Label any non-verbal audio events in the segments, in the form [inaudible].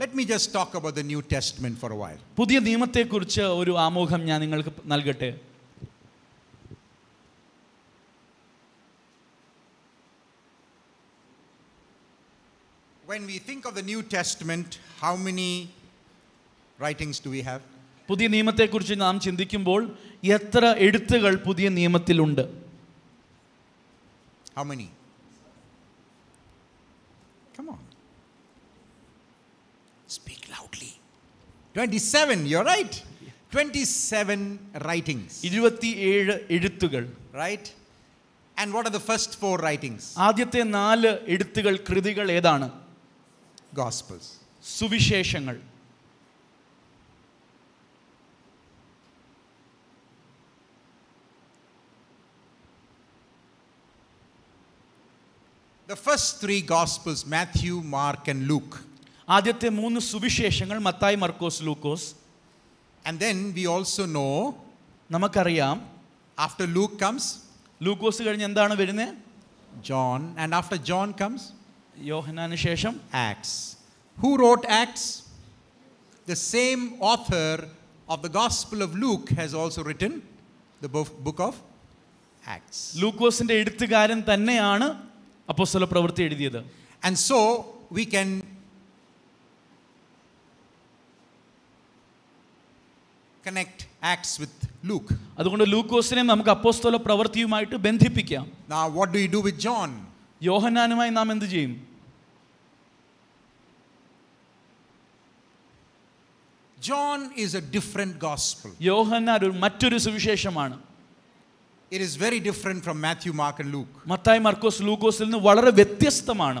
Let me just talk about the New Testament for a while. പുതിയ നിയമത്തെക്കുറിച്ച് ഒരു ആമുഖം ഞാൻ നിങ്ങൾക്ക് നൽകട്ടെ When we think of the New Testament, how many writings do we have? പുതിയ നിയമത്തെക്കുറിച്ച് നാം ചിന്തിക്കുമ്പോൾ എത്ര എഴുത്തുകൾ പുതിയ നിയമത്തിലുണ്ട് How many? Come on. 27, you're right. 27 writings, ഇരുപത്തിയേഴ് എഴുത്തുകൾ right? And what are the first four writings? ആദ്യത്തെ നാല് എഴുത്തുകൾ കൃതികൾ ഏതാണ് Gospels. സുവിശേഷങ്ങൾ The first three Gospels, Matthew, Mark, and Luke. ആദ്യത്തെ മൂന്ന് സുവിശേഷങ്ങൾ മത്തായി മർക്കോസ് ലൂക്കോസ് And then we also know നമുക്കറിയാം after Luke comes ലൂക്കോസ് കഴിഞ്ഞ് എന്താണ് വരുന്നത് John, and after John comes യോഹനാന് ശേഷം Acts. Who wrote Acts? The same author of the Gospel of Luke has also written the bo- book of Acts. ലൂക്കോസിന്റെ എഴുത്തുകാരൻ തന്നെയാണ് അപ്പോസ്തല പ്രവൃത്തി എഴുതിയത് And so we can connect Acts with Luke. അതുകൊണ്ട് ലൂക്കോസിനെ നമുക്ക് അപ്പോസ്തല പ്രവൃത്തിയുമായിട്ട് ബന്ധിപ്പിക്കാം Now, what do you do with John? യോഹനാനുമായി നാം എന്ത് ചെയ്യും John is a different gospel. യോഹന്നാൻ ഒരു മറ്റൊരു സുവിശേഷമാണ് It is very different from Matthew, Mark, and Luke. Mathai മർക്കോസ് ലൂക്കോസിൽ നിന്ന് വളരെ വ്യത്യസ്തമാണ്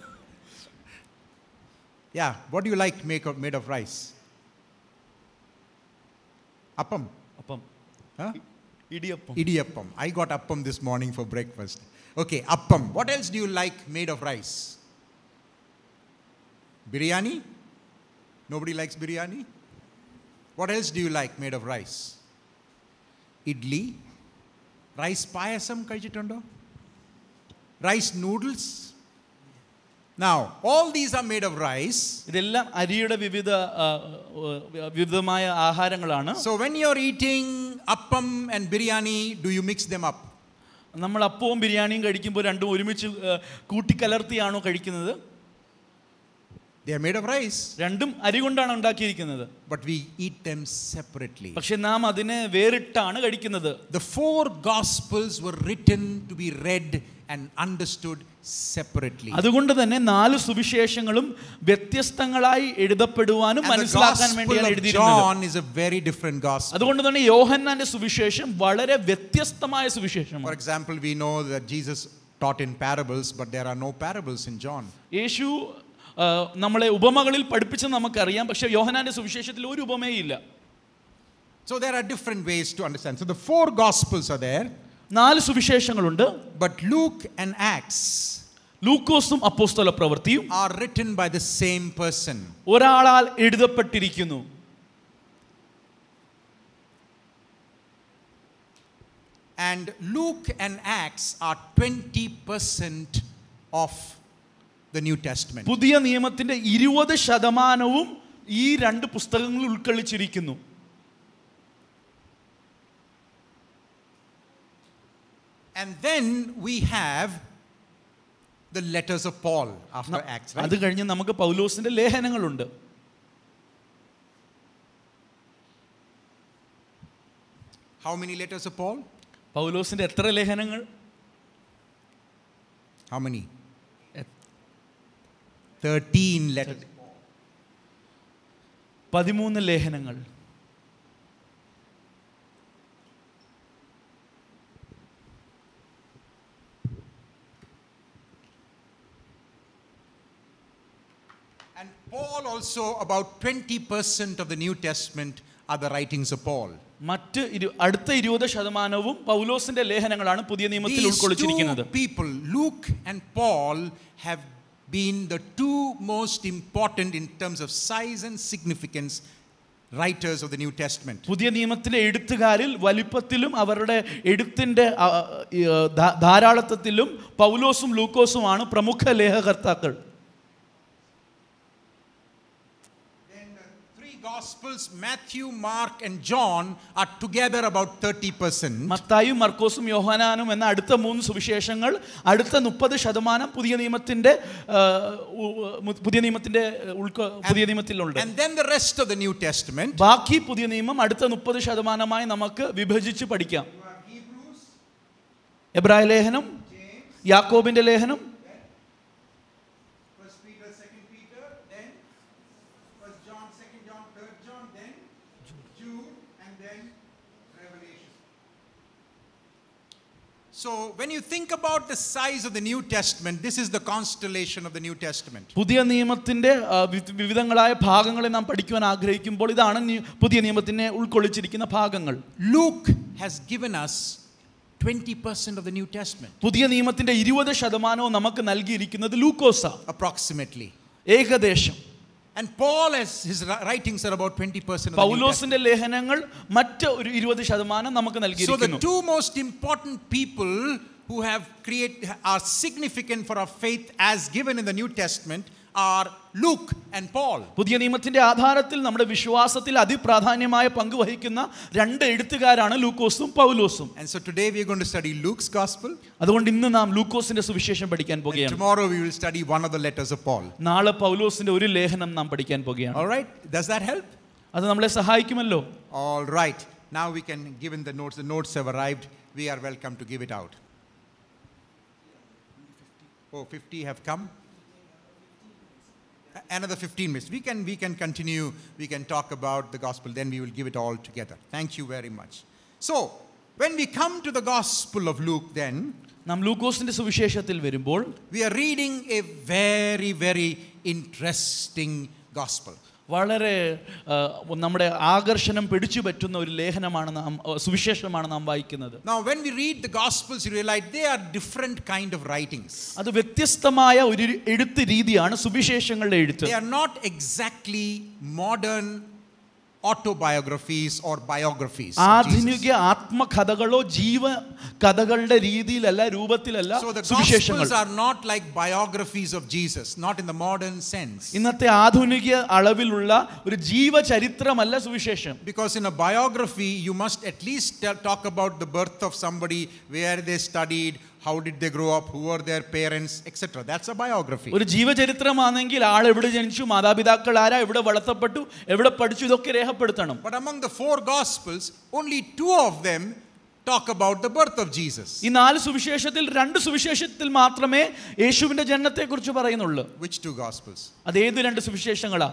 Yeah, what do you like make of, made of rice? Appam. അപ്പം Huh? Idiyappam Idiyappam. I got appam this morning for breakfast. Okay, appam. What else do you like made of rice? Biryani? Nobody likes biryani? What else do you like made of rice? Idli? Rice payasam കഴിച്ചിട്ടുണ്ടോ? Rice noodles? Now, all these are made of rice. ഇതെല്ലാം അരിയുടെ വിവിധ ആ, ആ, വിവിധമായ ആഹാരങ്ങളാണ് So when you're eating appam and biryani, do you mix them up? നമ്മൾ അപ്പവും ബിരിയാണിയും കഴിക്കുമ്പോൾ രണ്ടും ഒരുമിച്ച് ആ, കൂട്ടിക്കലർത്തിയാണോ കഴിക്കുന്നത് They are made of rice. രണ്ടും അരി കൊണ്ടാണ് ഉണ്ടാക്കിയിരിക്കുന്നത് but we eat them separately. പക്ഷെ നാം അതിനെ വേറിട്ടാണ് കഴിക്കുന്നത് The four gospels were written to be read and understood separately. അതുകൊണ്ട് തന്നെ നാല് സുവിശേഷങ്ങളും വ്യത്യസ്തങ്ങളായി എഴുതപ്പെടുവാനും And the മനസ്സിലാക്കാൻ gospel വേണ്ടിയാണ് of എഴുതിയിരുന്നത് John is a very different gospel. അതുകൊണ്ട് തന്നെ യോഹന്നാന്റെ സുവിശേഷം വളരെ വ്യത്യസ്തമായ For സുവിശേഷമാണ് example, we know that Jesus taught in parables, but there are no parables in John. യേശു ആ, നമ്മളെ ഉപമകളിൽ പഠിപ്പിച്ച് നമുക്കറിയാം പക്ഷെ യോഹന്നാന്റെ സുവിശേഷത്തിൽ ഒരു ഉപമയില്ല So there are different ways to understand. So the four gospels are there, നാല് സുവിശേഷങ്ങളുണ്ട്. ബട്ട് ലൂക്ക് ആൻഡ് ആക്സ് ലൂക്കോസും അപ്പോസ്തല പ്രവൃത്തിയും are written by the same person ഒരാളാൽ എഴുതപ്പെട്ടിരിക്കുന്നു. And Luke and Acts are twenty percent of the New Testament പുതിയ നിയമത്തിന്റെ ഇരുപത് ശതമാനവും ഈ രണ്ട് പുസ്തകങ്ങളിൽ ഉൾക്കൊള്ളിച്ചിരിക്കുന്നു. And then we have the letters of Paul after Acts, right? അത് കഴിഞ്ഞ് നമുക്ക് പൗലോസിന്റെ ലേഖനങ്ങളുണ്ട് How many letters of Paul? പൗലോസിന്റെ എത്ര ലേഖനങ്ങൾ How many? 13 letters. പതിമൂന്ന് ലേഖനങ്ങൾ Paul also about twenty percent of the New Testament are the writings of Paul മറ്റ് അടുത്ത ഇരുപത് ശതമാനവും പൗലോസിന്റെ ലേഖനങ്ങളാണ് പുതിയ നിയമത്തിൽ ഉൾക്കൊള്ളിച്ചിരിക്കുന്നത്. People Luke and Paul have been the two most important in terms of size and significance writers of the New Testament പുതിയ നിയമത്തിലെ എഴുത്തുകാരിൽ വലിപ്പത്തിലും അവരുടെ എഴുത്തിന്റെ ധാരാളത്വത്തിലും പൗലോസും ലൂക്കോസുമാണ് പ്രമുഖ ലേഖകർത്താക്കൾ. Three Gospels, Matthew, Mark, and John, are together about 30%. മത്തായും മർക്കോസും യോഹനാനും എന്ന അടുത്ത മൂന്ന് സുവിശേഷങ്ങൾ അടുത്ത മുപ്പത് ശതമാനം പുതിയ നിയമത്തിന്റെ പുതിയ നിയമത്തിന്റെ പുതിയ നിയമത്തിലുണ്ട് And then the rest of the New Testament. ബാക്കി പുതിയ നിയമം അടുത്ത മുപ്പത് ശതമാനമായി നമുക്ക് വിഭജിച്ച് പഠിക്കാം എബ്രായ ലേഖനം യാക്കോബിന്റെ ലേഖനം So when you think about the size of the New Testament, this is the constellation of the New Testament. പുതിയ നിയമത്തിന്റെ ആ, വി- വിവിധങ്ങളായ ഭാഗങ്ങളെ നാം പഠിക്കുവാൻ ആഗ്രഹിക്കുമ്പോൾ ഇതാണ് നി- പുതിയ നിയമത്തിനെ ഉൾക്കൊള്ളിച്ചിരിക്കുന്ന ഭാഗങ്ങൾ Luke has given us 20% of the New Testament, പുതിയ നിയമത്തിന്റെ ഇരുപത് ശതമാനവും നമുക്ക് നൽകിയിരിക്കുന്നത് ലൂക്കോസ approximately. ഏകദേശം And Paul has his ri- writings are about 20% of the New Testament. പൗലോസിന്റെ ലേഖനങ്ങൾ മറ്റ് ഒരു ഇരുപത് ശതമാനം നമുക്ക് So the നൽകിയിരിക്കുന്നു two most important people who have create are significant for our faith as given in the New Testament are Luke and Paul. പുതിയ നിയമത്തിന്റെ ആധാരത്തിൽ നമ്മുടെ വിശ്വാസത്തിൽ അതിപ്രാധാന്യമായ പങ്ക് വഹിക്കുന്ന രണ്ട് എഴുത്തുകാരാണ് ലൂക്കോസും പൗലോസും And so today we are going to study Luke's gospel. അതുകൊണ്ട് ഇന്ന് നാം ലൂക്കോസിന്റെ സുവിശേഷം പഠിക്കാൻ And പോകുകയാണ് tomorrow we will study one of the letters of Paul. നാളെ പൗലോസിന്റെ ഒരു ലേഖനം നാം പഠിക്കാൻ പോകുകയാണ് All right? Does that help? അത് നമ്മളെ സഹായിക്കുമല്ലോ All right. Now we can give in the notes. The notes have arrived. We are welcome to give it out. Oh, 50 have come. A- Another 15 minutes. We can, we can continue. We can talk about the gospel. Then we will give it all together. Thank you very much. So, when we come to the gospel of Luke, then നാം ലൂക്കോസിന്റെ സുവിശേഷത്തിൽ വരുമ്പോൾ we are reading a very, very interesting gospel. വളരെ നമ്മുടെ ആകർഷണം പിടിച്ചു പറ്റുന്ന ഒരു ലേഖനമാണ് നാം സുവിശേഷമാണ് നാം വായിക്കുന്നത്. അത് വ്യത്യസ്തമായ ഒരു എഴുത്ത് രീതിയാണ് സുവിശേഷങ്ങളുടെ എഴുത്ത്. Not exactly modern autobiographies or biographies. of ആധുനിക Jesus. ആത്മകഥകളോ ജീവ കഥകളുടെ രീതിയിലല്ല രൂപത്തിലല്ല So the സുവിശേഷങ്ങൾ gospels are not like biographies of Jesus, not in the modern sense. ഇന്നത്തെ ആധുനിക അളവിലുള്ള ഒരു ജീവചരിത്രമല്ല സുവിശേഷം Because in a biography, you must at least tell- talk about the birth of somebody, where they studied, how did they grow up, who were their parents, etc. That's a biography. ഒരു ജീവചരിത്രമാണെങ്കിൽ ആൾ എവിടെ ജനിച്ചു മാതാപിതാക്കൾ ആരാ എവിടെ വളർത്തപ്പെട്ടു എവിടെ പഠിച്ചു ഇതൊക്കെ രേഖപ്പെടുത്തണം But among the four gospels, only two of them talk about the birth of Jesus. ഈ നാല് സുവിശേഷത്തിൽ രണ്ട് സുവിശേഷത്തിൽ മാത്രമേ യേശുവിന്റെ ജനനത്തെക്കുറിച്ച് പറയുന്നുള്ളൂ Which two gospels? അത് ഏത് രണ്ട് സുവിശേഷങ്ങളാ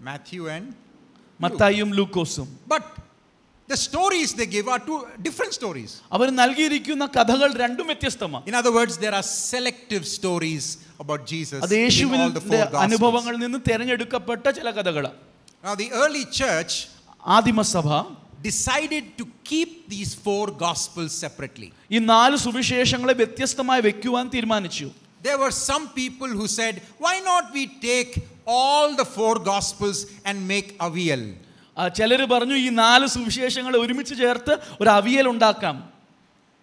Matthew and മത്തായും ലൂക്കോസും But the stories they give are two different stories. അവർ നൽകിയിരിക്കുന്ന കഥകൾ രണ്ടും വ്യത്യസ്തമാണ് In other words, there are selective stories about Jesus അത് in all the യേശുവിന്റെ four Gospels. അനുഭവങ്ങളിൽ നിന്ന് തിരഞ്ഞെടുക്കപ്പെട്ട ചില കഥകളാണ് Now, the early church ആദിമസഭ decided to keep these four Gospels separately. ഈ നാല് സുവിശേഷങ്ങളെ വ്യത്യസ്തമായി വെക്കുവാൻ തീരുമാനിച്ചു There were some people who said, Why not we take all the four Gospels and make Aviel? ചിലർ പറഞ്ഞു ഈ നാല് സുവിശേഷങ്ങളെ ഒരുമിച്ച് ചേർത്ത് ഒരു അവിയൽ ഉണ്ടാക്കാം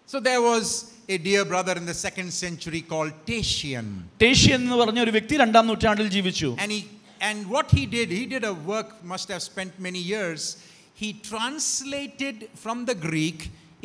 So there was a dear brother in the second century called Tatian. ടേഷ്യൻ എന്ന് പറഞ്ഞ ഒരു വ്യക്തി രണ്ടാം നൂറ്റാണ്ടിൽ ജീവിച്ചു And he and what he did, he did a work, must have spent many years. He translated from the Greek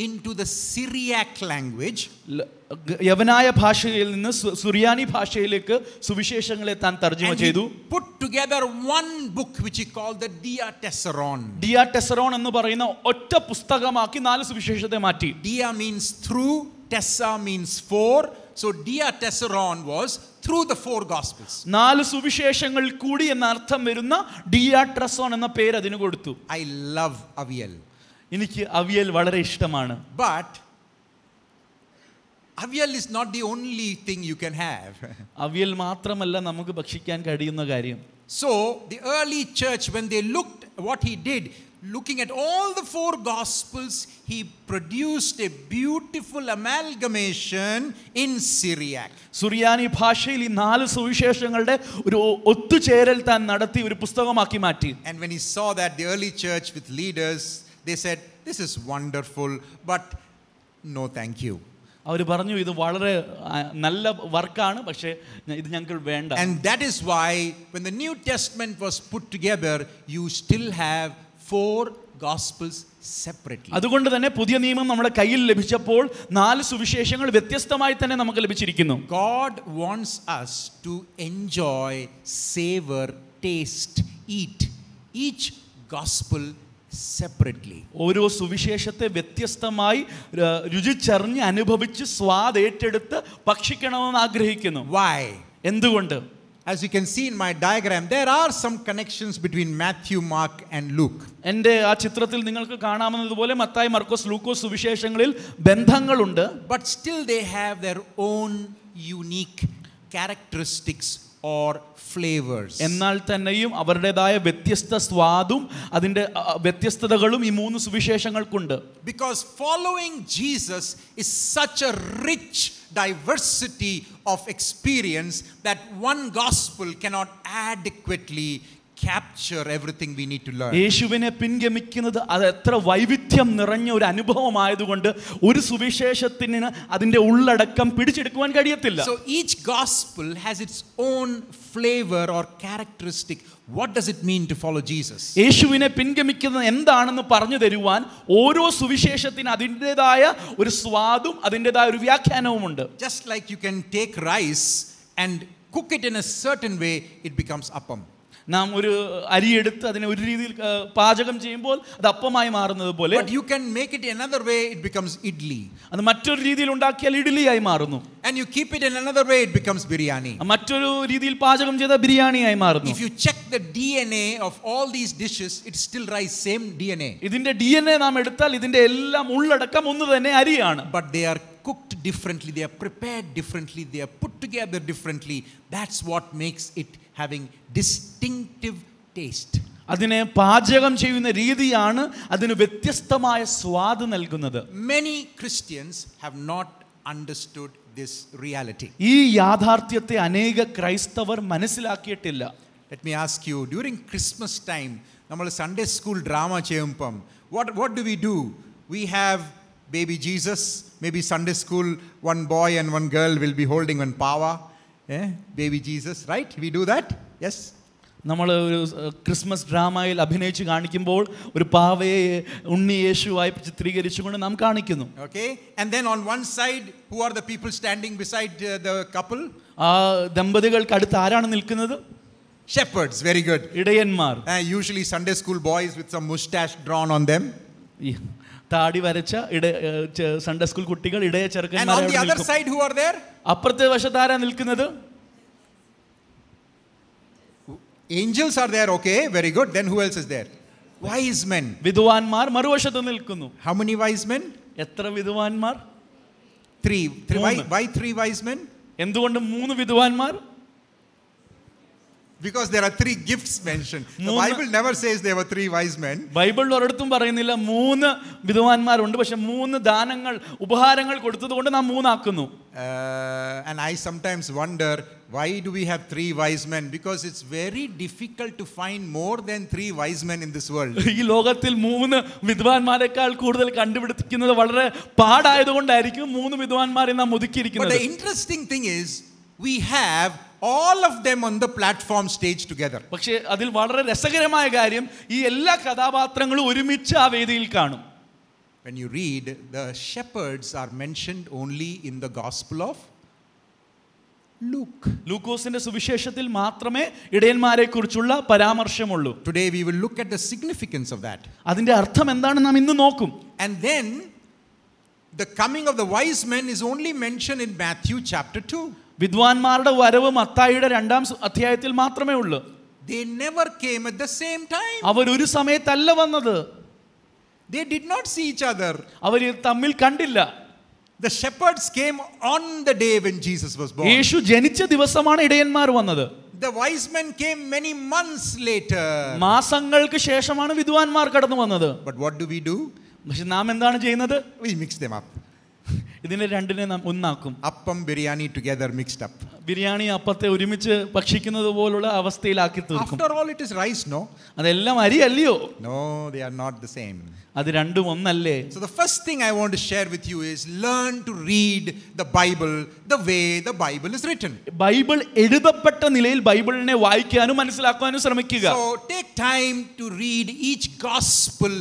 into the Syriac language. yavanaya bhashayil യവനായ ഭാഷയിൽ നിന്ന് suvisheshangale സുറിയാനി ഭാഷയിലേക്ക് സുവിശേഷങ്ങളെ താൻ തർജമ ചെയ്തു put together one book which he called the Dia Tesseron. Diya ടെസറോൺ എന്ന് പറയുന്ന ഒറ്റ പുസ്തകമാക്കി നാല് സുവിശേഷത്തെ മാറ്റി Dia means through, Tessa means four. So Dia Tesseron was through the four Gospels. നാല് suvisheshangal കൂടി എന്ന അർത്ഥം വരുന്ന dia ട്രസോൺ എന്ന പേര് അതിന് കൊടുത്തു I love Aviel. എനിക്ക് അവിയൽ വളരെ ഇഷ്ടമാണ് But Aviel is not the only thing you can have. Avial മാത്രമല്ല നമുക്ക് ഭക്ഷിക്കാൻ കഴിയുന്ന കാര്യം So, the early church, when they looked what he did, looking at all the four gospels, he produced a beautiful amalgamation in Syriac. സുറിയാനി ഭാഷയിൽ ഈ നാല് സുവിശേഷങ്ങളുടെ ഒരു ഒത്തുചേരൽ താൻ നടത്തി ഒരു പുസ്തകമാക്കി മാറ്റി And when he saw that, the early church with leaders, they said, This is wonderful, but no thank you. അവർ പറഞ്ഞു ഇത് വളരെ ആ, നല്ല വർക്കാണ് പക്ഷേ ഇത് ഞങ്ങൾക്ക് വേണ്ട And that is why, when the New Testament was put together, you still have four gospels separately. അതുകൊണ്ട് തന്നെ പുതിയ നിയമം നമ്മുടെ കയ്യിൽ ലഭിച്ചപ്പോൾ നാല് സുവിശേഷങ്ങൾ വ്യത്യസ്തമായി തന്നെ നമുക്ക് ലഭിച്ചിരിക്കുന്നു God wants us to enjoy, savor, taste, eat each gospel separately. ഓരോ സുവിശേഷത്തെ വ്യത്യസ്തമായി രുചിച്ചറിഞ്ഞ് അനുഭവിച്ച് സ്വാദ് ഏറ്റെടുത്ത് ഭക്ഷിക്കണമെന്ന് ആഗ്രഹിക്കുന്നു വായ് എന്തുകൊണ്ട് As you can see in my diagram, there are some connections between Matthew, Mark, and Luke. എന്റെ ആ ചിത്രത്തിൽ നിങ്ങൾക്ക് കാണാമെന്നതുപോലെ മത്തായി മർക്കോസ് ലൂക്കോസ് സുവിശേഷങ്ങളിൽ ബന്ധങ്ങളുണ്ട് But still, they have their own unique characteristics or flavors. എന്നാൽ തന്നെയും അവരുടേതായ വ്യത്യസ്ത സ്വാദും അതിൻ്റെ ആ, വ്യത്യസ്തതകളും ഈ മൂന്ന് സുവിശേഷങ്ങൾക്കുണ്ട് Because following Jesus is such a rich diversity of experience that one gospel cannot adequately capture everything we need to learn. യേശുവിനെ പിൻഗമിക്കുന്നത് അത് എത്ര വൈവിധ്യം നിറഞ്ഞ ഒരു അനുഭവമായതുകൊണ്ട് ഒരു സുവിശേഷത്തിന് അതിന്റെ ഉള്ളടക്കം പിടിച്ചെടുക്കുവാൻ കഴിയത്തില്ല So each gospel has its own flavor or characteristic. What does it mean to follow Jesus? യേശുവിനെ പിൻഗമിക്കുന്നത് എന്താണെന്ന് പറഞ്ഞു തരുവാൻ ഓരോ സുവിശേഷത്തിന് അതിന്റെതായ ഒരു സ്വാദും അതിന്റെതായ ഒരു വ്യാഖ്യാനവും ഉണ്ട് Just like you can take rice and cook it in a certain way, it becomes appam. നാം ഒരു അരിയെടുത്ത് അതിനെ ഒരു രീതിയിൽ പാചകം ചെയ്യുമ്പോൾ അത് അപ്പമായി മാറുന്നത് പോലെ you can make it another way it becomes idli അത് മറ്റൊരു രീതിയിൽ ഉണ്ടാക്കിയാൽ ഇഡ്ഡലിയായി മാറുന്നു. And you keep it in another way it becomes biryani മറ്റൊരു രീതിയിൽ പാചകം ചെയ്ത ബിരിയാണിയായി മാറുന്നു. If you check the D N A of all these dishes it still rice same D N A ഇതിന്റെ ഡി എൻ എ നാം എടുത്താൽ ഇതിന്റെ എല്ലാം ഉള്ളടക്കം ഒന്ന് തന്നെ അരിയാണ്. But they are cooked differently they are prepared differently they are put together differently. That's what makes it having distinctive taste. അതിനെ പാചകം ചെയ്യുന്ന രീതിയാണ് അതിന് വ്യത്യസ്തമായ സ്വാദ് നൽകുന്നത് Many Christians have not understood this reality. ഈ യാഥാർത്ഥ്യത്തെ അനേക ക്രൈസ്തവർ മനസ്സിലാക്കിയിട്ടില്ല Let me ask you, during Christmas time, നമ്മൾ സൺഡേ സ്കൂൾ ഡ്രാമ ചെയ്യുമ്പം what, what do we do? We have baby Jesus, maybe Sunday school, one boy and one girl will be holding one pawa, eh? baby Jesus, right? We do that? Yes? നമ്മൾ ഒരു ഏഹ്, Christmas ഡ്രാമയിൽ അഭിനയിച്ച് കാണിക്കുമ്പോൾ ഒരു പാവയെ ഉണ്ണി യേശുവായി ചിത്രീകരിച്ചുകൊണ്ട് നാം കാണിക്കുന്നു Okay? And then on one side, who are the people standing beside uh, the couple? ആ ദമ്പതികൾക്ക് അടുത്ത് ആരാണ് നിൽക്കുന്നത് Shepherds, very good. ഇടയന്മാർ Uh, usually Sunday school boys with some mustache drawn on them. ഈ താടി വരച്ച സൺഡേ സ്കൂൾ കുട്ടികൾ ഇടയ ചെറുക്കന്മാർ അപ്പുറത്തെ വശത്ത് ആരാ നിൽക്കുന്നത്? Angels are there okay very good then who else is there wise men വിദ്വാൻമാർ മറുവശത്ത് നിൽക്കുന്നു. ഹൗ മെനി വൈസ് മെൻ എത്ര വിദ്വാൻമാർ? Why, three why three wise men എന്തുകൊണ്ട് മൂന്ന് വിദ്വാൻമാർ? Because there are three gifts mentioned. The മൂന്ന്- Bible never says there were three wise men. ബൈബിളിൽ ഒരിടത്തും പറയുന്നില്ല മൂന്ന് വിദ്വാൻമാരുണ്ട് പക്ഷെ മൂന്ന് ദാനങ്ങൾ ഉപഹാരങ്ങൾ കൊടുത്തത് കൊണ്ട് നാം മൂന്നാക്കുന്നു Uh, and I sometimes wonder why do we have three wise men? Because it's very difficult to find more than three wise men in this world. ഈ ലോകത്തിൽ മൂന്ന് വിദ്വാൻമാരെക്കാൾ കൂടുതൽ കണ്ടുപിടിക്കുന്നത് വളരെ പാടായതുകൊണ്ടായിരിക്കും മൂന്ന് വിദ്വാൻമാരെ നാം But ഒതുക്കിയിരിക്കുന്നത് the interesting thing is, we have all of them on the platform stage together. പക്ഷേ അതിൽ വളരെ രസകരമായ കാര്യം ഈ എല്ലാ കഥാപാത്രങ്ങളും ഒരുമിച്ച് ആ വേദിയിൽ കാണും When you read, the shepherds are mentioned only in the Gospel of Luke. ലൂക്കോസിന്റെ സുവിശേഷത്തിൽ മാത്രമേ ഇടയന്മാരെ കുറിച്ചുള്ള പരാമർശമുള്ളൂ Today we will look at the significance of that. അതിന്റെ അർത്ഥം എന്താണ് നാം ഇന്ന് നോക്കും And then the coming of the wise men is only mentioned in Matthew chapter 2. വിദ്വാൻമാരുടെ വരവ് മത്തായിയുടെ രണ്ടാം അധ്യായത്തിൽ മാത്രമേ ഉള്ളൂ They never came at the same time. അവർ ഒരു സമയത്തല്ല വന്നത് They did not see each other. അവർ തമ്മിൽ കണ്ടില്ല The shepherds came on the day when Jesus was born. യേശു ജനിച്ച ദിവസമാണ് ഇടയന്മാർ വന്നത് The wise men came many months later. മാസങ്ങൾക്ക് ശേഷമാണ് വിദ്വാൻമാർ കടന്നു വന്നത് But what do we do? പക്ഷെ നാം എന്താണ് ചെയ്യുന്നത് We mix them up. ഇതിനെ രണ്ടിനെ ഒന്നാക്കും. Appam biryani together mixed up biryani അപ്പത്തെ ഒരുമിച്ച് ഭക്ഷിക്കുന്നത് പോലുള്ള അവസ്ഥയിലാക്കി തീർക്കും. After all it is rice no അതെല്ലാം അരി അല്ലയോ? No they are not the same അത് രണ്ടും ഒന്നല്ലേ? So the first thing I want to share with you is learn to read the Bible the way the Bible is written Bible എഴുതപ്പെട്ട നിലയിൽ ബൈബിളിനെ വായിക്കാനും മനസ്സിലാക്കാനും ശ്രമിക്കുക. So take time to read each gospel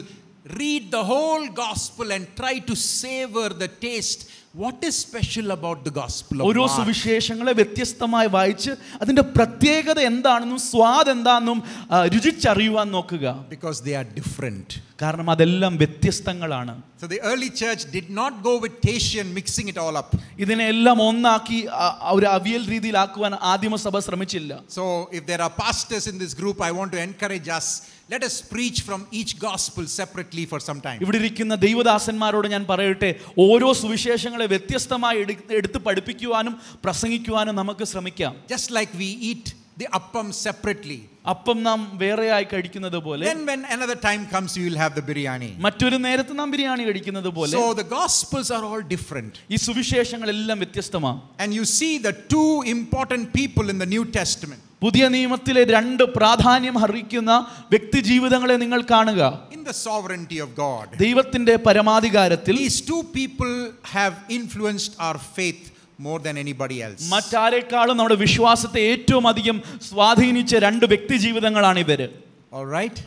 read the whole gospel, and try to savor the taste. What is special about the gospel of ഓരോ Mark? സുവിശേഷങ്ങളെ വ്യത്യസ്തമായി വായിച്ച് അതിന്റെ പ്രത്യേകത എന്താണെന്നും സ്വാദ് എന്താണെന്നും ആ, രുചിച്ചറിയുവാൻ നോക്കുക Because they are different. കാരണം അതെല്ലാം വ്യത്യസ്തങ്ങളാണ് So, the early church did not go with Tatian mixing it all up. ഇതിനെല്ലാം ഒന്നാക്കി ആ, ആ ഒരു avial രീതിയിലാക്കുവാൻ ആദിമസഭ ശ്രമിച്ചില്ല So, if there are pastors in this group, I want to encourage us. Let us preach from each gospel separately for some time. ഇവിടെ ഇരിക്കുന്ന ദൈവദാസന്മാരോട് ഞാൻ പറയട്ടെ ഓരോ സുവിശേഷങ്ങളെ വ്യത്യസ്തമായി എടു- എടുത്ത് പഠിപ്പിക്കുവാനും പ്രസംഗിക്കുവാനും നമുക്ക് ശ്രമിക്കാം Just like we eat the appam separately. അപ്പം നാം വേറെയായി കഴിക്കുന്നത് പോലെ Then, when another time comes, you will have the biryani. മറ്റൊരു നേരത്ത് നാം ബിരിയാണി കഴിക്കുന്നത് പോലെ So, the gospels are all different. ഈ സുവിശേഷങ്ങളെല്ലാം വ്യത്യസ്തമാണ് And you see the two important people in the New Testament. പുതിയ നിയമത്തിലെ രണ്ട് പ്രാധാന്യം അർഹിക്കുന്ന വ്യക്തി ജീവിതങ്ങളെ നിങ്ങൾ കാണുക In the sovereignty of God, ദൈവത്തിന്റെ പരമാധികാരത്തിൽ these two people have influenced our faith more than anybody else. മറ്റാരെക്കാളും നമ്മുടെ വിശ്വാസത്തെ ഏറ്റവും അധികം സ്വാധീനിച്ച രണ്ട് വ്യക്തി ജീവിതങ്ങളാണ് ഇവര് All right?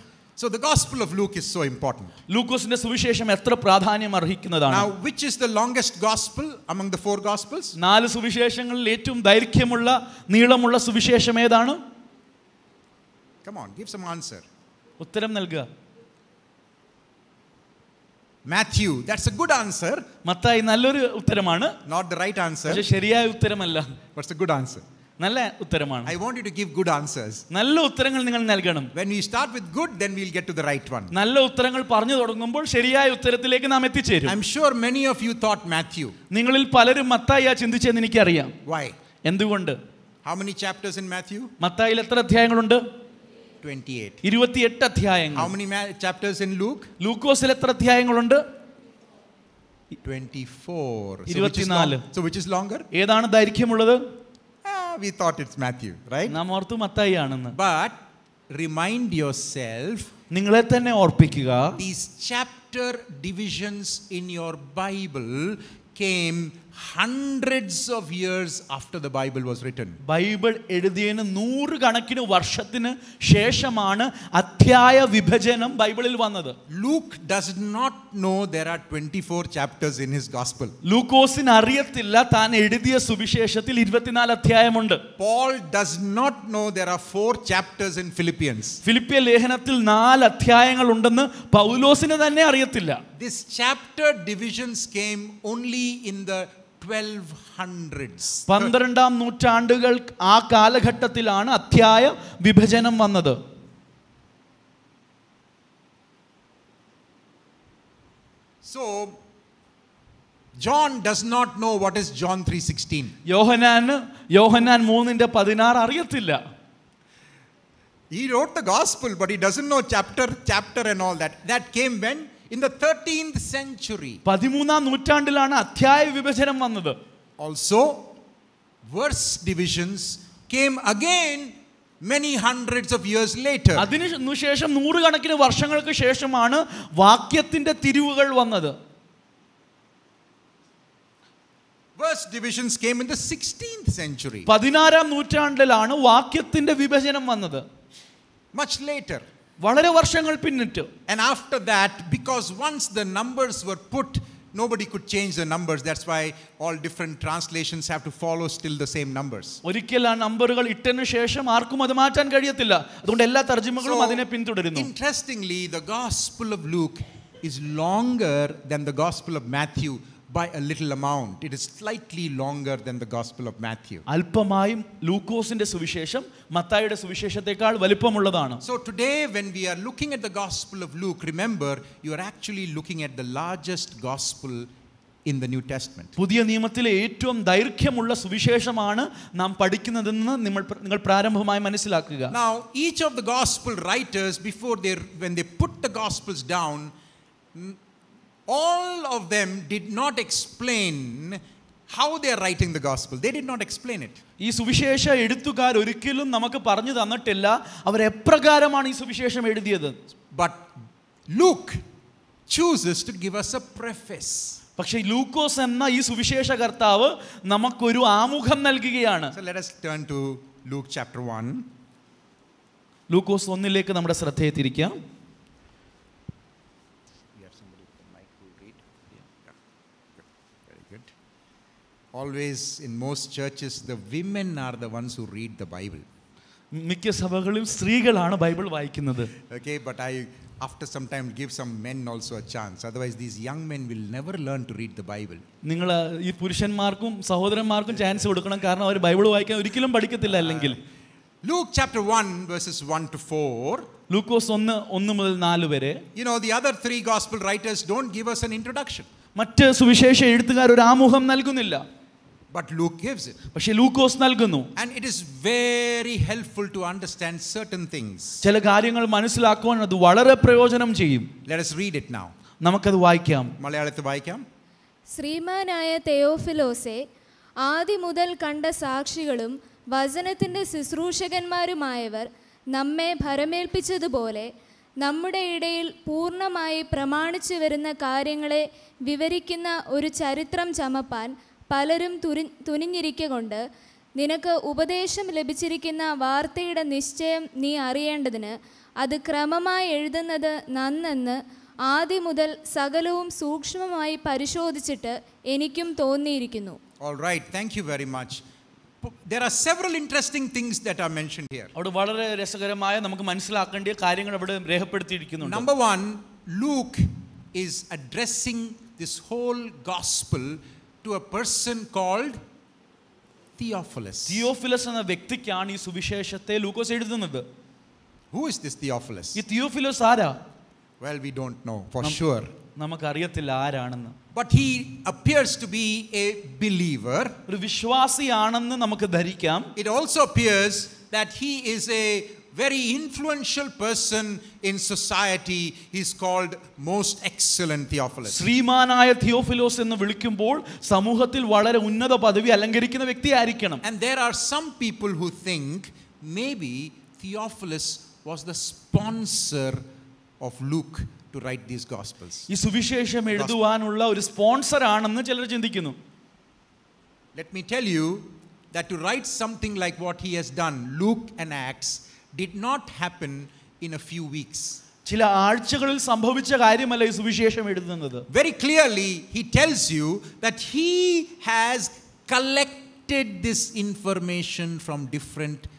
So, the Gospel of Luke is so important. ലൂക്കോസിന്റെ സുവിശേഷം എത്ര പ്രാധാന്യം അർഹിക്കുന്നതാണ് Now, which is the longest gospel among the four gospels? നാല് സുവിശേഷങ്ങളിൽ ഏറ്റവും ദൈർഘ്യമുള്ള നീളമുള്ള സുവിശേഷം ഏതാണ് Come on, give some answer. ഉത്തരം നൽകുക Matthew, that's a good answer, Mathai നല്ലൊരു ഉത്തരമാണ് not the right answer, പക്ഷെ ശരിയായ ഉത്തരമല്ല but it's a good answer. നല്ല ഉത്തരമാണ്. I want you to give good answers നല്ല ഉത്തരങ്ങൾ നിങ്ങൾ നൽകണം. When you start with good then will get to the right one നല്ല ഉത്തരങ്ങൾ പറഞ്ഞു തുടങ്ങുമ്പോൾ ശരിയായ ഉത്തരത്തിലേക്ക് നാം എത്തിച്ചേരും. I'm sure many of you thought Matthew നിങ്ങളിൽ പലരും മത്തായി ചിന്തിച്ചെന്ന് എനിക്കറിയാം. വൈ എന്തുകൊണ്ട്? How many chapters in Matthew മത്തായിൽ എത്ര അധ്യായങ്ങളുണ്ട്? ഇരുപത്തിയെട്ട് അധ്യായങ്ങൾ. How many chapters in Luke ലൂക്കോസിൽ എത്ര അധ്യായങ്ങളുണ്ട്? ഏതാണ് ദൈർഘ്യമുള്ളത്? we thought it's Matthew, right? നാം ഓർത്തു മത്തായി ആണെന്ന് But remind yourself നിങ്ങളെ തന്നെ ഓർപ്പിക്കുക these chapter divisions in your Bible came hundreds of years after the Bible was written. Bible എഴുതിയതിന് നൂറുകണക്കിന് വർഷത്തിന് ശേഷമാണ് അധ്യായ വിഭജനം ബൈബിളിൽ വന്നത് Luke does not know there are 24 chapters in his gospel. ലൂക്കോസിന് അറിയത്തില്ല താൻ എഴുതിയ സുവിശേഷത്തിൽ ഇരുപത്തിനാല് അധ്യായമുണ്ട് Paul does not know there are four chapters in Philippians. ഫിലിപ്പിയ ലേഖനത്തിൽ നാല് അധ്യായങ്ങൾ ഉണ്ടെന്ന് പൗലോസിന് തന്നെ അറിയത്തില്ല This chapter divisions came only in the 1200s. പന്ത്രണ്ടാം നൂറ്റാണ്ടുകൾ ആ കാലഘട്ടത്തിലാണ് അധ്യായ വിഭജനം വന്നത്. So John does not know what is John three sixteen Yohanan Yohanan മൂന്നിന്റെ പതിനാറ് അറിയത്തില്ല. He wrote the gospel but he doesn't know chapter chapter and all that that came when in the thirteenth century പതിമൂന്നാം നൂറ്റാണ്ടിലാണ് അധ്യായ വിഭജനം വന്നത്. Also verse divisions came again many hundreds of years later. അതിനുശേഷം നൂറുകണക്കിന് വർഷങ്ങൾക്ക് ശേഷമാണ് വാക്യത്തിന്റെ തിരിവുകൾ വന്നത്. Verse divisions came in the 16th century പതിനാറാം നൂറ്റാണ്ടിലാണ് വാക്യത്തിന്റെ വിഭജനം വന്നത്. Much later വളരെ വർഷങ്ങൾ പിന്നിട്ട് And after that, because once the numbers were put, nobody could change the numbers. That's why all different translations have to follow still the same numbers. ഒരിക്കൽ ആ നമ്പറുകൾ ഇട്ടതിനു ശേഷം ആർക്കും അത് മാറ്റാൻ കഴിയത്തില്ല അതുകൊണ്ട് എല്ലാ തർജ്ജിമകളും So, അതിനെ പിന്തുടരുന്നു interestingly, the Gospel of Luke is longer than the Gospel of Matthew by a little amount. It is slightly longer than the Gospel of Matthew. അല്പമായും ലൂക്കോസിന്റെ സുവിശേഷം മത്തായിയുടെ സുവിശേഷത്തെക്കാൾ വലിപ്പമുള്ളതാണ് So, today, when we are looking at the Gospel of Luke, remember you are actually looking at the largest Gospel in the New Testament. പുതിയ നിയമത്തിലെ ഏറ്റവും ദൈർഘ്യമുള്ള സുവിശേഷമാണ് നാം പഠിക്കുന്നതെന്ന് നിങ്ങൾ നിങ്ങൾ പ്രാരംഭമായി മനസ്സിലാക്കുക Now, each of the gospel writers, before they, when they put the gospels down, n- all of them did not explain how they are writing the gospel. They did not explain it. ഈ സുവിശേഷ എഴുത്തുകാർ ഒരിക്കലും നമുക്ക് പറഞ്ഞു തന്നിട്ടില്ല അവർ എപ്രകാരമാണ് ഈ സുവിശേഷം എഴുതിയത് But Luke chooses to give us a preface. പക്ഷേ ലൂക്കോസ് എന്ന ഈ സുവിശേഷ കർത്താവ് നമുക്കൊരു ആമുഖം നൽകുകയാണ് So let us turn to Luke chapter 1. ലൂക്കോസ് ഒന്നിലേക്ക് നമ്മുടെ ശ്രദ്ധയെ തിരിക്കാം Always in most churches, the women are the ones who read the Bible. മിക്ക സഭകളിലും സ്ത്രീകളാണ് ബൈബിൾ വായിക്കുന്നത് Okay, but I, after some time, give some men also a chance. Otherwise, these young men will never learn to read the Bible. നിങ്ങൾ ഈ പുരുഷന്മാർക്കും സഹോദരന്മാർക്കും chance കൊടുക്കണം കാരണം അവർ Bible വായിക്കാൻ ഒരിക്കലും പഠിക്കത്തില്ല അല്ലെങ്കിൽ Luke chapter 1, verses 1 to 4. ലൂക്കോസ് ഒന്ന് ഒന്ന് മുതൽ നാല് വരെ You know, the other three gospel writers don't give us an introduction, മറ്റ് സുവിശേഷ എഴുത്തുകാർ ഒരു ആമുഖം നൽകുന്നില്ല but Luke gives it. പക്ഷെ ലൂക്കോസ് നൽകുന്നു And it is very helpful to understand certain things. ചില കാര്യങ്ങൾ മനസ്സിലാക്കുവാൻ അത് വളരെ പ്രയോജനം ചെയ്യും Let us read it now. നമുക്കത് വായിക്കാം മലയാളത്തിൽ വായിക്കാം ശ്രീമാനായ തെയോഫിലോസെ ആദ്യം മുതൽ കണ്ട സാക്ഷികളും വചനത്തിൻ്റെ ശുശ്രൂഷകന്മാരുമായവർ നമ്മെ ഭരമേൽപ്പിച്ചതുപോലെ നമ്മുടെ ഇടയിൽ പൂർണ്ണമായി പ്രമാണിച്ചു വരുന്ന കാര്യങ്ങളെ വിവരിക്കുന്ന ഒരു ചരിത്രം ചമപ്പാൻ പലരും തുരി തുനിഞ്ഞിരിക്കൊണ്ട് നിനക്ക് ഉപദേശം ലഭിച്ചിരിക്കുന്ന വാർത്തയുടെ നിശ്ചയം നീ അറിയേണ്ടതിന് അത് ക്രമമായി എഴുതുന്നത് നന്നെന്ന് ആദ്യം മുതൽ സകലവും സൂക്ഷ്മമായി പരിശോധിച്ചിട്ട് എനിക്കും തോന്നിയിരിക്കുന്നു. അവിടെ വളരെ രസകരമായ നമുക്ക് മനസ്സിലാക്കേണ്ട കാര്യങ്ങൾ അവിടെ രേഖപ്പെടുത്തിയിരിക്കുന്നു number one Luke is addressing this whole gospel to a person called Theophilus. Theophilus എന്ന വ്യക്തിക്കാണ് ഈ സുവിശേഷത്തെ ലൂക്കോസ് എഴുതുന്നത് Who is this Theophilus? ഈ തിയോഫിലസ് ആരാ Well, we don't know for sure. നമുക്കറിയത്തില്ല ആരാണെന്ന് But he appears to be a believer. ഒരു വിശ്വാസിയാണെന്ന് നമുക്ക് ധരിക്കാം It also appears that he is a very influential person in society. He's called most excellent Theophilus. ശ്രീമാനായ Theophilos എന്ന് വിളിക്കുമ്പോൾ സമൂഹത്തിൽ വളരെ ഉന്നത പദവി അലങ്കരിക്കുന്ന വ്യക്തിയായിരിക്കണം And there are some people who think maybe Theophilus was the sponsor of Luke to write these Gospels. ഈ സുവിശേഷം എഴുതുവാനുള്ള ഒരു sponsor ആണെന്ന് ചിലർ ചിന്തിക്കുന്നു Let me tell you that to write something like what he has done, Luke and Acts, did not happen in a few weeks. ചില ആഴ്ചകളിൽ സംഭവിച്ച കാര്യമല്ല ഈ സുവിശേഷം എഴുതുന്നത് Very clearly, he tells you that he has collected this information from different sources.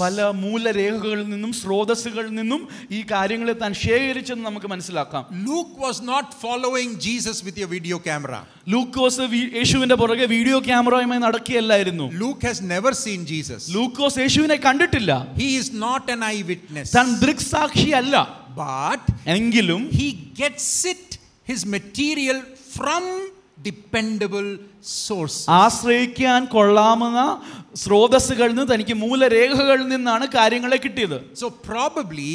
പല മൂലരേഖകളിൽ നിന്നും സ്രോതസ്സുകളിൽ നിന്നും ഈ കാര്യങ്ങളെ താൻ ശേഖരിച്ചെന്ന് നമുക്ക് മനസ്സിലാക്കാം. Luke was not following Jesus with a video camera ലൂക്കോസ് യേശുവിന്റെ പുറകെ വീഡിയോ ക്യാമറയുമായി നടക്കുകയല്ലായിരുന്നു. Luke has never seen Jesus ലൂക്കോസ് യേശുവിനെ കണ്ടിട്ടില്ല. He is not an eyewitness താൻ ദൃക്സാക്ഷി അല്ല. ബട്ട് എങ്കിലും he gets it his material from dependable sources. ആശ്രയിക്കാൻ കൊള്ളാവുന്ന സ്രോതസ്സുകളിൽ നിന്ന് തനിക്ക് മൂലരേഖകളിൽ നിന്നാണ് കാര്യങ്ങളെ കിട്ടിയത് So probably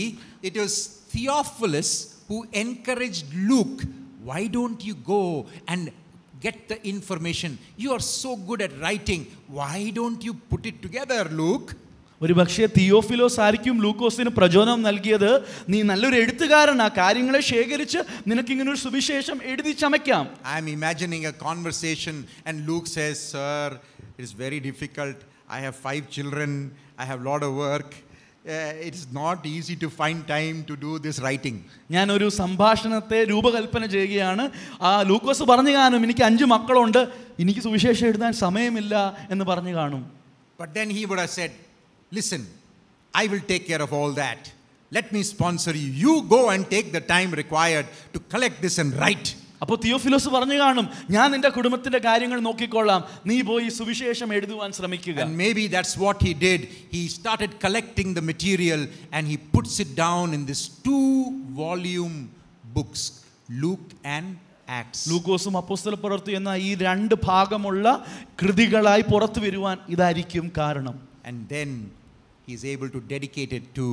it was Theophilus who encouraged Luke, why don't you go and get the information? You are so good at writing. Why don't you put it together, Luke? ഒരു പക്ഷേ തിയോഫിലോസ് ആയിരിക്കും ലൂക്കോസിന് പ്രചോദനം നൽകിയത് നീ നല്ലൊരു എഴുത്തുകാരനാ കാര്യങ്ങളെ ശേഖരിച്ച് നിനക്കിങ്ങനെ ഒരു സുവിശേഷം എഴുതി ചമയ്ക്കാം I'm imagining a conversation, and Luke says, Sir, it is very difficult. I have five children, I have a lot of work. Uh, it's not easy to find time to do this writing. ഞാനൊരു സംഭാഷണത്തെ രൂപകൽപ്പന ചെയ്യുകയാണ് ആ ലൂക്കോസ് പറഞ്ഞു കാണും എനിക്ക് അഞ്ച് മക്കളുണ്ട് എനിക്ക് സുവിശേഷം എഴുതാൻ സമയമില്ല എന്ന് പറഞ്ഞു കാണും But then he would have said, Listen, I will take care of all that. Let me sponsor you. You go and take the time required to collect this and write. അപ്പോൾ തിയോഫിലോസ് പറഞ്ഞു കാണും ഞാൻ നിന്റെ കുടുംബത്തിന്റെ കാര്യങ്ങൾ നോക്കിക്കൊള്ളാം നീ പോയി സുവിശേഷം എഴുതുവാൻ ശ്രമിക്കുക And maybe that's what he did. He started collecting the material and he puts it down in this two volume books, Luke and Acts. ലൂക്കോസും അപ്പോസ്തല പ്രവൃത്തി എന്ന ഈ രണ്ട് ഭാഗമുള്ള കൃതികളായി പുറത്തു വരുവാൻ ഇതായിരിക്കും കാരണം And then he's able to dedicate it to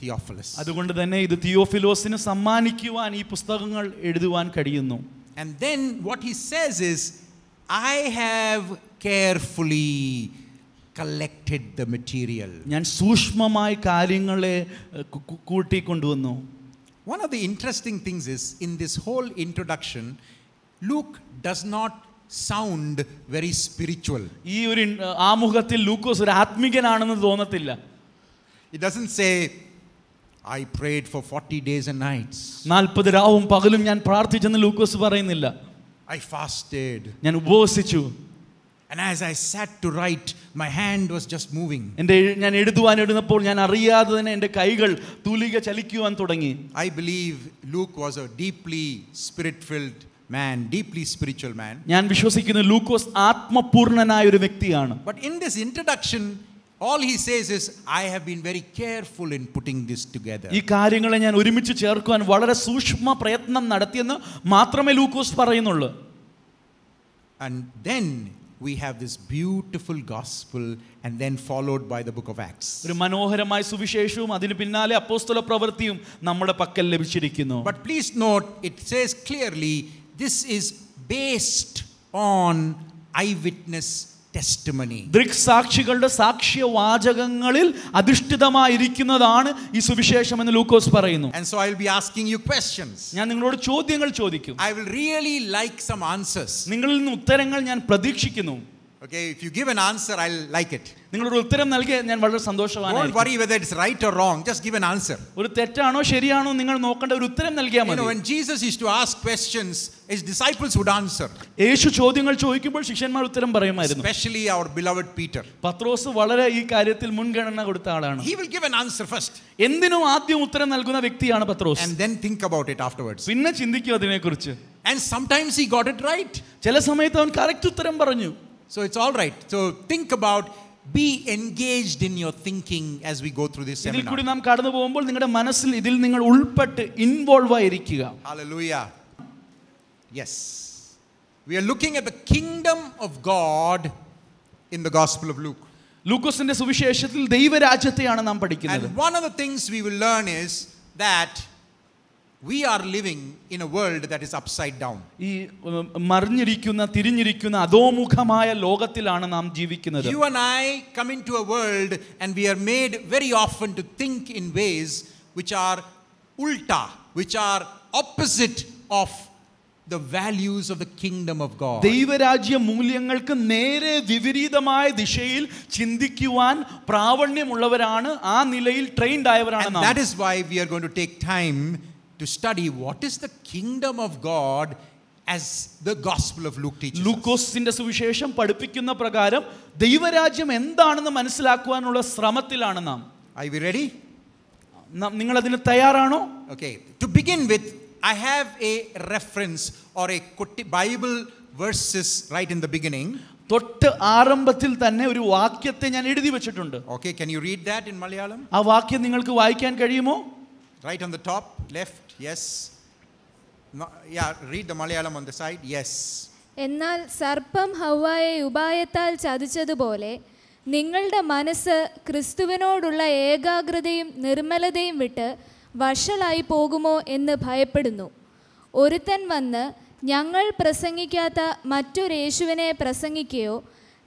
Theophilus. അതുകൊണ്ട് തന്നെ ഇത് തിയോഫിലോസിന് സമ്മാനിക്കുവാൻ ഈ പുസ്തകങ്ങൾ എഴുതുവാൻ കഴിയുന്നു And then what he says is, I have carefully collected the material. ഞാൻ സൂക്ഷ്മമായി കാര്യങ്ങളെ ഏഹ്, കു- കു- കൂട്ടിക്കൊണ്ടുവന്നു One of the interesting things is, in this whole introduction, Luke does not sound very spiritual. ഈ ഒരു ഇൻ- ആമുഖത്തിൽ ലൂക്കോസ് ഒരു ആത്മികനാണെന്ന് തോന്നത്തില്ല He doesn't say, I prayed for 40 days and nights. നാൽപ്പത് രാവും പകലും ഞാൻ പ്രാർത്ഥിച്ചെന്ന് ലൂക്കോസ് പറയുന്നില്ല I fasted. ഞാൻ ഉപവസിച്ചു And as I sat to write, my hand was just moving. എൻ്റെ എഴു- ഞാൻ എഴുതുവാൻ എഴുന്നപ്പോൾ ഞാൻ അറിയാതെ തന്നെ എൻ്റെ കൈകൾ തൂലിക ചലിക്കുവാൻ തുടങ്ങി I believe Luke was a deeply spirit filled man, deeply spiritual man. ഞാൻ വിശ്വസിക്കുന്ന ലൂക്കോസ് ആത്മപൂർണനായ ഒരു വ്യക്തിയാണ് But in this introduction, all he says is, I have been very careful in putting this together. ഈ കാര്യങ്ങളെ ഞാൻ ഒരുമിച്ച് ചേർക്കുവാൻ വളരെ സൂക്ഷ്മ പ്രയത്നം നടത്തിയെന്ന് മാത്രമേ ലൂക്കോസ് പറയുന്നുള്ളൂ And then we have this beautiful gospel, and then followed by the book of Acts. ഒരു മനോഹരമായ സുവിശേഷവും അതിന് പിന്നാലെ അപ്പോസ്തല പ്രവൃത്തിയും നമ്മുടെ പക്കൽ ലഭിച്ചിരിക്കുന്നു But please note, it says clearly, this is based on eyewitness testimony. ദൃക്സാക്ഷികളുടെ സാക്ഷ്യവാചകങ്ങളിൽ അധിഷ്ഠിതമായിരിക്കുന്നതാണ് ഈ സുവിശേഷം എന്ന് ലൂക്കോസ് പറയുന്നു And so I'll be asking you questions. ഞാൻ നിങ്ങളോട് ചോദ്യങ്ങൾ ചോദിക്കും I will really like some answers. നിങ്ങളിൽ നിന്ന് ഉത്തരങ്ങൾ ഞാൻ പ്രതീക്ഷിക്കുന്നു Okay, if you give an answer, I'll like it. നിങ്ങളൊരു ഉത്തരം നൽകിയ ഞാൻ വളരെ Don't സന്തോഷവാനായിരിക്കും worry whether it's right or wrong, just give an answer. ഒരു തെറ്റാണോ ശരിയാണോ നിങ്ങൾ നോക്കേണ്ട ഒരു ഉത്തരം നൽകിയാൽ You know, മതി when Jesus used to ask questions, his disciples would answer, യേശു ചോദ്യങ്ങൾ ചോദിക്കുമ്പോൾ ശിഷ്യന്മാർ ഉത്തരം പറയുമായിരുന്നു especially our beloved Peter. പത്രോസ് വളരെ ഈ കാര്യത്തിൽ മുൻഗണന കൊടുത്ത ആളാണ് He will give an answer first എന്തിനും ആദ്യം ഉത്തരം നൽകുന്ന വ്യക്തിയാണ് പത്രോസ് and then think about it afterwards. പിന്നെ ചിന്തിക്കും അതിനെക്കുറിച്ച് And sometimes he got it right. ചില സമയത്ത് അവൻ കറക്റ്റ് ഉത്തരം പറഞ്ഞു So it's all right. So think about, be engaged in your thinking as we go through this ഇതിൽ seminar. കൂടി നാം കടന്നു പോകുമ്പോൾ നിങ്ങളുടെ മനസ്സിൽ ഇതിൽ നിങ്ങൾ ഉൾപ്പെട്ട് ഇൻവോൾവ് ആയിരിക്കുക Hallelujah. Yes. We are looking at the kingdom of God in the Gospel of Luke. ലൂക്കോസിന്റെ സുവിശേഷത്തിൽ ദൈവരാജ്യത്തെയാണ് നാം പഠിക്കുന്നത് And one of the things we will learn is that we are living in a world that is upside down. ഈ ഉം, മറിഞ്ഞിരിക്കുന്ന തിരിഞ്ഞിരിക്കുന്ന അധോമുഖമായ ലോകത്തിലാണ് നാം ജീവിക്കുന്നത് You and I come into a world and we are made very often to think in ways which are ulta, which are opposite of the values of the kingdom of God. ദൈവരാജ്യ മൂല്യങ്ങൾക്ക് നേരെ വിപരീതമായ ദിശയിൽ ചിന്തിക്കുവാൻ പ്രാവണ്യമുള്ളവരാണ് ആ നിലയിൽ trained ആയവരാണ് And നാം that is why we are going to take time to study what is the kingdom of God as the Gospel of Luke teaches. us. ലൂക്കോസിന്റെ സുവിശേഷം പഠിപ്പിക്കുന്ന പ്രകാരം ദൈവരാജ്യം എന്താണെന്ന് മനസ്സിലാക്കുവാനുള്ള ശ്രമത്തിലാണ് നാം Are we ready? ന- നിങ്ങൾ അതിന് തയ്യാറാണോ Okay. To begin with, I have a reference or a quote- Bible verses right in the beginning. തൊട്ട് ആരംഭത്തിൽ തന്നെ ഒരു വാക്യത്തെ ഞാൻ എഴുതി വെച്ചിട്ടുണ്ട് Okay, can you read that in Malayalam? ആ വാക്യം നിങ്ങൾക്ക് വായിക്കാൻ കഴിയുമോ Right on the top, left, yes. No, yeah, read the Malayalam on the side, yes. എന്നാൽ സർപ്പം ഹൗവായെ ഉപായത്താൽ ചതിച്ചതുപോലെ നിങ്ങളുടെ മനസ്സ് ക്രിസ്തുവിനോടുള്ള ഏകാഗ്രതയും നിർമ്മലതയും വിട്ട് വഷളായി പോകുമോ എന്ന് ഭയപ്പെടുന്നു ഒരുത്തൻ വന്ന് ഞങ്ങൾ പ്രസംഗിക്കാത്ത മറ്റൊരു യേശുവിനെ പ്രസംഗിക്കുകയോ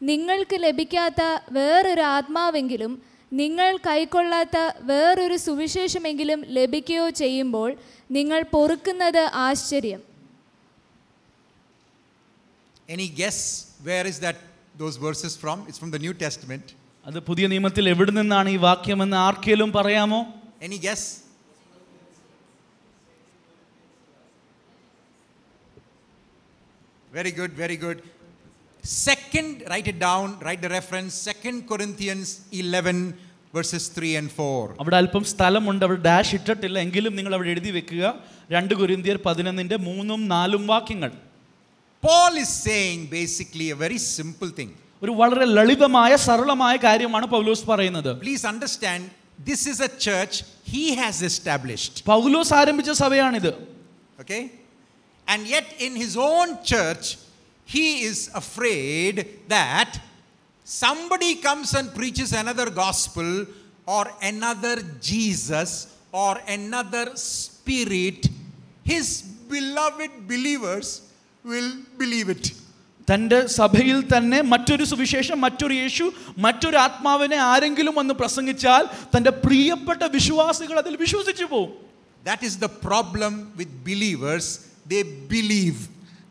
നിങ്ങൾക്ക് ലഭിക്കാത്ത വേറൊരു ആത്മാവെങ്കിലും നിങ്ങൾ കൈക്കൊള്ളാത്ത വേറൊരു സുവിശേഷമെങ്കിലും ലഭിക്കുകയോ ചെയ്യുമ്പോൾ നിങ്ങൾ പൊറുക്കുന്നത് ആശ്ചര്യം. Any guess where is that those verses from it's from the New Testament അത് പുതിയ നിയമത്തിൽ എവിടെ നിന്നാണ് ഈ വാക്യം എന്ന് ആർക്കെങ്കിലും പറയാമോ? Any guess very good very good Second, write it down, write the reference. Second Corinthians 11, verses 3 and 4. അവിടെ അല്പം സ്ഥലമുണ്ട് അവിടെ ഡാഷ് ഇട്ടിട്ടില്ല എങ്കിലും നിങ്ങൾ അവിടെ എഴുതി വെക്കുക രണ്ട് കുരിന്തിയർ പതിനൊന്നിന്റെ മൂന്നും നാലും വാക്യങ്ങൾ Paul is saying basically a very simple thing. ഒരു വളരെ ലളിതമായ സരളമായ കാര്യമാണ് പൗലോസ് പറയുന്നത് Please understand, this is a church he has established. പൗലോസ് ആരംഭിച്ച സഭയാണിത് Okay? And yet, in his own church, he is afraid that somebody comes and preaches another gospel or another Jesus or another spirit. His beloved believers will believe it. തൻ്റെ സഭയിൽ തന്നെ മറ്റൊരു സുവിശേഷം മറ്റൊരു യേശു മറ്റൊരു ആത്മാവിനെ ആരെങ്കിലും വന്ന് പ്രസംഗിച്ചാൽ തൻ്റെ പ്രിയപ്പെട്ട വിശ്വാസികൾ അതിൽ വിശ്വസിച്ചു പോകും That is the problem with believers. They believe.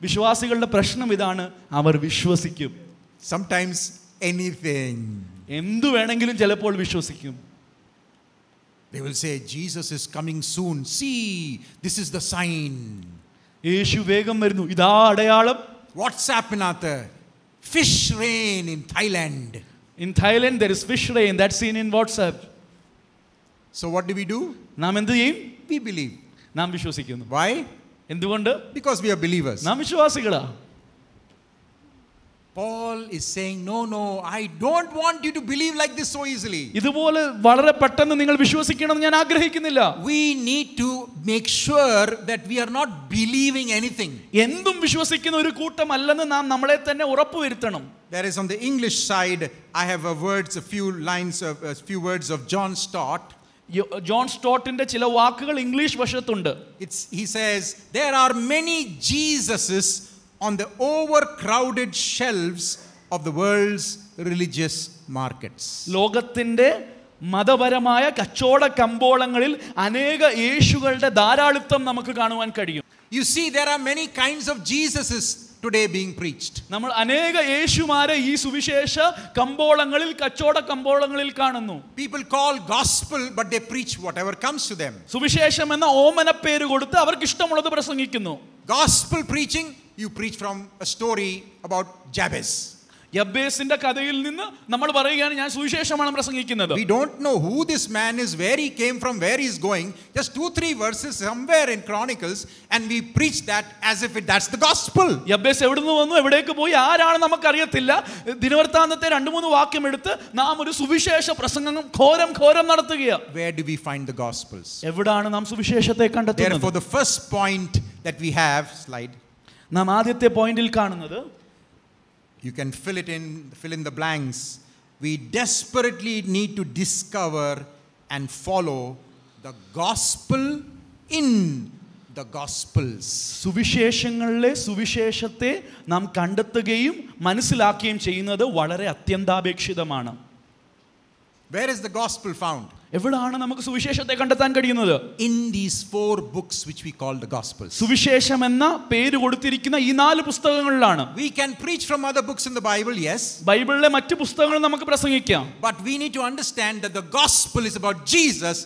വിശ്വാസികളുടെ പ്രശ്നം ഇതാണ് അവർ വിശ്വസിക്കും Sometimes anything. എന്തു വേണമെങ്കിലും ചിലപ്പോൾ വിശ്വസിക്കും They will say, Jesus is coming soon. See, this is the sign. യേശു വേഗം വരുന്നു ഇതാ അടയാളം WhatsApp in Fish rain in Thailand. In Thailand there is fish rain that scene in WhatsApp So what do we do? നാം എന്ത് ചെയ്യും We believe. നാം വിശ്വസിക്കുന്നു Why? എന്തുകൊണ്ട് Because we are believers. നാം വിശ്വാസികളാ Paul is saying, No, no, I don't want you to believe like this so easily. ഇതുപോലെ വളരെ പെട്ടെന്ന് നിങ്ങൾ വിശ്വസിക്കണം ഞാൻ ആഗ്രഹിക്കുന്നില്ല We need to make sure that we are not believing anything. എന്തും വിശ്വസിക്കുന്ന ഒരു കൂട്ടമല്ലെന്ന് നാം നമ്മളെ തന്നെ ഉറപ്പുവരുത്തണം There is on the English side, I have a words, a few lines of, a few words of John Stott. യോ- John സ്റ്റോട്ടിന്റെ ചില വാക്കുകൾ English വശത്തുണ്ട് It's, he says, There are many Jesuses on the overcrowded shelves of the world's religious markets. ലോകത്തിന്റെ മതപരമായ കച്ചവട കമ്പോളങ്ങളിൽ അനേക യേശുകളുടെ ധാരാളിത്തം നമുക്ക് കാണുവാൻ കഴിയും You see, there are many kinds of Jesuses today being preached. നമ്മൾ അനേക യേശുമാരെ ഈ സുവിശേഷ കമ്പോളങ്ങളിൽ കച്ചവട കമ്പോളങ്ങളിൽ കാണുന്നു People call gospel, but they preach whatever comes to them. സുവിശേഷം എന്ന ഓമന പേര് കൊടുത്ത് അവർക്ക് ഇഷ്ടമുള്ളത് പ്രസംഗിക്കുന്നു Gospel preaching, you preach from a story about Jabez. യബേസിന്റെ കഥയിൽ നിന്ന് നമ്മൾ പറയുകയാണ് ഞാൻ സുവിശേഷമാണ് പ്രസംഗിക്കുന്നത്. We don't know who this man is where he came from where is going just two three verses somewhere in Chronicles and we preach that as if it that's the gospel Jabez എവിടുന്ന് വന്നു എവിടേക്ക് പോയി ആരാണ് നമുക്കറിയത്തില്ല. ദിനവൃത്താന്തത്തെ രണ്ട് മൂന്ന് വാക്യം എടുത്ത് നാം ഒരു സുവിശേഷ പ്രസംഗം ഘോരം ഘോരം നടത്തുകയാണ്. Where do we find the gospels എവിടാണ് നാം സുവിശേഷത്തെ കണ്ടെത്തുന്നത്? For the first point that we have slide നാം ആദ്യത്തെ പോയിന്റിൽ കാണുന്നത് you can fill it in, fill in the blanks. We desperately need to discover and follow the gospel in the gospels. സുവിശേഷങ്ങളിലെ സുവിശേഷത്തെ നാം കണ്ടെത്തുകയും മനസ്സിലാക്കുകയും ചെയ്യുന്നത് വളരെ അത്യന്താപേക്ഷിതമാണ് Where is the gospel found? എവിടാണ് നമുക്ക് സുവിശേഷത്തെ കണ്ടെത്താൻ കഴിയുന്നത്? In these four books which we call the gospel സുവിശേഷം എന്ന പേര് കൊടുത്തിരിക്കുന്ന ഈ നാല് പുസ്തകങ്ങളിലാണ്. We can preach from other books in the Bible yes ബൈബിളിലെ മറ്റ് പുസ്തകങ്ങൾ നമുക്ക് പ്രസംഗിക്കാം. But we need to understand the gospel is about Jesus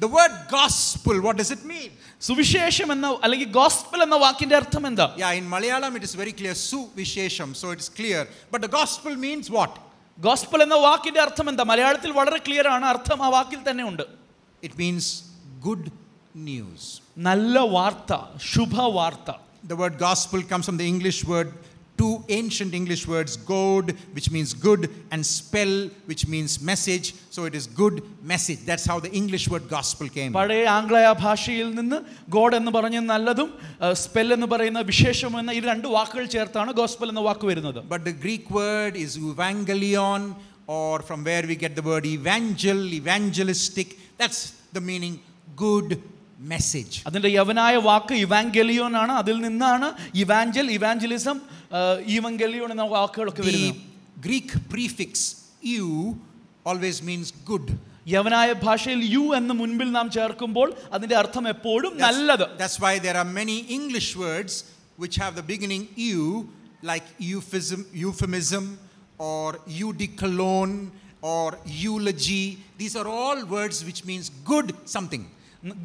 The word gospel, what does it mean? സുവിശേഷം എന്ന അല്ലെങ്കിൽ ഗോസ്പൽ എന്ന വാക്കിന്റെ അർത്ഥം എന്താ Yeah, in Malayalam it is very clear, su vishesham, so it is clear. But the gospel means what? Gospel എന്ന വാക്കിന്റെ അർത്ഥം എന്താ മലയാളത്തിൽ വളരെ ക്ലിയർ ആണ് അർത്ഥം ആ വാക്കിൽ തന്നെ ഉണ്ട് It means good news. നല്ല വാർത്ത ശുഭവാർത്ത The word gospel comes from the English word, two ancient English words, god, which means good, and spell, which means message. So it is good message. That's how the English word gospel came. പഴയ ആംഗ്ലേയ ഭാഷയിൽ നിന്ന് God എന്ന് പറഞ്ഞ നല്ലതും spell എന്ന് പറയുന്ന വിശേഷം എന്ന ഈ രണ്ട് വാക്കുകൾ ചേർത്താണ് ഗോസ്പൽ എന്ന വാക്ക് വരുന്നത് But the Greek word is evangelion, or from where we get the word evangel, evangelistic. That's the meaning good message. അതിന്റെ യവനായ വാക്ക് ഇവാങ്കെലിയോൻ ആണ് അതിൽ നിന്നാണ് ഇവാഞ്ചൽ ഇവാഞ്ചലിസം ഈവങ്കെലിയോൺ എന്ന വാക്കുകളൊക്കെ The വരുന്നത് Greek prefix eu always means good. യവനായ ഭാഷയിൽ യു എന്ന് മുൻപിൽ നാം ചേർക്കുമ്പോൾ അതിന്റെ അർത്ഥം എപ്പോഴും That's- നല്ലത് That's why there are many English words which have the beginning eu, like euphemism, euphemism or eudicologne or eulogy. These are all words which means good something.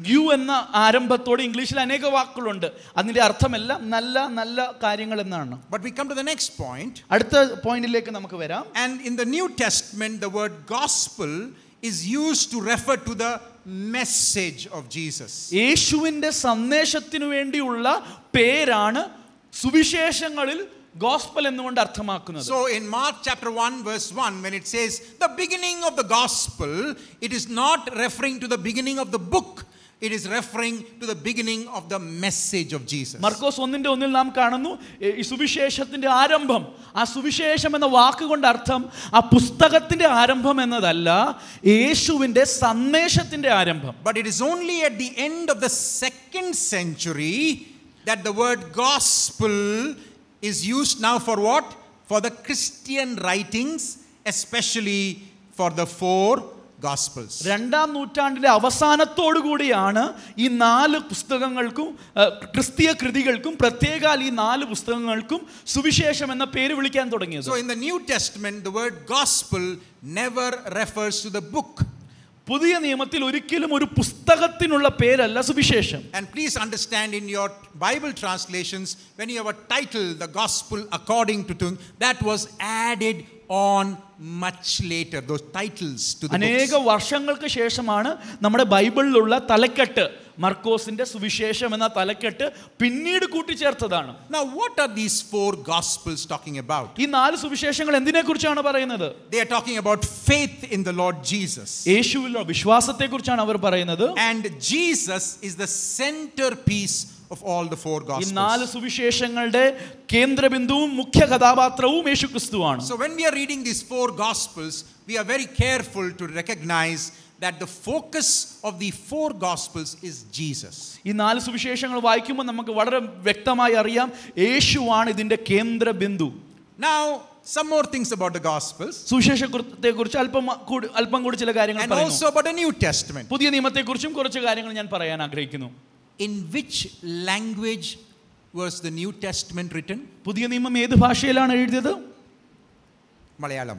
eu എന്ന ആരംഭത്തോടെ ഇംഗ്ലീഷിൽ അനേക വാക്കുകളുണ്ട്. അതിന്റെ അർത്ഥമെല്ലാം നല്ല നല്ല കാര്യങ്ങൾ എന്നാണ്. But we come to the next point അടുത്ത പോയിന്റിലേക്ക് നമുക്ക് വരാം. And in the New Testament the word gospel is used to refer to the message of Jesus യേശുവിന്റെ സന്ദേശത്തിനു വേണ്ടിയുള്ള പേരാണ് സുവിശേഷങ്ങളിൽ ഗോസ്പൽ എന്നുകൊണ്ട് അർത്ഥമാക്കുന്നത് So in Mark chapter 1, verse 1, when it says the beginning of the gospel, it is not referring to the beginning of the book, it is referring to the beginning of the message of Jesus. മർക്കോസ് ഒന്നിന്റെ ഒന്നിൽ നാം കാണുന്നു ഏ, ഈ സുവിശേഷത്തിന്റെ ആരംഭം ആ സുവിശേഷം എന്ന വാക്കുകൊണ്ട് അർത്ഥം ആ പുസ്തകത്തിന്റെ ആരംഭം എന്നതല്ല യേശുവിന്റെ സന്ദേശത്തിന്റെ ആരംഭം But it is only at the end of the second century that the word gospel is used now for what? For the Christian writings, especially for the four gospels. രണ്ടാം നൂറ്റാണ്ടിന്റെ അവസാനത്തോടു കൂടിയാണ് ഈ നാല് പുസ്തകങ്ങൾക്കും ഏ, ക്രിസ്തീയ കൃതികൾക്കും പ്രത്യേകാൽ ഈ നാല് പുസ്തകങ്ങൾക്കും സുവിശേഷം എന്ന പേര് വിളിക്കാൻ തുടങ്ങിയത് So in the New Testament, the word gospel never refers to the book. പുതിയ നിയമത്തിൽ ഒരിക്കലും ഒരു പുസ്തകത്തിനുള്ള പേരല്ല സുവിശേഷം And please understand in your Bible translations, when you have a title, the gospel according to Tung, that was added on much later, those titles to the അനേക books. വർഷങ്ങൾക്ക് ശേഷമാണ് നമ്മുടെ ബൈബിളിലുള്ള തലക്കെട്ട് മർക്കോസിന്റെ സുവിശേഷം എന്ന തലക്കെട്ട് പിന്നീട് കൂട്ടിച്ചേർത്തതാണ് Now, what are these four gospels talking about? ഈ നാല് സുവിശേഷങ്ങൾ എന്തിനെ കുറിച്ചാണ് പറയുന്നത് They are talking about faith in the Lord Jesus. യേശുവിലോ വിശ്വാസത്തെ കുറിച്ചാണ് അവർ പറയുന്നത് And Jesus is the centerpiece of all the four ഈ നാല് gospels. സുവിശേഷങ്ങളുടെ കേന്ദ്രബിന്ദുവും മുഖ്യ കഥാപാത്രവും യേശു ക്രിസ്തുവാണ് So, when we are reading these four gospels, we are very careful to recognize that the focus of the four gospels is Jesus. ഈ നാല് സുവിശേഷങ്ങൾ വായിക്കുമ്പോൾ നമുക്ക് വളരെ വ്യക്തമായി അറിയാം യേശുവാണ് ഇതിന്റെ കേന്ദ്ര Bindu Now, some more things about the Gospels സുവിശേഷത്തെ കുറിച്ച് അല്പം കൂടി അല്പം കൂടി ചില കാര്യങ്ങൾ and പറയുന്നു also about the New Testament. പുതിയ നിയമത്തെക്കുറിച്ചും കുറച്ച് കാര്യങ്ങൾ ഞാൻ പറയാൻ ആഗ്രഹിക്കുന്നു In which language was the New Testament written? പുതിയ നിയമം ഏത് ഭാഷയിലാണ് എഴുതിയത് Malayalam.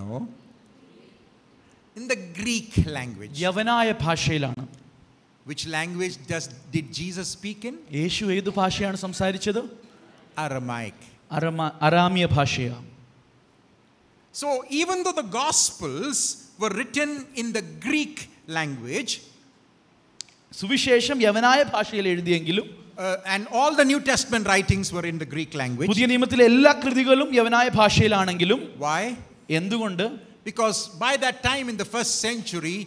No. In the Greek language. യവനായ ഭാഷയിലാണ് Which language does did Jesus speak in? യേശു ഏത് ഭാഷയാണ് സംസാരിച്ചത് Aramaic. അറമ അറാമിയ ഭാഷയാണ് So even though the Gospels were written in the Greek language, സുവിശേഷം യവനായ ഭാഷയിൽ എഴുതിയെങ്കിലും uh, and all the New Testament writings were in the Greek language. പുതിയ നിയമത്തിലെ എല്ലാ കൃതികളും യവനായ ഭാഷയിലാണെങ്കിലും Why? എന്തുകൊണ്ട് Because by that time in the first century,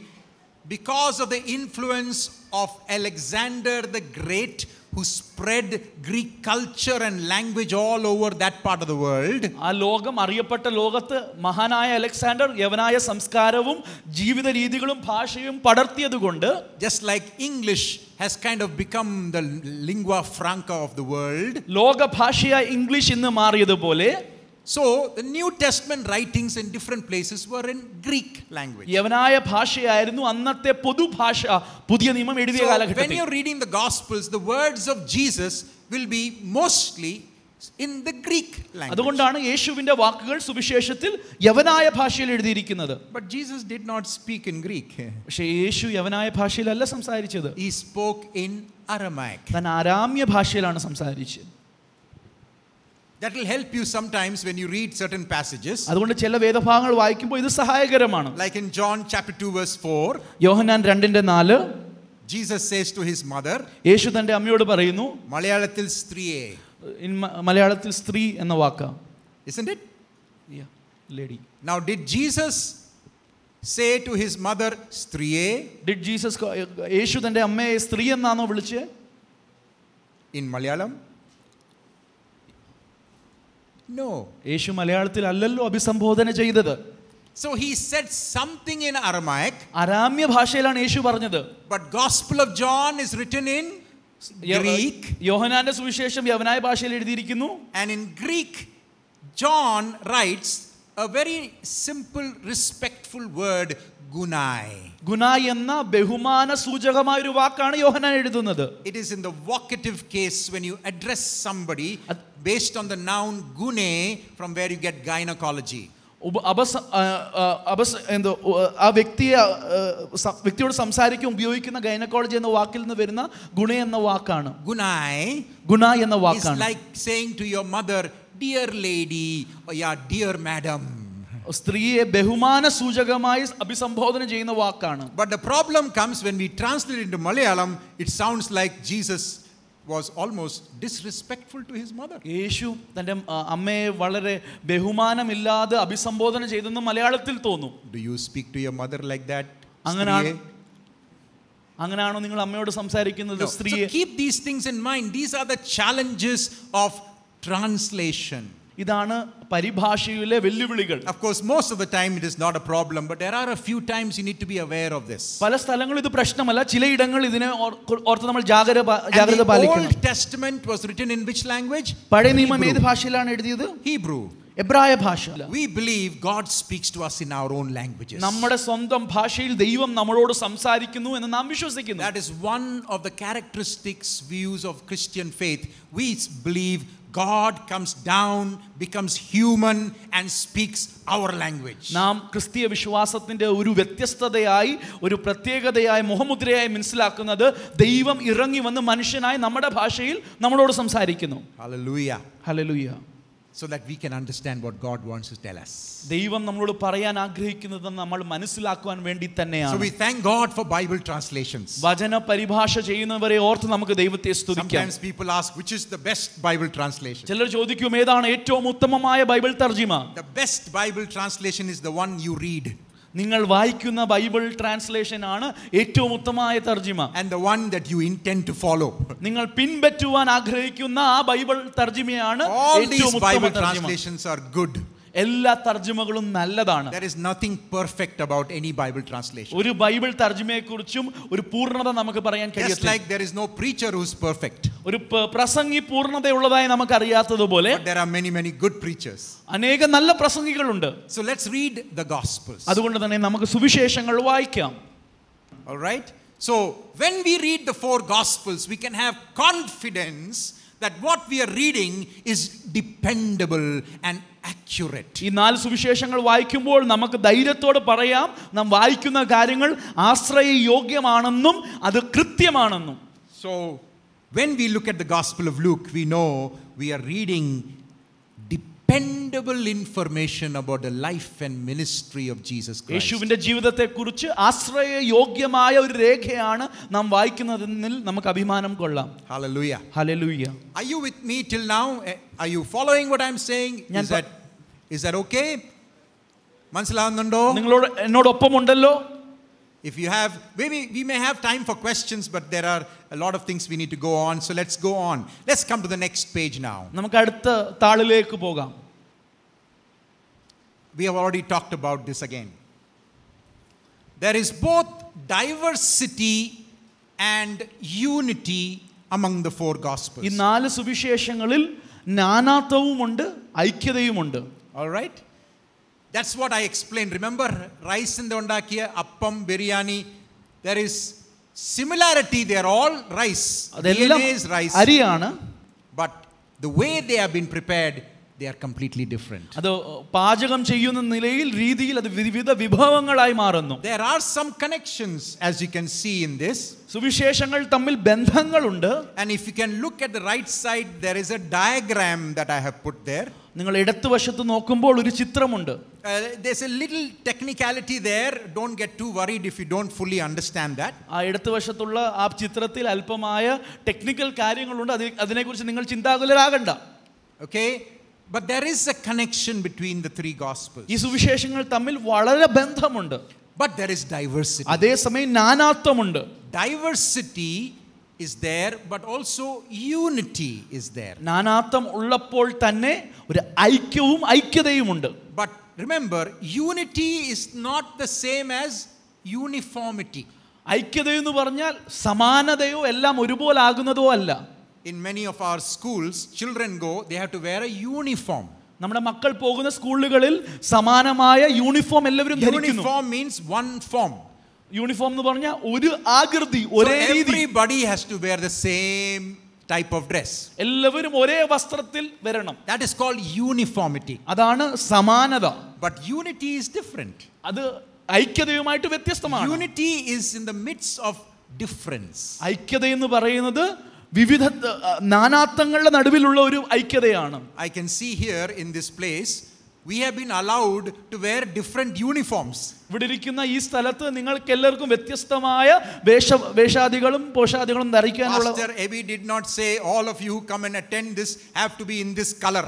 because of the influence of Alexander the Great, who spread Greek culture and language all over that part of the world, ആ ലോകം അറിയപ്പെട്ട ലോകത്ത് മഹാനായ അലക്സാണ്ടർ യവനായ സംസ്കാരവും ജീവിത രീതികളും ഭാഷയും പടർത്തിയതുകൊണ്ട് just like English has kind of become the lingua franca of the world, ലോക ഭാഷയായ ഇംഗ്ലീഷ് ഇന്ന് മാറിയതുപോലെ so the New Testament writings in different places were in Greek language. യവനായ ഭാഷയായിരുന്നു അന്നത്തെ പൊതുഭാഷ പുതിയ നിയമം എഴുതിയ So when കാലഘട്ടത്തിൽ you're reading the Gospels, the words of Jesus will be mostly in the Greek language. അതുകൊണ്ടാണ് യേശുവിന്റെ വാക്കുകൾ സുവിശേഷത്തിൽ യവനായ ഭാഷയിൽ എഴുതിയിരിക്കുന്നത് But Jesus did not speak in Greek. പക്ഷേ യേശു യവനായ ഭാഷയിലല്ല സംസാരിച്ചത് He spoke in Aramaic. താൻ ആരാമ്യ ഭാഷയിലാണ് സംസാരിച്ചത് That will help you sometimes when you read certain passages. അതുകൊണ്ട് ചില വേദഭാഗങ്ങൾ വായിക്കുമ്പോൾ ഇത് സഹായകരമാണ് Like in John chapter 2, verse 4, Yohanan രണ്ടിന്റെ നാല് Jesus says to his mother, യേശു തന്റെ അമ്മയോട് പറയുന്നു Malayalatil Striye. ഇൻ മ- മലയാളത്തിൽ സ്ത്രീ എന്ന വാക്ക Isn't it? Lady Now, did Jesus say to his mother, Striye, did Jesus ക- യേശു തന്റെ അമ്മയെ സ്ത്രീ എന്നാണോ വിളിച്ച് in Malayalam? No. യേശു മലയാളത്തിൽ അല്ലല്ലോ അഭിസംബോധന ചെയ്തത് So he said something in Aramaic, അരാമ്യ ഭാഷയിലാണ് യേശു പറഞ്ഞത് but Gospel of John is written in Greek. യോഹനാന്റെ സുവിശേഷം യവനായ ഭാഷയിൽ എഴുതിയിരിക്കുന്നു And in Greek, John writes a very simple, respectful word, ഗുണായ് ഗുണായ് എന്ന ബഹുമാന സൂചകമായ ഒരു വാക്കാണ് യോഹനാൻ എഴുതുന്നത്. It is in the vocative case when you address somebody based on the noun gune from where you get gynaecology അപസ അപസ എന്തോ ആ വ്യക്തിയെ വ്യക്തിയോട് സംസാരിക്കാൻ ഉപയോഗിക്കുന്ന ഗൈനക്കോളജി എന്ന വാക്കിൽ നിന്ന് വരുന്ന ഗുണ എന്ന വാക്കാണ്. ഗുണായ് ഗുണ എന്ന വാക്കാണ്. Like saying to your mother dear lady yeah dear madam സ്ത്രീയെ ബഹുമാന സൂചകമായി അഭിസംബോധന ചെയ്യുന്ന വാക്കാണ് But the problem comes when we translate it into Malayalam, it sounds like Jesus was almost disrespectful to his mother. യേശു തൻ്റെ ആ, അമ്മയെ വളരെ ബഹുമാനമില്ലാതെ അഭിസംബോധന ചെയ്തെന്ന് മലയാളത്തിൽ തോന്നും Do you speak to your mother like that? അങ്ങനാണ്- സ്ത്രീയെ? അങ്ങനെയാണോ നിങ്ങൾ അമ്മയോട് സംസാരിക്കുന്നത് No. So സ്ത്രീയെ keep these things in mind. These are the challenges of translation. ഇതാണ് പരിഭാഷയിലെ വെല്ലുവിളികൾ Of course, most of the time it is not a problem, but there are a few times you need to be aware of this. പല സ്ഥലങ്ങളും ഇത് പ്രശ്നമല്ല ചിലയിടങ്ങൾ ഇതിനെ or- ഓർത്ത് നമ്മൾ ജാഗ്രത പാ- And ജാഗ്രത the പാലിക്കണം Old Testament was written in which language? പഴയ നിയമം ഏത് Hebrew. ഭാഷയിലാണ് എഴുതിയത് Hebrew. എബ്രായ ഭാഷ We believe God speaks to us in our own languages. നമ്മുടെ സ്വന്തം ഭാഷയിൽ ദൈവം നമ്മളോട് സംസാരിക്കുന്നു എന്ന് നാം വിശ്വസിക്കുന്നു That is one of the characteristics, views of Christian faith. We s- believe God comes down, becomes human, and speaks our language. നാം ക്രിസ്തീയ വിശ്വാസത്തിന്റെ ഒരു വ്യത്യസ്തതയായി ഒരു പ്രത്യേകതയായി മുഖമുദ്രയായി മനസ്സിലാക്കുന്നത് ദൈവം ഇറങ്ങി വന്ന് മനുഷ്യനായി നമ്മുടെ ഭാഷയിൽ നമ്മളോട് സംസാരിക്കുന്നു Hallelujah. Hallelujah So that we can understand what God wants to tell us. ദൈവം നമ്മളോട് പറയാൻ ആഗ്രഹിക്കുന്നത് നമ്മൾ മനസ്സിലാക്കുവാൻ വേണ്ടി So തന്നെയാണ് we thank God for Bible translations. വചന പരിഭാഷ ചെയ്യുന്നവരെ ഓർത്ത് നമുക്ക് ദൈവത്തെ സ്തുതിക്കാം Sometimes people ask, which is the best Bible translation? ചിലർ ചോദിക്കും ഏതാണ് ഏറ്റവും ഉത്തമമായ ബൈബിൾ തർജിമ The best Bible translation is the one you read നിങ്ങൾ വായിക്കുന്ന ബൈബിൾ ട്രാൻസ്ലേഷൻ ആണ് ഏറ്റവും ഉത്തമമായ തർജിമ and the one that you intend to follow നിങ്ങൾ പിൻപറ്റുവാൻ ആഗ്രഹിക്കുന്ന ആ ബൈബിൾ തർജിമയാണ് ഏറ്റവും ഉത്തമമായ ട്രാൻസ്ലേഷൻസ് ആർ ഗുഡ് എല്ലാ തർജ്ജിമകളും നല്ലതാണ് There is nothing perfect about any Bible translation. ഒരു ബൈബിൾ തർജ്ജിമയെക്കുറിച്ചും ഒരു പൂർണ്ണത നമുക്ക് പറയാൻ Just കഴിയത്തില്ല like there is no preacher who's perfect, ഒരു പ- പ്രസംഗി പൂർണ്ണതയുള്ളതായി നമുക്ക് അറിയാത്തതുപോലെ but there are many, many good preachers. അനേകം നല്ല പ്രസംഗികളുണ്ട് So let's read the Gospels. അതുകൊണ്ട് തന്നെ നമുക്ക് സുവിശേഷങ്ങൾ വായിക്കാം All right? So when we read the four Gospels, we can have confidence that what we are reading is dependable and accurate. ഈ നാല് സുവിശേഷങ്ങൾ വായിക്കുമ്പോൾ നമുക്ക് ധൈര്യത്തോടെ പറയാം നാം വായിക്കുന്ന കാര്യങ്ങൾ ആശ്രയയോഗ്യമാണെന്നും അത് കൃത്യമാണെന്നും So when we look at the Gospel of Luke, we know we are reading dependable information about the life and ministry of Jesus Christ. യേശുവിന്റെ ജീവിതത്തെക്കുറിച്ച് ആശ്രയയോഗ്യമായ ഒരു രേഖയാണ് നാം വായിക്കുന്നതെന്നിൽ നമുക്ക് അഭിമാനം കൊള്ളാം Hallelujah. Hallelujah Are you with me till now? Eh, Are you following what I'm saying? ഞാൻ Is that, is that okay? മനസ്സിലാവുന്നുണ്ടോ നിങ്ങളോട് എന്നോടൊപ്പമുണ്ടല്ലോ If you have, maybe we may have time for questions, but there are a lot of things we need to go on. So let's go on. Let's come to the next page now. നമുക്ക് അടുത്ത താളിലേക്ക് പോകാം We have already talked about this again. There is both diversity and unity among the four Gospels. ഈ നാല് സുവിശേഷങ്ങളിൽ നാനാത്വവുമുണ്ട് ഐക്യതയുമുണ്ട് All right? That's what I explained. Remember, rice in the ondakiya, appam, biryani, there is similarity. They are all rice. അതെല്ലാം DNA is rice. അരിയാണ് But the way they have been prepared, they are completely different. അത് പാചകം ചെയ്യുന്ന നിലയിൽ രീതിയിൽ അത് വിവിധ വിഭവങ്ങളായി മാറുന്നു There are some connections, as you can see in this. സുവിശേഷങ്ങൾ തമ്മിൽ ബന്ധങ്ങളുണ്ട് And if you can look at the right side, there is a diagram that I have put there. നിങ്ങൾ ഇടത്ത് നോക്കുമ്പോൾ ഒരു ചിത്രമുണ്ട് Uh, there's a little technicality there. Don't get too worried if you don't fully understand that. ആ ഇടത്തുവശത്തുള്ള ആ ചിത്രത്തിൽ അല്പമായ technical കാര്യങ്ങളുണ്ട് അതിനെക്കുറിച്ച് നിങ്ങൾ ചിന്താകുലരാകണ്ട Okay? But there is a connection between the three Gospels. ഈ സുവിശേഷങ്ങൾ തമ്മിൽ വളരെ ബന്ധമുണ്ട് But there is diversity. അതേസമയം നാനാത്വമുണ്ട് Diversity is there, but also unity is there. നാനാത്വം ഉള്ളപ്പോൾ തന്നെ ഒരു ഐക്യവും ഐക്യതയുമുണ്ട് But remember, unity is not the same as uniformity. ഐക്യത എന്ന് പറഞ്ഞാൽ സമാനതയോ എല്ലാം ഒരുപോലാകുന്നതോ അല്ല In many of our schools, children go, they have to wear a uniform. നമ്മുടെ മക്കൾ പോകുന്ന സ്കൂളുകളിൽ സമാനമായ യൂണിഫോം എല്ലാവരും Uniform means one form. Uniform എന്ന് പറഞ്ഞാൽ ഒരു ആകൃതി ഒരേ രീതി. Body has to wear the same type of dress എല്ലാവരും ഒരേ വസ്ത്രത്തിൽ വരണം. ദാറ്റ് ഇസ് കോൾഡ് യൂണിഫോമിറ്റി അതാണ് സമാനത. ബട്ട് യൂണിറ്റി ഈസ് ഡിഫറെന്റ് അത് ഐക്യതയുമായിട്ട് വ്യത്യസ്തമാണ്. Unity is in the midst of difference ഐക്യത എന്ന് പറയുന്നത് വിവിധ നാനാത്വങ്ങളുടെ നടുവിലുള്ള ഒരു ഐക്യതയാണ്. I can see here in this place we have been allowed to wear different uniforms. ഇവിടെ ഇരിക്കുന്ന ഈ സ്ഥലത്ത് നിങ്ങൾക്ക് എല്ലാവർക്കും വ്യത്യസ്തമായ വേഷ വേഷാദികളും പോഷാദികളും ധരിക്കാനുള്ള Pastor Ebi did not say, all of you who come and attend this have to be in this color.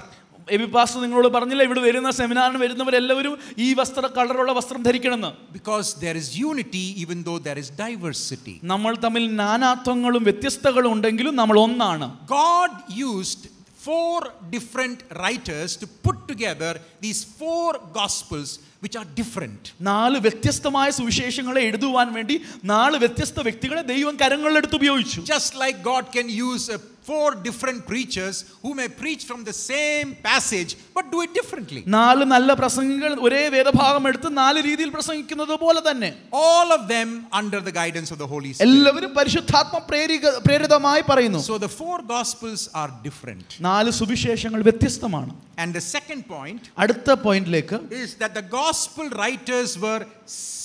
Abi pastor നിങ്ങളോട് പറഞ്ഞില്ല ഇവിടെ വരുന്ന സെമിനാറിന് വരുന്നവരെല്ലാവരും ഈ വസ്ത്ര കളറുള്ള വസ്ത്രം ധരിക്കണമെന്ന് Because there is unity even though there is diversity. നമ്മൾ തമ്മിൽ നാനാത്വങ്ങളും വ്യത്യസ്തകളും ഉണ്ടെങ്കിലും നമ്മൾ ഒന്നാണ് God used four different writers to put together these four gospels which are different. നാല് വ്യത്യസ്തമായ സുവിശേഷങ്ങളെ എഴുതുവാൻ വേണ്ടി നാല് വ്യത്യസ്ത വ്യക്തികളെ ദൈവം കരങ്ങളിലെടുത്ത് ഉപയോഗിച്ചു Just like God can use uh, four different preachers who may preach from the same passage but do it differently. നാല് നല്ല പ്രസംഗികൾ ഒരേ വേദഭാഗം എടുത്ത് നാല് രീതിയിൽ പ്രസംഗിക്കുന്നത് പോലെ തന്നെ All of them under the guidance of the Holy Spirit. എല്ലാവരും പരിശുദ്ധാത്മ പ്രേരിക പ്രേരിതമായി പറയുന്നു So the four gospels are different. നാല് സുവിശേഷങ്ങൾ വ്യത്യസ്തമാണ് And the second point അടുത്ത പോയിന്റിലേക്ക് is that the gospel writers were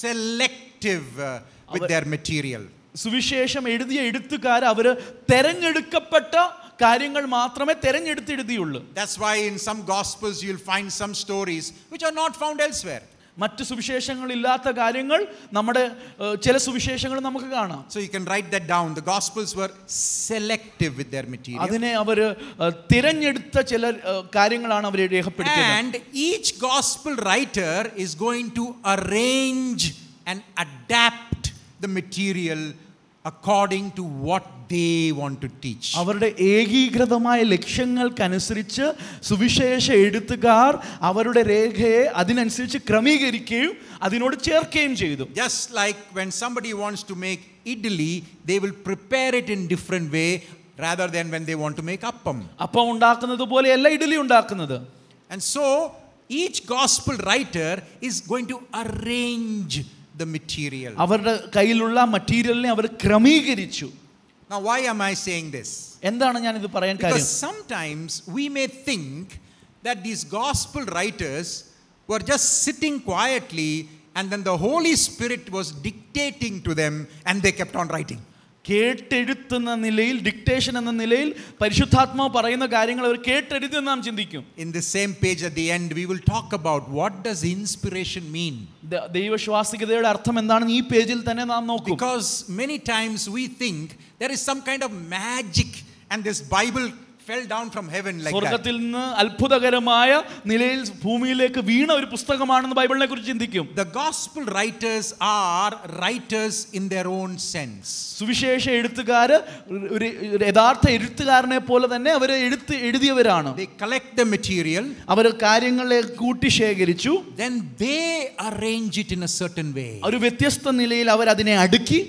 selective uh, with their material. സുവിശേഷം എഴുതിയ എഴുത്തുകാർ അവര് തെരഞ്ഞെടുക്കപ്പെട്ട കാര്യങ്ങൾ മാത്രമേ തെരഞ്ഞെടുത്ത് എഴുതിയുള്ളൂ That's why in some gospels you'll find some stories which are not found elsewhere. മറ്റു സുവിശേഷങ്ങളില്ലാത്ത കാര്യങ്ങൾ നമ്മുടെ ഏഹ്, ചില സുവിശേഷങ്ങൾ നമുക്ക് കാണാം So you can write that down. The gospels were selective with their material. അതിനെ അവർ തിരഞ്ഞെടുത്ത ചില ഏഹ്, കാര്യങ്ങളാണ് അവർ രേഖപ്പെടുത്തിയത് And each gospel writer is going to arrange and adapt the material according to what they want to teach. അവരുടെ ഏകീകൃതമായ ലക്ഷ്യങ്ങൾക്കനുസരിച്ച് സുവിശേഷ എഴുത്തുകാർ അവരുടെ രേഖയെ അതിനനുസരിച്ച് ക്രമീകരിക്കുകയും അതിനോട് ചേർക്കുകയും ചെയ്തു Just like when somebody wants to make idli, they will prepare it in different way rather than when they want to make appam. അപ്പം ഉണ്ടാക്കുന്നത് പോലെയല്ല ഇഡലി ഉണ്ടാക്കുന്നത് And so each gospel writer is going to arrange the material. അവരുടെ കയ്യിലുള്ള മറ്റീരിയലിനെ അവർ ക്രമീകരിച്ചു Now, why am I saying this? എന്താണ് ഞാൻ ഇത് പറയാൻ കാര്യം Because sometimes we may think that these gospel writers were just sitting quietly and then the Holy Spirit was dictating to them and they kept on writing. കേട്ടെഴുത്തുന്ന നിലയിൽ dictation എന്ന നിലയിൽ പരിശുദ്ധാത്മാവ് പറയുന്ന കാര്യങ്ങൾ അവർ കേട്ടെഴുതി എന്ന് നാം ചിന്തിക്കും In the same page at the end, we will talk about what does inspiration mean. The- ദൈവശ്വാസികതയുടെ അർത്ഥം എന്താണെന്ന് ഈ പേജിൽ തന്നെ നാം നോക്കും Because many times we think there is some kind of magic and this Bible fell down from heaven like that. സ്വർഗത്തിൽ നിന്ന് അത്ഭുതകരമായ നിലയിൽ ഭൂമിയിലേക്ക് വീണ ഒരു പുസ്തകമാണെന്ന് ബൈബിളിനെ കുറിച്ച് ചിന്തിക്കും The gospel writers are writers in their own sense. സുവിശേഷ എഴുത്തുകാര് ഒരു ഒരു യഥാർത്ഥ എഴുത്തുകാരനെ പോലെ തന്നെ അവർ എഴുത്ത് എഴുതിയവരാണ് They collect the material, അവർ കാര്യങ്ങളെ കൂട്ടി ശേഖരിച്ചു then they arrange it in a certain way. ഒരു വ്യത്യസ്ത നിലയിൽ അവർ അതിനെ അടുക്കി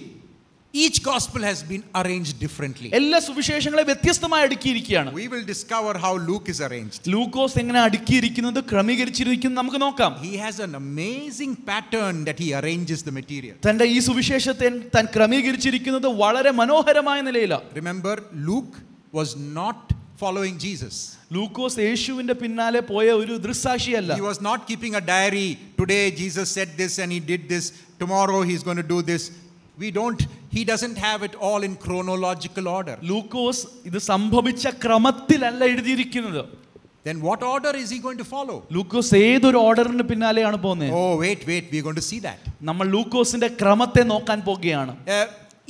Each gospel has been arranged differently. എല്ലാ സുവിശേഷങ്ങളെ വ്യത്യസ്തമായി അടുക്കിയിരിക്കുകയാണ് We will discover how Luke is arranged. ലൂക്കോസ് എങ്ങനെ അടുക്കിയിരിക്കുന്നത് ക്രമീകരിച്ചിരിക്കുന്നത് നമുക്ക് നോക്കാം He has an amazing pattern that he arranges the material. തന്റെ ഈ സുവിശേഷത്തെ താൻ ക്രമീകരിച്ചിരിക്കുന്നത് വളരെ മനോഹരമായ നിലയിലാണ് Remember, Luke was not following Jesus. ലൂക്കോസ് യേശുവിന്റെ പിന്നാലെ പോയ ഒരു ദൃസാക്ഷിയല്ല He was not keeping a diary. Today Jesus said this and he did this. Tomorrow he's going to do this. We don't, he doesn't have it all in chronological order. ലൂക്കോസ് ഇത് സംഭവിച്ച ക്രമത്തിലല്ല എഴുതിയിരിക്കുന്നത് Then what order is he going to follow? ലൂക്കോസ് ഏതൊരു ഓർഡറിന് പിന്നാലെയാണ് പോകുന്നത് Oh, wait, wait, we're going to see that. നമ്മൾ ലൂക്കോസിന്റെ ക്രമത്തെ നോക്കാൻ പോകുകയാണ്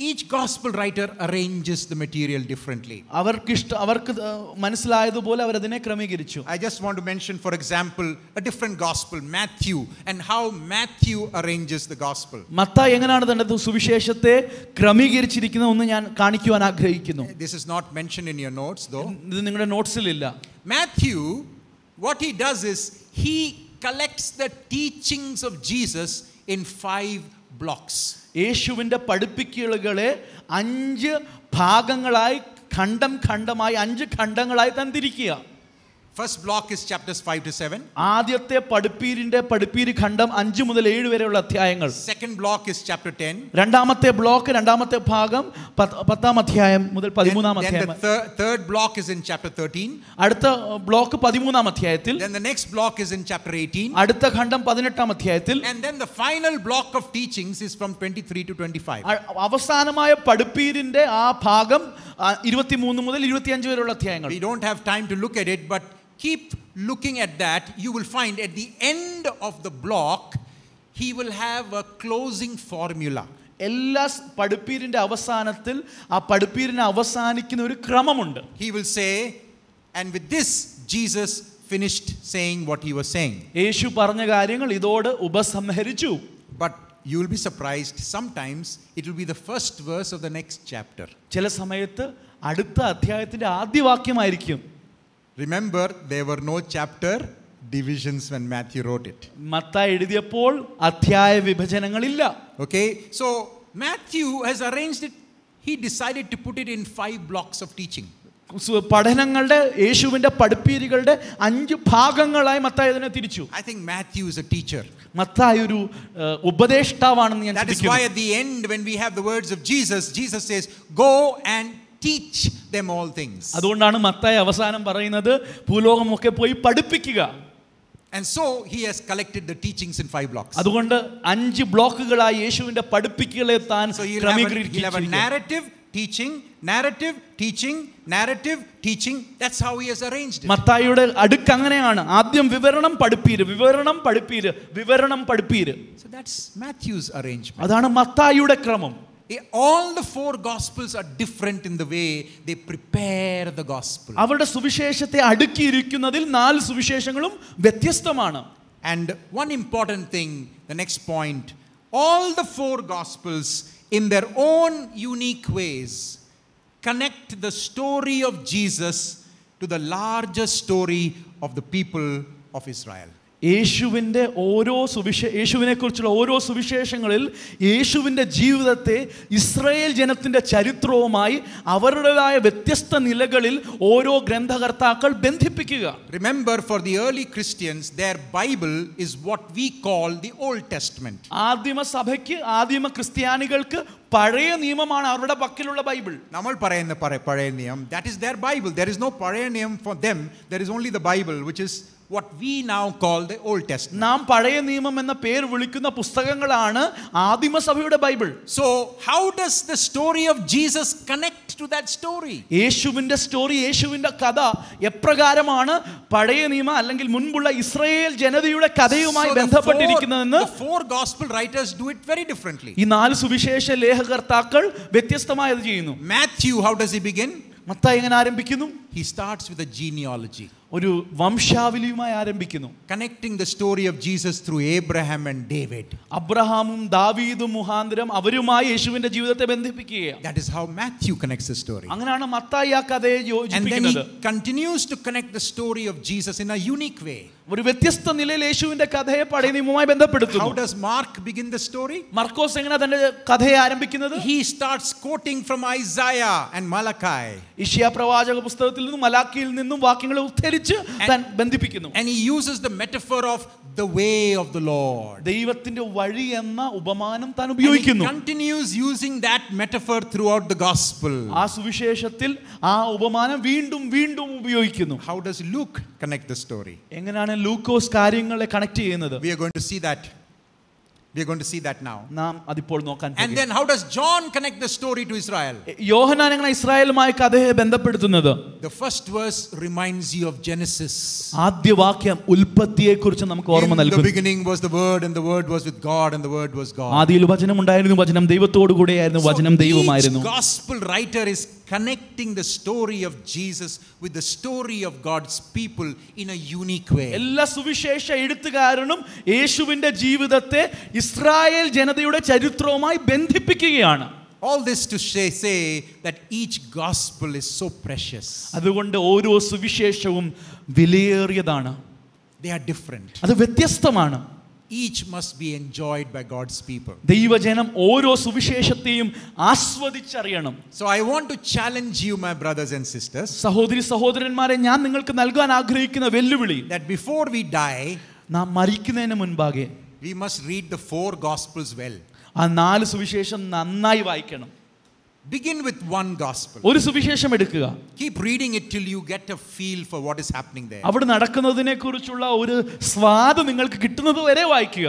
Uh, each gospel writer arranges the material differently. അവർക്കിഷ്ട അവർക്ക് ഏർ മനസ്സിലായതുപോലെ അവരതിനെ ക്രമീകരിച്ചു I just want to mention, for example, a different gospel, Matthew, and how Matthew arranges the gospel. മത്ത എങ്ങനെയാണ് തന്റെ സുവിശേഷത്തെ ക്രമീകരിച്ചിരിക്കുന്നത് ഒന്ന് ഞാൻ കാണിക്കുവാൻ ആഗ്രഹിക്കുന്നു This is not mentioned in your notes, though. ഇത് നിങ്ങളുടെ നോട്ട്സിലില്ല Matthew, what he does is he collects the teachings of Jesus in five blocks. യേശുവിന്റെ പഠിപ്പിക്കലുകളെ അഞ്ച് ഭാഗങ്ങളായി ഖണ്ഡം ഖണ്ഡമായി അഞ്ച് ഖണ്ഡങ്ങളായി തന്നിരിക്കുക. First block is chapters 5 to 7. ആദ്യത്തെ പഠിപ്പീരിന്റെ പഠിപ്പീര് ഖണ്ഡം അഞ്ച് മുതൽ ഏഴ് വരെയുള്ള അധ്യായങ്ങൾ Second block is chapter 10. രണ്ടാമത്തെ ബ്ലോക്ക് രണ്ടാമത്തെ ഭാഗം പത്ത്- പത്താം അധ്യായം മുതൽ Then, പതിമൂന്നാം then അധ്യായം the thir- third block is in chapter 13. അടുത്ത ബ്ലോക്ക് പതിമൂന്നാം അധ്യായത്തിൽ Then the next block is in chapter 18. അടുത്ത ഖണ്ഡം പതിനെട്ടാം അധ്യായത്തിൽ And then the final block of teachings is from 23 to 25. അ- അവസാനമായ പഠിപ്പീരിന്റെ ആ ഭാഗം ഇരുപത്തിമൂന്ന് മുതൽ ഇരുപത്തിയഞ്ച് വരെയുള്ള അധ്യായങ്ങൾ We don't have time to look at it, but keep looking at that. You will find at the end of the block, he will have a closing formula. എല്ലാ സ് പഠിപ്പീരിന്റെ അവസാനത്തിൽ ആ പഠിപ്പീരിനെ അവസാനിക്കുന്ന ഒരു ക്രമമുണ്ട് He will say, and with this, Jesus finished saying what he was saying. യേശു പറഞ്ഞ കാര്യങ്ങൾ ഇതോട് ഉപസംഹരിച്ചു But you will be surprised, sometimes it will be the first verse of the next chapter. ചില സമയത്ത് അടുത്ത അധ്യായത്തിന്റെ ആദ്യ വാക്യമായിരിക്കും Remember, there were no chapter divisions when Matthew wrote it. മത്ത എഴുതിയപ്പോൾ അധ്യായ വിഭജനങ്ങളില്ല Okay, so Matthew has arranged it, he decided to put it in five blocks of teaching. സു- പഠനങ്ങളുടെ യേശുവിന്റെ പഠിപ്പീരുകളുടെ അഞ്ച് ഭാഗങ്ങളായി മത്തായി ഇതിനെ തിരിച്ചു I think Matthew is a teacher. Mathai ഒരു ഏഹ്, ഉപദേഷ്ടാവാണെന്ന് ഞാൻ That is ചിന്തിക്കുന്നു why at the end, when we have the words of Jesus, Jesus says, Go and teach them all things. അതുകൊണ്ടാണ് മത്തായി അവസാനം പറയുന്നത് ഭൂലോകമൊക്കെ പോയി പഠിപ്പിക്കുക And so he has collected the teachings in five blocks. അതുകൊണ്ട് അഞ്ച് ബ്ലോക്കുകളായി യേശുവിന്റെ പഠിപ്പിക്കലെ താൻ So he'll have, a, he'll have a ക്രമീകരിച്ചിരിക്കുന്നു narrative, teaching, narrative, teaching, narrative, teaching. That's how he has arranged it. മത്തായിയുടെ അടുക്ക് അങ്ങനെയാണ് ആദ്യം വിവരണം പഠിപ്പീര് വിവരണം പഠിപ്പീര് വിവരണം പഠിപ്പീര് So that's Matthew's arrangement. അതാണ് മത്തായിയുടെ ക്രമം Eh, All the four gospels are different in the way they prepare the gospel. അവരുടെ സുവിശേഷത്തെ അടുക്കിയിരിക്കുന്നതിൽ നാല് സുവിശേഷങ്ങളും വ്യത്യസ്തമാണ് And one important thing, the next point, all the four gospels, in their own unique ways, connect the story of Jesus to the larger story of the people of Israel. യേശുവിന്റെ ഓരോ സുവിശേ യേശുവിനെക്കുറിച്ചുള്ള ഓരോ സുവിശേഷങ്ങളിൽ യേശുവിന്റെ ജീവിതത്തെ ഇസ്രയേൽ ജനത്തിന്റെ ചരിത്രവുമായി അവരുടേതായ വ്യത്യസ്ത നിലകളിൽ ഓരോ ഗ്രന്ഥകർത്താക്കൾ ബന്ധിപ്പിക്കുക. Remember for the early Christians their Bible is what we call the Old Testament ആദിമ സഭയ്ക്ക് ആദിമ ക്രിസ്ത്യാനികൾക്ക് പഴയ നിയമമാണ് അവരുടെ പക്കലുള്ള ബൈബിൾ. നമ്മൾ പറയുന്ന പഴയ നിയമം that is their Bible there is no പഴയ നിയമം for them there is only the Bible which is what we now call the Old Testament. നാം പഴയ നിയമം എന്ന പേര് വിളിക്കുന്ന പുസ്തകങ്ങളാണ് ആദിമസഭയുടെ Bible So, how does the story of Jesus connect to that story? യേശുവിന്റെ സ്റ്റോറി യേശുവിന്റെ കഥ എപ്രകാരമാണ് പഴയ നിയമ അല്ലെങ്കിൽ മുൻപുള്ള ഇസ്രയേൽ ജനതയുടെ കഥയുമായി ബന്ധപ്പെട്ടിരിക്കുന്നതെന്ന് the four gospel writers do it very differently. ഈ നാല് സുവിശേഷ ലേഖകർത്താക്കൾ വ്യത്യസ്തമായത് ചെയ്യുന്നു Matthew, how does he begin? Mathai എങ്ങനെ ആരംഭിക്കുന്നു He starts with a genealogy, ഒരു വംശാവലിയുമായി ആരംഭിക്കുന്നു connecting the story of Jesus through Abraham and David. അബ്രഹാമും ദാവീദും മുഖാന്തരം അവരുമായി യേശുവിന്റെ ജീവിതത്തെ ബന്ധിപ്പിക്കുകയാണ് That is how Matthew connects the story. അങ്ങനെയാണ് മത്തായി ആ കഥയെ And then യോജിപ്പിക്കുന്നത് he continues to connect the story of Jesus in a unique way. ഒരു വ്യത്യസ്ത നിലയിൽ യേശുവിന്റെ കഥയെ പഴയ നിയമവുമായി How ബന്ധപ്പെടുത്തുന്നു does Mark begin the story? മർക്കോസ് എങ്ങനെ തന്റെ കഥയെ ആരംഭിക്കുന്നത് He starts quoting from Isaiah and Malachi. Issue പ്രവാചക പുസ്തകത്തിൽ നിന്നും മലാക്കിയിൽ നിന്നും വാക്യങ്ങൾ ഉദ്ധരിച്ച് താൻ ബന്ധിപ്പിക്കുന്നു And he uses the metaphor of the way of the Lord. ദൈവത്തിന്റെ വഴി എന്ന ഉപമാനം താൻ And he ഉപയോഗിക്കുന്നു continues using that metaphor throughout the gospel. ആ സുവിശേഷത്തിൽ ആ ഉപമാനം വീണ്ടും വീണ്ടും ഉപയോഗിക്കുന്നു How does Luke connect the story? എങ്ങനെയാണ് ലൂക്കോസ് കാര്യങ്ങളെ കണക്ട് ചെയ്യുന്നത് We are going to see that. We are going to see that now. നാം അതിപ്പോൾ നോക്കാൻ And then how does John connect the story to Israel? യോഹന്നാൻ എങ്ങനെ ഇസ്രായേലുമായി കഥയെ ബന്ധപ്പെടുത്തുന്നത് The first verse reminds you of Genesis. ആദ്യ വാക്യം ഉൽപ്പത്തിയെ കുറിച്ച് നമുക്ക് ഓർമ്മ In the beginning was the Word, and the Word was with God, and the Word was God. ആദിയിൽ വചനം ഉണ്ടായിരുന്നു വചനം ദൈവത്തോടു കൂടെയായിരുന്നു വചനം ദൈവമായിരുന്നു gospel writer is connecting the story of Jesus with the story of God's people in a unique way. എല്ലാ സുവിശേഷ എഴുത്തുകാരനും യേശുവിന്റെ ജീവിതത്തെ ഇസ്രായേൽ ജനതയുടെ ചരിത്രവുമായി ബന്ധിപ്പിക്കുകയാണ് All this to say, say that each gospel is so precious. അതുകൊണ്ട് ഓരോ സുവിശേഷവും വിലയേറിയതാണ് They are different. അത് വ്യത്യസ്തമാണ് Each must be enjoyed by God's people. ദൈവജനം ഓരോ സുവിശേഷത്തെയും ആസ്വദിച്ചറിയണം So I want to challenge you, my brothers and sisters, സഹോദരി സഹോദരന്മാരെ ഞാൻ നിങ്ങൾക്ക് നൽകാൻ ആഗ്രഹിക്കുന്ന വെല്ലുവിളി that before we die, നാം മരിക്കുന്നതിന് മുൻപാകെ we must read the four Gospels well. ആ നാല് സുവിശേഷം നന്നായി വായിക്കണം Begin with one Gospel. ഒരു സുവിശേഷം എടുക്കുക Keep reading it till you get a feel for what is happening there. അവിടെ നടക്കുന്നതിനെ കുറിച്ചുള്ള ഒരു സ്വാദ് നിങ്ങൾക്ക് കിട്ടുന്നത് വരെ വായിക്കുക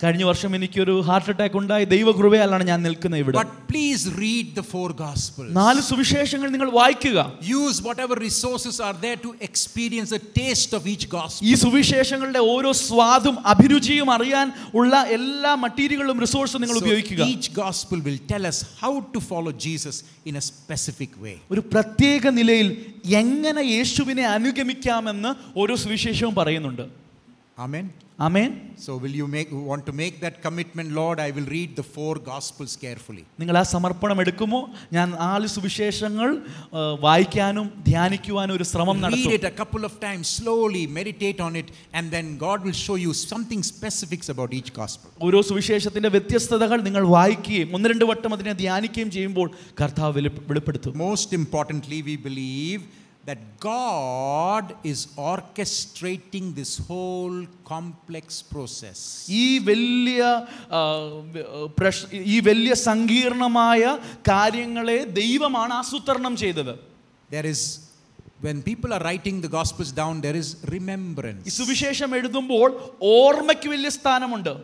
കഴിഞ്ഞ വർഷം എനിക്കൊരു ഹാർട്ട് അറ്റാക്ക് ഉണ്ടായി ദൈവകൃപയാലാണ് ഞാൻ നിൽക്കുന്നത് ഇവിടെ But please read the four Gospels. നാല് സുവിശേഷങ്ങൾ നിങ്ങൾ വായിക്കുക Use whatever resources are there to experience the taste of each Gospel. ഈ സുവിശേഷങ്ങളുടെ ഓരോ സ്വാദും അഭിരുചിയും അറിയാൻ ഉള്ള എല്ലാ മറ്റീരിയലുകളും റിസോഴ്സും നിങ്ങൾ So ഉപയോഗിക്കുക each Gospel will tell us how to follow Jesus in a specific way. ഒരു പ്രത്യേക നിലയിൽ എങ്ങനെ യേശുവിനെ അനുഗമിക്കാമെന്ന് ഓരോ സുവിശേഷവും പറയുന്നുണ്ട് Amen. Amen So will you make want to make that commitment, Lord? I will read the four Gospels carefully. നിങ്ങൾ ആ സമർപ്പണം എടുക്കുമോ ഞാൻ നാല് സുവിശേഷങ്ങൾ ആ, വായിക്കാനും ധ്യാനിക്കുവാനും ഒരു ശ്രമം Read നടത്തും it a couple of times, slowly meditate on it, and then God will show you something specifics about each gospel. ഓരോ സുവിശേഷത്തിന്റെ വ്യത്യസ്തതകൾ നിങ്ങൾ വായിക്കുകയും ഒന്ന് രണ്ട് വട്ടം അതിനെ ധ്യാനിക്കുകയും ചെയ്യുമ്പോൾ കർത്താവ് വെളി- വെളിപ്പെടുത്തും Most importantly, we believe that God is orchestrating this whole complex process. ഈ വലിയ ആ, വ- പ്രശ് ഈ വലിയ സങ്കീർണമായ കാര്യങ്ങളെ ദൈവമാണ് ആസൂത്രണം ചെയ്തത് There is, when people are writing the gospels down, there is ഈ remembrance. സുവിശേഷം എഴുതുമ്പോൾ ഓർമ്മയ്ക്ക് വലിയ സ്ഥാനമുണ്ട്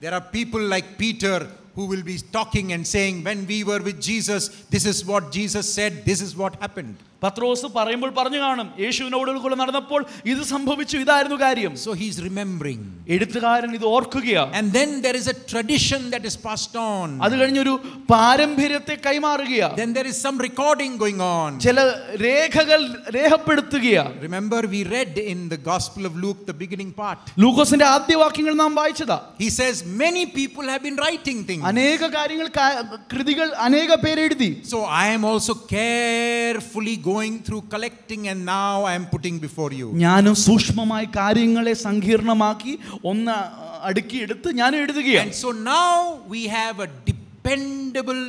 There are people like Peter who will be talking and saying, When we were with Jesus, this is what Jesus said, this is what happened. പത്രോസ് പറയുമ്പോൾ പറഞ്ഞു കാണും യേശുവിനോട് കൂടെ നടന്നപ്പോൾ ഇത് സംഭവിച്ചു ഇതായിരുന്നു കാര്യം So he's remembering. എഴുത്തുകാരൻ ഇത് ഓർക്കുകയാ And then there is a tradition that is passed on. അത് കഴിഞ്ഞൊരു പാരമ്പര്യത്തെ കൈമാറുകയാ Then there is some recording going on. ചില രേഖകൾ രേഖപ്പെടുത്തുകയാ Remember, we read in the Gospel of Luke, the beginning part. ലൂക്കോസിന്റെ ആദ്യ വാക്യങ്ങൾ നാം വായിച്ചതാ He says, Many people have been writing things. അനേക കാര്യങ്ങൾ കാ- കൃതികൾ അനേക പേരെഴുതി So I am also carefully going through collecting, and now I am putting before you. ഞാനും സൂക്ഷ്മമായി കാര്യങ്ങളെ സങ്കീർണമാക്കി ഒന്ന് അടുക്കിയെടുത്ത് ഞാൻ എഴുതുകയാണ് And so now we have a dependable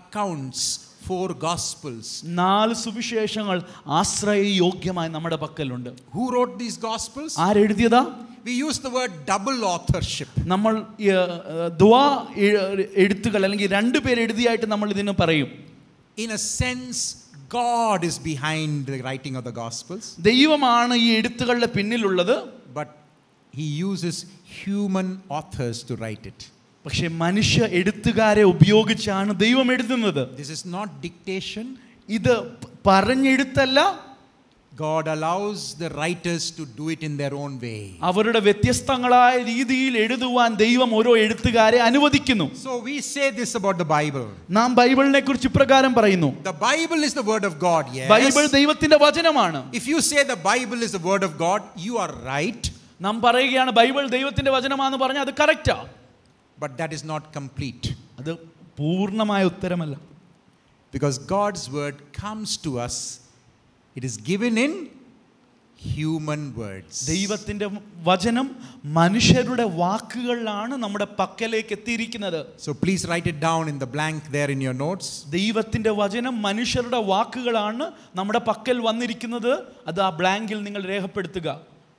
accounts for gospels. നാല് സുവിശേഷങ്ങൾ ആശ്രയയോഗ്യമായി നമ്മുടെ പക്കലുണ്ട് Who wrote these gospels? ആരെഴുതിയതാ We use the word double authorship. നമ്മൾ ഈ, ഏഹ്, ദ്വാ എ- എഴുത്തുകൾ അല്ലെങ്കിൽ രണ്ടു പേര് എഴുതിയായിട്ട് നമ്മൾ ഇതിന് പറയും In a sense, God is behind the writing of the gospels, ദൈവമാണ് ഈ എഴുത്തുകളുടെ പിന്നിലുള്ളത് but He uses human authors to write it. പക്ഷെ മനുഷ്യ എഴുത്തുകാരെ ഉപയോഗിച്ചാണ് ദൈവം എഴുതുന്നത് This is not dictation. ഇത് പ- പറഞ്ഞെഴുത്തല്ല God allows the writers to do it in their own way. അവരുടെ വ്യത്യസ്തങ്ങളായ രീതിയിൽ എഴുതുവാൻ ദൈവം ഓരോ എഴുത്തുകാരെ അനുവദിക്കുന്നു So we say this about the Bible. നാം ബൈബിളിനെ കുറിച്ച് ഇപ്രകാരം പറയുന്നു The Bible is the word of God, yes. Bible ദൈവത്തിന്റെ വചനമാണ് If you say the Bible is the word of God, you are right, നാം പറയുകയാണ് ബൈബിൾ ദൈവത്തിന്റെ വചനമാണെന്ന് പറഞ്ഞാൽ അത് കറക്റ്റാ but that is not complete. അത് പൂർണ്ണമായ ഉത്തരമല്ല Because God's word comes to us, it is given in human words. ദൈവത്തിന്റെ വചനം മനുഷ്യരുടെ വാക്കുകളിലാണ് നമ്മുടെ പക്കലേക്ക് എത്തിയിരിക്കുന്നത് So please write it down in the blank there in your notes. ദൈവത്തിന്റെ വചനം മനുഷ്യരുടെ വാക്കുകളാണ് നമ്മുടെ പക്കൽ വന്നിരിക്കുന്നത് അത് ആ ബ്ലാങ്കിൽ നിങ്ങൾ രേഖപ്പെടുത്തുക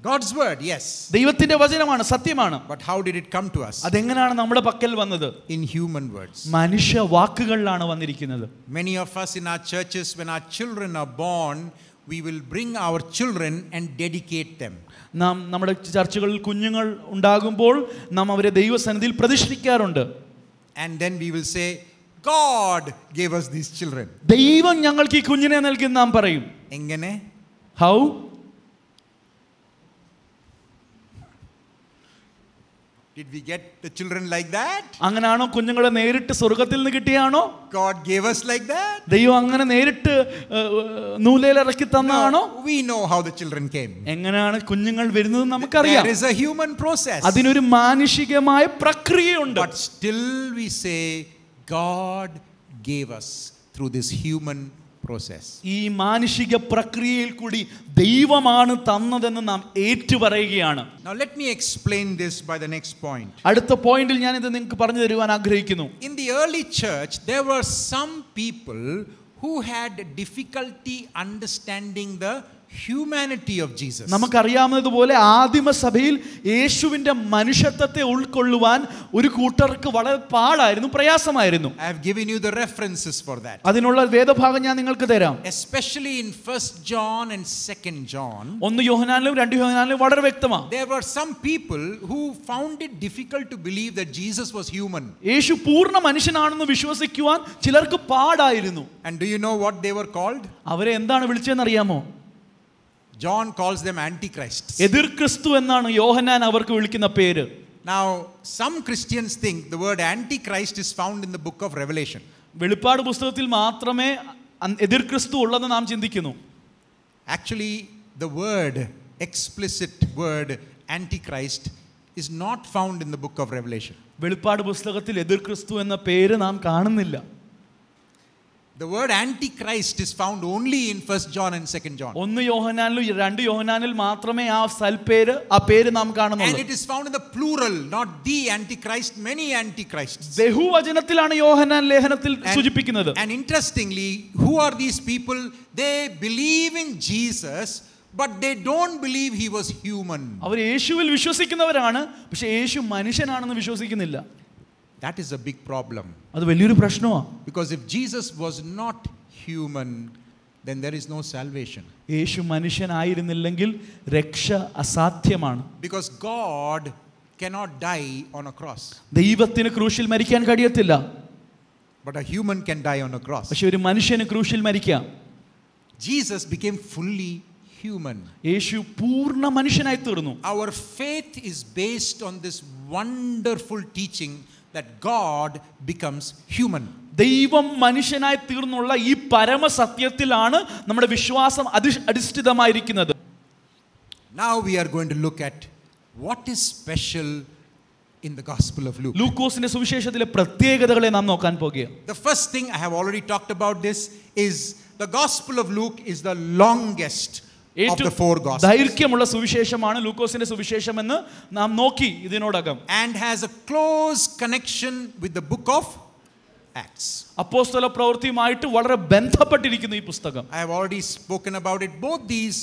God's word, yes. ദൈവത്തിന്റെ വചനമാണ് സത്യമാണ് But how did it come to us? അതെങ്ങനെയാണ് നമ്മുടെ പക്കൽ വന്നത് In human words. മനുഷ്യ വാക്കുകളിലാണ് വന്നിരിക്കുന്നത് Many of us in our churches, when our children are born, we will bring our children and dedicate them. നാം നമ്മുടെ ചർച്ചകളിൽ കുഞ്ഞുങ്ങൾ ഉണ്ടാകുമ്പോൾ നാം അവരെ ദൈവസന്നിധിയിൽ പ്രതിഷ്ഠിക്കാറുണ്ട് And then we will say, God gave us these children. ദൈവം ഞങ്ങൾക്ക് ഈ കുഞ്ഞിനെ നൽകി നാം പറയും Engane? How Did we get the children like that? അങ്ങനാണോ കുഞ്ഞുങ്ങളെ നേരിട്ട് സ്വർഗത്തിൽ നിന്ന് കിട്ടിയാണോ God gave us like that? ദൈവം അങ്ങനെ നേരിട്ട് ഏഹ്, നൂലയിലിറക്കി തന്നാണോ We know how the children came. എങ്ങനെയാണ് കുഞ്ഞുങ്ങൾ വരുന്നത് നമുക്കറിയാം There is a human process. അതിനൊരു മാനുഷികമായ പ്രക്രിയയുണ്ട് But still we say God gave us through this human process. ഈ മാനുഷിക പ്രക്രിയയിൽ കൂടി ദൈവമാണ് തന്നതെന്ന് നാം ഏറ്റുപറയുകയാണ് Now let me explain this by the next point. അടുത്ത പോയിന്റിൽ ഞാൻ ഇത് നിങ്ങൾക്ക് പറഞ്ഞു തരുവാൻ ആഗ്രഹിക്കുന്നു In the early church, there were some people who had difficulty understanding the humanity of Jesus നമുക്കറിയാവുന്നതുപോലെ ആദിമസഭയിൽ യേശുവിന്റെ മനുഷ്യത്വത്തെ ഉൾക്കൊള്ളുവാൻ ഒരു കൂട്ടർക്ക് വളരെ പാടായിരുന്നു പ്രയാസമായിരുന്നു. I have given you the references for that അതിനുള്ള വേദഭാഗം ഞാൻ നിങ്ങൾക്ക് തരാം. Especially in first John and second John ഒന്ന് യോഹനാനിലും രണ്ട് യോഹനാനിലും വളരെ വ്യക്തമാണ് there were some people who found it difficult to believe that Jesus was human യേശു പൂർണ മനുഷ്യനാണെന്ന് വിശ്വസിക്കുവാൻ ചിലർക്ക് പാടായിരുന്നു. And do you know what they were called അവരെ എന്താണ് വിളിച്ചതെന്ന് അറിയാമോ John calls them antichrists. എതിർ ക്രിസ്തു എന്നാണ് യോഹനാൻ അവർക്ക് വിളിക്കുന്ന പേര് Now, some Christians think the word antichrist is found in the book of Revelation. വെളിപ്പാട് പുസ്തകത്തിൽ മാത്രമേ അൻ- എതിർ ക്രിസ്തു ഉള്ളതെന്ന് നാം ചിന്തിക്കുന്നു Actually, the word, explicit word, antichrist, is not found in the book of Revelation. വെളിപ്പാട് പുസ്തകത്തിൽ എതിർ ക്രിസ്തു എന്ന പേര് നാം കാണുന്നില്ല The word antichrist is found only in 1 John and 2 John. ഒന്ന് യോഹനാനിലും ഈ രണ്ട് യോഹനാനിൽ മാത്രമേ ആ സൽപേര് ആ പേര് നാം And കാണുന്നുള്ളൂ it is found in the plural, not the antichrist, many antichrists. ബഹുവചനത്തിലാണ് Yohanan ലേഖനത്തിൽ And- സൂചിപ്പിക്കുന്നത് And interestingly, who are these people? They believe in Jesus, but they don't believe he was human. അവർ യേശുവിൽ വിശ്വസിക്കുന്നവരാണ് പക്ഷെ യേശു മനുഷ്യനാണെന്ന് വിശ്വസിക്കുന്നില്ല That is a big problem. അത് വലിയൊരു പ്രശ്നമാണ് Because if Jesus was not human, then there is no salvation. യേശു മനുഷ്യനായിരുന്നില്ലെങ്കിൽ രക്ഷ അസാധ്യമാണ് Because God cannot die on a cross, ദൈവത്തിന് ക്രൂശിൽ മരിക്കാൻ കഴിയത്തില്ല but a human can die on a cross. പക്ഷെ ഒരു മനുഷ്യന് ക്രൂശിൽ മരിക്കാം Jesus became fully human. യേശു പൂർണ്ണ മനുഷ്യനായി തീർന്നു Our faith is based on this wonderful teaching that God becomes human. ദൈവം മനുഷ്യനായി തീർന്നുള്ള ഈ പരമസത്യത്തിലാണ് നമ്മുടെ വിശ്വാസം അധി അധിഷ്ഠിതമായിരിക്കുന്നത് Now we are going to look at what is special in the Gospel of Luke. ലൂക്കോസിന്റെ സുവിശേഷത്തിലെ പ്രത്യേകതകളെ നാം നോക്കാൻ പോകുകയാണ് The first thing I have already talked about this is the Gospel of Luke is the longest of the ഏറ്റവും four Gospels ദൈർഘ്യമുള്ള സുവിശേഷമാണ് ലൂക്കോസിന്റെ സുവിശേഷം എന്ന് നാം നോക്കി ഇതിനോടകം and has a close connection with the book of Acts. അപ്പോസ്തല പ്രവൃത്തിയുമായിട്ട് വളരെ ബന്ധപ്പെട്ടിരിക്കുന്നു ഈ പുസ്തകം I have already spoken about it. Both these,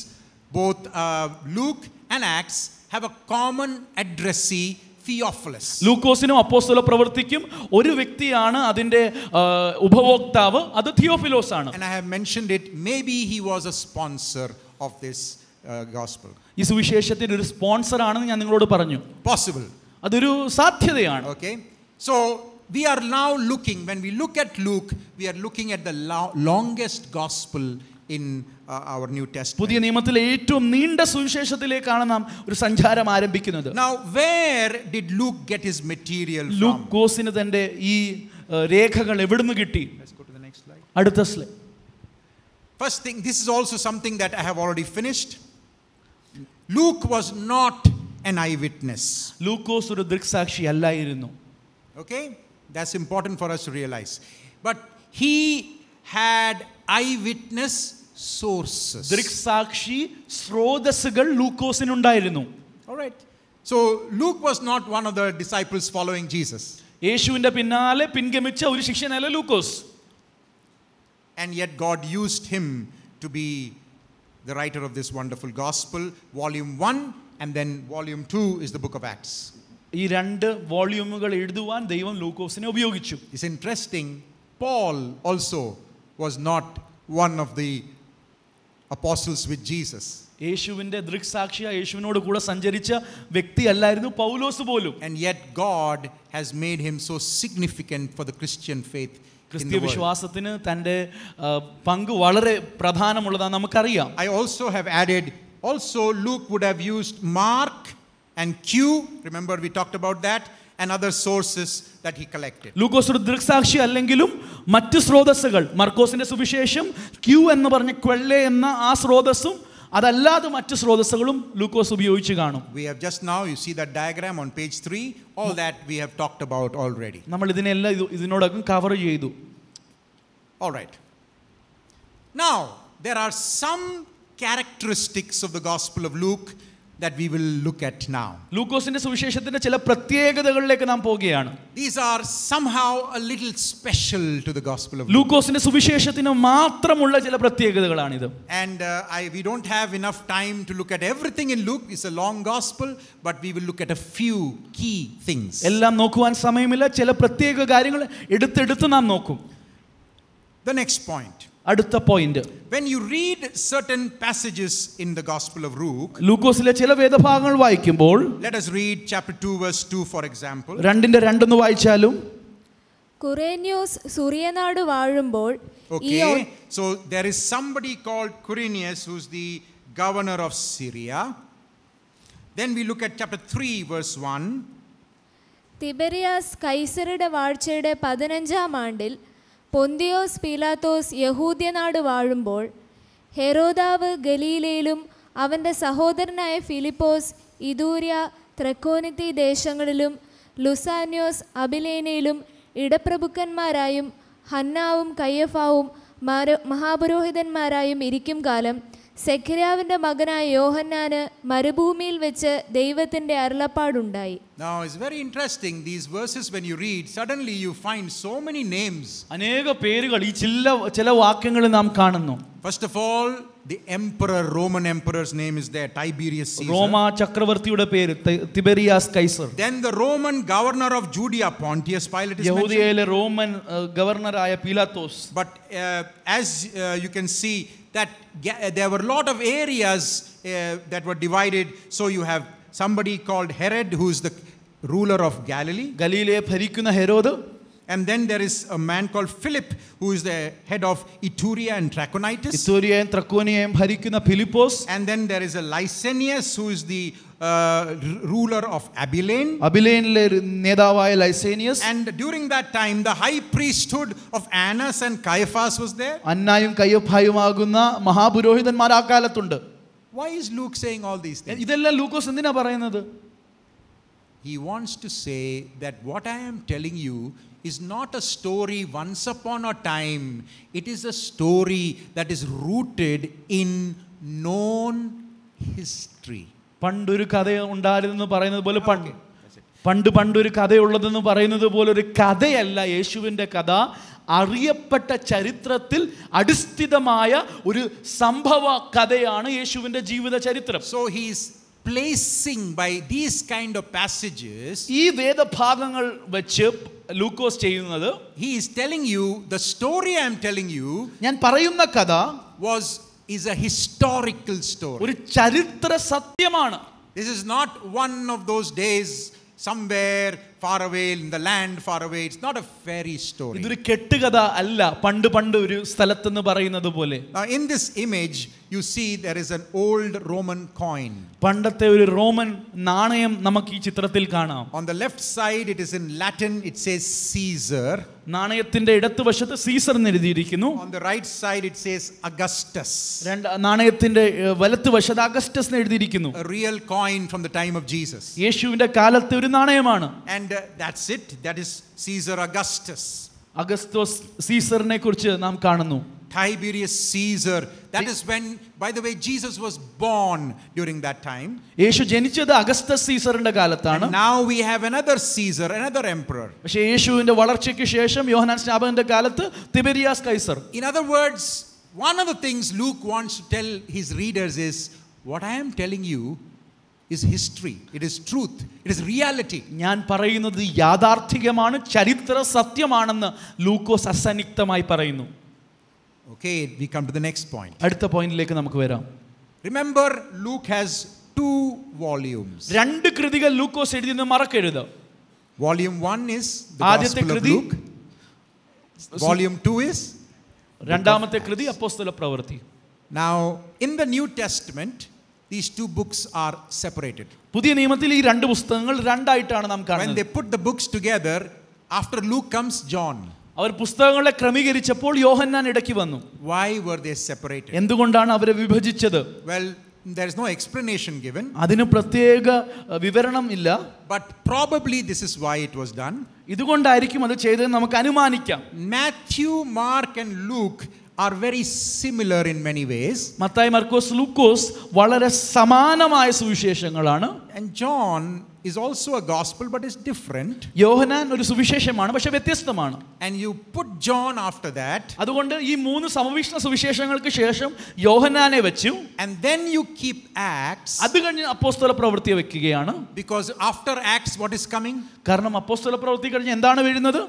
both uh, Luke and Acts, have a common addressee, Theophilus. ലൂക്കോസിനും അപ്പോസ്തല പ്രവൃത്തിക്കും ഒരു വ്യക്തിയാണ് അതിന്റെ ആ, ഉപഭോക്താവ് അത് തിയോഫിലോസ് ആണ് And I have mentioned it. Maybe he was a sponsor of this uh, gospel. ഈ സുവിശേഷത്തിന് ഒരു സ്പോൺസർ ആണെന്ന് ഞാൻ നിങ്ങളോട് പറഞ്ഞു Possible. അതൊരു സാധ്യതയാണ് Okay. So we are now looking, when we look at Luke, we are looking at the lo- longest gospel in uh, our New Testament. പുതിയ നിയമത്തിലെ ഏറ്റവും നീണ്ട സുവിശേഷത്തിലേക്കാണ് നാം ഒരു സഞ്ചാരം ആരംഭിക്കുന്നത് Now, where did Luke get his material from? ലൂക്കോസിന് തന്റെ ഈ ആ, രേഖകൾ എവിടുന്ന് കിട്ടി Let's go to the next slide. അടുത്ത slide First thing, this is also something that I have already finished. Luke was not an eyewitness. ലൂക്കോസ് ഒരു ദൃക്സാക്ഷി അല്ലായിരുന്നു Okay? That's important for us to realize. But he had eyewitness sources. ദൃക്സാക്ഷി സ്രോതസ്സുകൾ ലൂക്കോസിനുണ്ടായിരുന്നു All right. So Luke was not one of the disciples following Jesus. യേശുവിന്റെ പിന്നാലെ പിൻഗമിച്ച ഒരു ശിഷ്യനല്ല ലൂക്കോസ് And yet God used him to be the writer of this wonderful gospel. Volume 1 and then volume 2 is the book of Acts. ഈ രണ്ട് വോള്യൂമുകൾ എഴുതുവാൻ ദൈവം ലൂക്കോസിനെ ഉപയോഗിച്ചു It's interesting. Paul also was not one of the apostles with Jesus. യേശുവിന്റെ ദൃക്സാക്ഷിയ യേശുവിനോട് കൂടെ സഞ്ചരിച്ച വ്യക്തിയല്ലായിരുന്നു പൗലോസ് പോലും And yet God has made him so significant for the Christian faith in ക്രിസ്തീയ the world. വിശ്വാസത്തിന് തൻ്റെ ആ, പങ്ക് വളരെ പ്രധാനമുള്ളതാണ് നമുക്കറിയാം I also have added, also Luke would have used Mark and Q, remember we talked about that, and other sources that he collected. ലൂക്കോസ് ഒരു ദൃക്സാക്ഷി അല്ലെങ്കിലും മറ്റ് സ്രോതസ്സുകൾ മർക്കോസിന്റെ സുവിശേഷം ക്യൂ എന്ന് പറഞ്ഞ ക്വെള്ളെ എന്ന ആ സ്രോതസ്സും അതല്ലാതെ മറ്റ് സ്രോതസ്സുകളും ലൂക്കോസ് ഉപയോഗിച്ച് കാണും We have just now, you see that diagram on page 3, all that we have talked about already. നമ്മൾ ഇതിനെല്ലാം ഇത് ഇതിനോടകം കവർ ചെയ്തു All right. Now, there are some characteristics of the Gospel of Luke that we will look at now. ലൂക്കോസിന്റെ സുവിശേഷത്തിന്റെ ചില പ്രത്യേകതകളിലേക്ക് നാം പോവുകയാണ് These are somehow a little special to the Gospel of Luke. ലൂക്കോസിന്റെ സുവിശേഷത്തിന് മാത്രമുള്ള ചില പ്രത്യേകതകളാണിത് And uh, I, we don't have enough time to look at everything in Luke. It's a long gospel, but we will look at a few key things. എല്ലാം നോക്കുവാൻ സമയമില്ല ചില പ്രത്യേക കാര്യങ്ങൾ എടുത്തെടുത്ത് നാം നോക്കും The next point. അടുത്ത point When you read certain passages in the Gospel of Luke, ലൂക്കോസിലെ ചില വേദഭാഗങ്ങൾ വായിക്കുമ്പോൾ let us read chapter 2, verse 2, for example. രണ്ടിന്റെ രണ്ടെന്ന് വായിച്ചാലും കുറേന്യോസ് സൂര്യനാട് വാഴുമ്പോൾ ഈ O- Okay, so there is somebody called Quirinius who's the governor of Syria. Then we look at chapter 3, verse 1. Tiberius കൈസറുടെ വാഴ്ചയുടെ പതിനഞ്ചാം ആണ്ടിൽ പൊന്തിയോസ് പീലാത്തോസ് യഹൂദ്യനാട് വാഴുമ്പോൾ ഹെരോദാവ് ഗലീലയിലും അവന്റെ സഹോദരനായ ഫിലിപ്പോസ് ഇദൂര്യ ത്രക്കോനിത്തി ദേശങ്ങളിലും ലുസാനിയോസ് അബിലേനയിലും ഇടപ്രഭുക്കന്മാരായും ഹന്നാവും കയ്യഫാവും മാര- മഹാപുരോഹിതന്മാരായും ഇരിക്കും കാലം സെഖര്യാവിന്റെ മകനായ യോഹന്നാന് മരുഭൂമിയിൽ വെച്ച് ദൈവത്തിന്റെ അരുളപ്പാടുണ്ടായി Now, it's very interesting. These verses, when you read, suddenly you find so many names. അനേക പേരുകൾ ഈ ചില ചില വാക്യങ്ങൾ നാം കാണുന്നു First of all, the emperor, Roman emperor's name is there, Tiberius Caesar. റോമ ചക്രവർത്തിയുടെ പേര് തിബെരിയാസ് കൈസർ Then the Roman governor of Judea, Pontius Pilate, is mentioned. യഹൂദിയയിലെ റോമൻ ഗവർണറായ പീലാത്തോസ് But uh, as uh, you can see, that ga- there were a lot of areas uh, that were divided. So you have somebody called Herod, who is the ruler of Galilee. ഗലീലയെ ഭരിക്കുന്ന Herod And then there is a man called Philip, who is the head of Iturea and Trachonitis. ഇത്തൂരിയെയും ത്രക്കോനിയെയും ഭരിക്കുന്ന Philipose And then there is a Lysanias, who is the uh, r- ruler of Abilene. അബിലേനിലെ ഒരു നേതാവായ ലൈസേനിയസ് And during that time, the high priesthood of Annas and Caiaphas was there. അന്നായും കയ്യപ്പായുമാകുന്ന മഹാപുരോഹിതന്മാർ ആ കാലത്തുണ്ട് Why is Luke saying all these things? ഇതെല്ലാം ലൂക്കോസ് എന്തിനാ പറയുന്നത് He wants to say that what I am telling you is not a story once upon a time. It is a story that is rooted in known history. പണ്ടൊരു കഥ ഉണ്ടായിരുന്നെന്ന് പറയുന്നത് പോലെ പണ്ട്. പണ്ട് പണ്ടൊരു കഥയുള്ളതെന്ന് പറയുന്നത് പോലെ ഒരു കഥയല്ല യേശുവിന്റെ കഥ. അറിയപ്പെട്ട ചരിത്രത്തിൽ അടിസ്ഥിതമായ ഒരു സംഭവ കഥയാണ് യേശുവിന്റെ ജീവിത ചരിത്രം. So he's placing by these kind of passages ഈ വേദഭാഗങ്ങൾ വെച്ച് ലൂക്കോസ് ചെയ്യുന്നത് he is telling you the story I am telling you ഞാൻ പറയുന്ന കഥ was is a historical story. ഒരു ചരിത്ര സത്യമാണ് This is not one of those days somewhere far away in the land far away. It's not a fairy story. ഇതൊരു കെട്ടുകഥ അല്ല പണ്ട് പണ്ട് ഒരു സ്ഥലത്തെന്ന് പറയുന്നത് പോലെ Now, in this image, you see there is an old Roman coin. പണ്ടത്തെ ഒരു Roman നാണയം നമുക്ക് ഈ ചിത്രത്തിൽ കാണാം On the left side, it is in Latin, it says Caesar. നാണയത്തിന്റെ ഇടതുവശത്ത് സീസർ എന്ന് എഴുതിയിരിക്കുന്നു On the right side, it says Augustus. രണ്ട് നാണയത്തിന്റെ ഏഹ്, വലത്തുവശത്ത് അഗസ്റ്റസ് എന്ന് എഴുതിയിരിക്കുന്നു A real coin from the time of Jesus. യേശുവിന്റെ കാലത്തെ ഒരു നാണയമാണ് And uh, that's it. That is Caesar Augustus. Augustus സീസറിനെ കുറിച്ച് നാം കാണുന്നു Tiberius Caesar. That is when, by the way, Jesus was born during that time. യേശു ജനിച്ചത് Augustus സീസറിന്റെ കാലത്താണ് And now we have another Caesar, another emperor. പക്ഷേ യേശുവിന്റെ വളർച്ചയ്ക്ക് ശേഷം യോഹനാൻ സ്നാപകന്റെ കാലത്ത് Tiberius Kaiser In other words, one of the things Luke wants to tell his readers is what I am telling you is history, it is truth, it is reality. ഞാൻ പറയുന്നത് യാഥാർത്ഥികമാണ് ചരിത്ര സത്യമാണെന്ന് ലൂക്കോസ് അസന്നിഗ്ധമായി പറയുന്നു Okay, we come to the next point. അടുത്ത പോയിന്റിലേക്ക് നമുക്ക് വരാം Remember, Luke has two volumes. രണ്ട് കൃതികൾ ലൂക്കോസ് എഴുതിയെന്ന് മറക്കരുത് Volume 1 is the ആദ്യത്തെ Gospel of കൃതി Luke. Volume 2 is. രണ്ടാമത്തെ കൃതി അപ്പോസ്തല പ്രവൃത്തി Now, in the New Testament, these two books are separated. പുതിയ നിയമത്തിൽ ഈ രണ്ട് പുസ്തകങ്ങൾ രണ്ടായിട്ടാണ് നാം When കാണുന്നത് they put the books together, after Luke comes John. അവർ പുസ്തകങ്ങളെ ക്രമീകരിച്ചപ്പോൾ യോഹന്നാൻ ഇടയ്ക്ക് വന്നു Why were they separated? എന്തുകൊണ്ടാണ് അവരെ വിഭജിച്ചത് Well, there is no explanation given, അതിന് പ്രത്യേക അഹ്, വിവരണം ഇല്ല but probably this is why it was done. ഇതുകൊണ്ടായിരിക്കും അത് ചെയ്തതെന്ന് നമുക്ക് അനുമാനിക്കാം Matthew, Mark, and Luke are very similar in many ways, Mathai മർക്കോസ് ലൂക്കോസ് വളരെ സമാനമായ സുവിശേഷങ്ങളാണ് and John is also a gospel but is different. Yohanan ഒരു സുവിശേഷമാണ് പക്ഷെ വ്യത്യസ്തമാണ് And you put John after that, അതുകൊണ്ട് ഈ മൂന്ന് സമവിഷ്ണ സുവിശേഷങ്ങൾക്ക് ശേഷം യോഹനാനെ വെച്ചു and then you keep Acts, അത് കഴിഞ്ഞ് അപ്പോസ്തല പ്രവൃത്തിയെ വെക്കുകയാണ് because after Acts, what is coming? കാരണം അപ്പോസ്തല പ്രവൃത്തി കഴിഞ്ഞ് എന്താണ് വീഴുന്നത്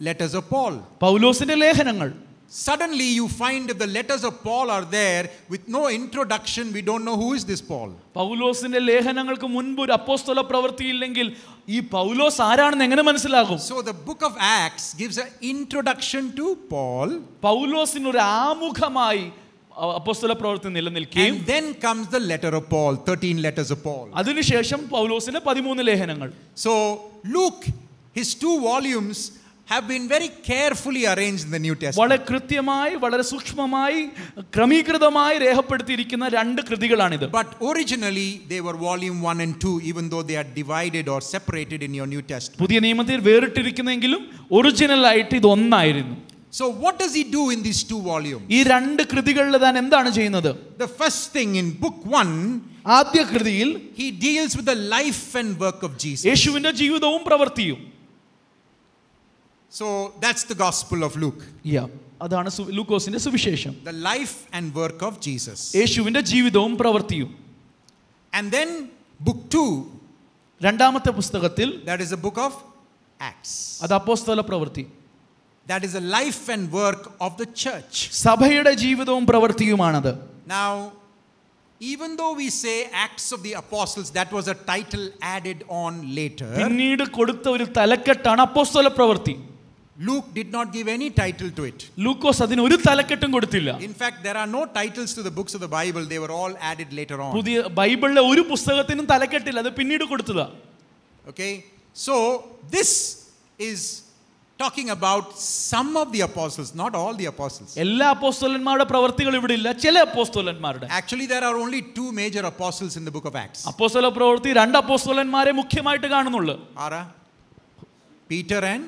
Letters of Paul. പൗലോസിന്റെ ലേഖനങ്ങൾ Suddenly, you find if the letters of Paul are there with no introduction, we don't know who is this Paul. പൗലോസിന്റെ ലേഖനങ്ങൾക്ക് മുൻപ് ഒരു അപ്പോസ്തല പ്രവൃത്തി ഇല്ലെങ്കിൽ ഈ പൗലോസ് ആരാണെന്ന് എങ്ങനെ മനസ്സിലാകും So, the book of Acts gives an introduction to Paul, പൗലോസിന് ഒരു ആമുഖമായി അ- അപ്പോസ്തല പ്രവൃത്തി നിലനിൽക്കുകയും and then comes the letter of Paul, 13 letters of Paul. അതിനുശേഷം പൗലോസിന്റെ പതിമൂന്ന് ലേഖനങ്ങൾ So, Luke, his two volumes have been very carefully arranged in the New Testament. വളരെ കൃത്യമായി വളരെ സൂക്ഷ്മമായി ക്രമീകൃതമായി രേഖപ്പെടുത്തിയിരിക്കുന്ന രണ്ട് കൃതികളാണിത് But originally, they were volume 1 and 2, even though they are divided or separated in your New Testament. പുതിയ നിയമത്തിൽ വേറിട്ടിരിക്കുന്നെങ്കിലും original ആയിട്ട് ഇത് ഒന്നായിരുന്നു So, what does he do in these two volumes? ഈ രണ്ട് കൃതികളിൽ താൻ എന്താണ് ചെയ്യുന്നത് The first thing in book 1, ആദ്യ കൃതിയിൽ he deals with the life and work of Jesus. യേശുവിന്റെ ജീവിതവും പ്രവൃത്തിയും So, that's the gospel of Luke. Yeah, അതാണ് സു- ലൂക്കോസിന്റെ സുവിശേഷം The life and work of Jesus. യേശുവിന്റെ ജീവിതവും പ്രവൃത്തിയും And then, book 2, രണ്ടാമത്തെ പുസ്തകത്തിൽ that is the book of Acts. അത് അപ്പോസ്തല പ്രവൃത്തി That is the life and work of the church. സഭയുടെ ജീവിതവും പ്രവൃത്തിയുമാണത് Now, even though we say Acts of the Apostles, that was a title added on later, പിന്നീട് കൊടുത്ത ഒരു തലക്കെട്ടാണ് അപ്പോസ്തല പ്രവൃത്തി Luke did not give any title to it. ലൂക്കോസ് അതിന് ഒരു തലക്കെട്ടും കൊടുത്തില്ല In fact, there are no titles to the books of the Bible, they were all added later on. പുതിയ ബൈബിളിലെ ഒരു പുസ്തകത്തിനും തലക്കെട്ടില്ല അത് പിന്നീട് കൊടുത്തതാ Okay, so this is talking about some of the apostles, not all the apostles. എല്ലാ അപ്പോസ്തലന്മാരുടെ പ്രവർത്തികൾ ഇവിടെ ഇല്ല ചില അപ്പോസ്തലന്മാരുടെ Actually, there are only two major apostles in the book of Acts അപ്പോസ്തല പ്രവൃത്തി രണ്ട് അപ്പോസ്തലന്മാരെ മുഖ്യമായിട്ട് കാണുന്നുള്ളൂ Ara, Peter, and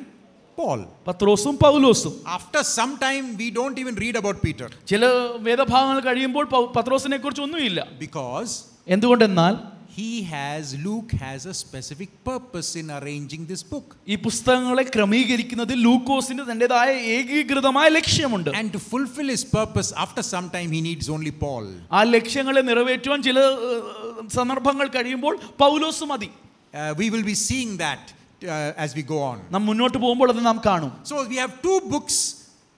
Paul. പത്രോസും പൗലോസും After some time, we don't even read about Peter ചില വേദഭാഗങ്ങൾ കഴിയുമ്പോൾ പൗ- പത്രോസിനെ കുറിച്ച് ഒന്നുമില്ല because എന്തുകൊണ്ടെന്നാൽ he has, Luke has a specific purpose in arranging this book. ഈ പുസ്തകങ്ങളെ ക്രമീകരിക്കുന്നതിൽ ലൂക്കോസിന് തൻ്റെതായ ഏകീകൃതമായ ലക്ഷ്യമുണ്ട് And to fulfill his purpose, after some time, he needs only Paul. ആ ലക്ഷ്യങ്ങളെ നിറവേറ്റുവാൻ ചില ഏഹ്, സന്ദർഭങ്ങൾ കഴിയുമ്പോൾ പൗലോസ് മതി Uh, we will be seeing that uh, as we go on. നാം മുന്നോട്ട് പോകുമ്പോൾ അത് നാം കാണും So we have two books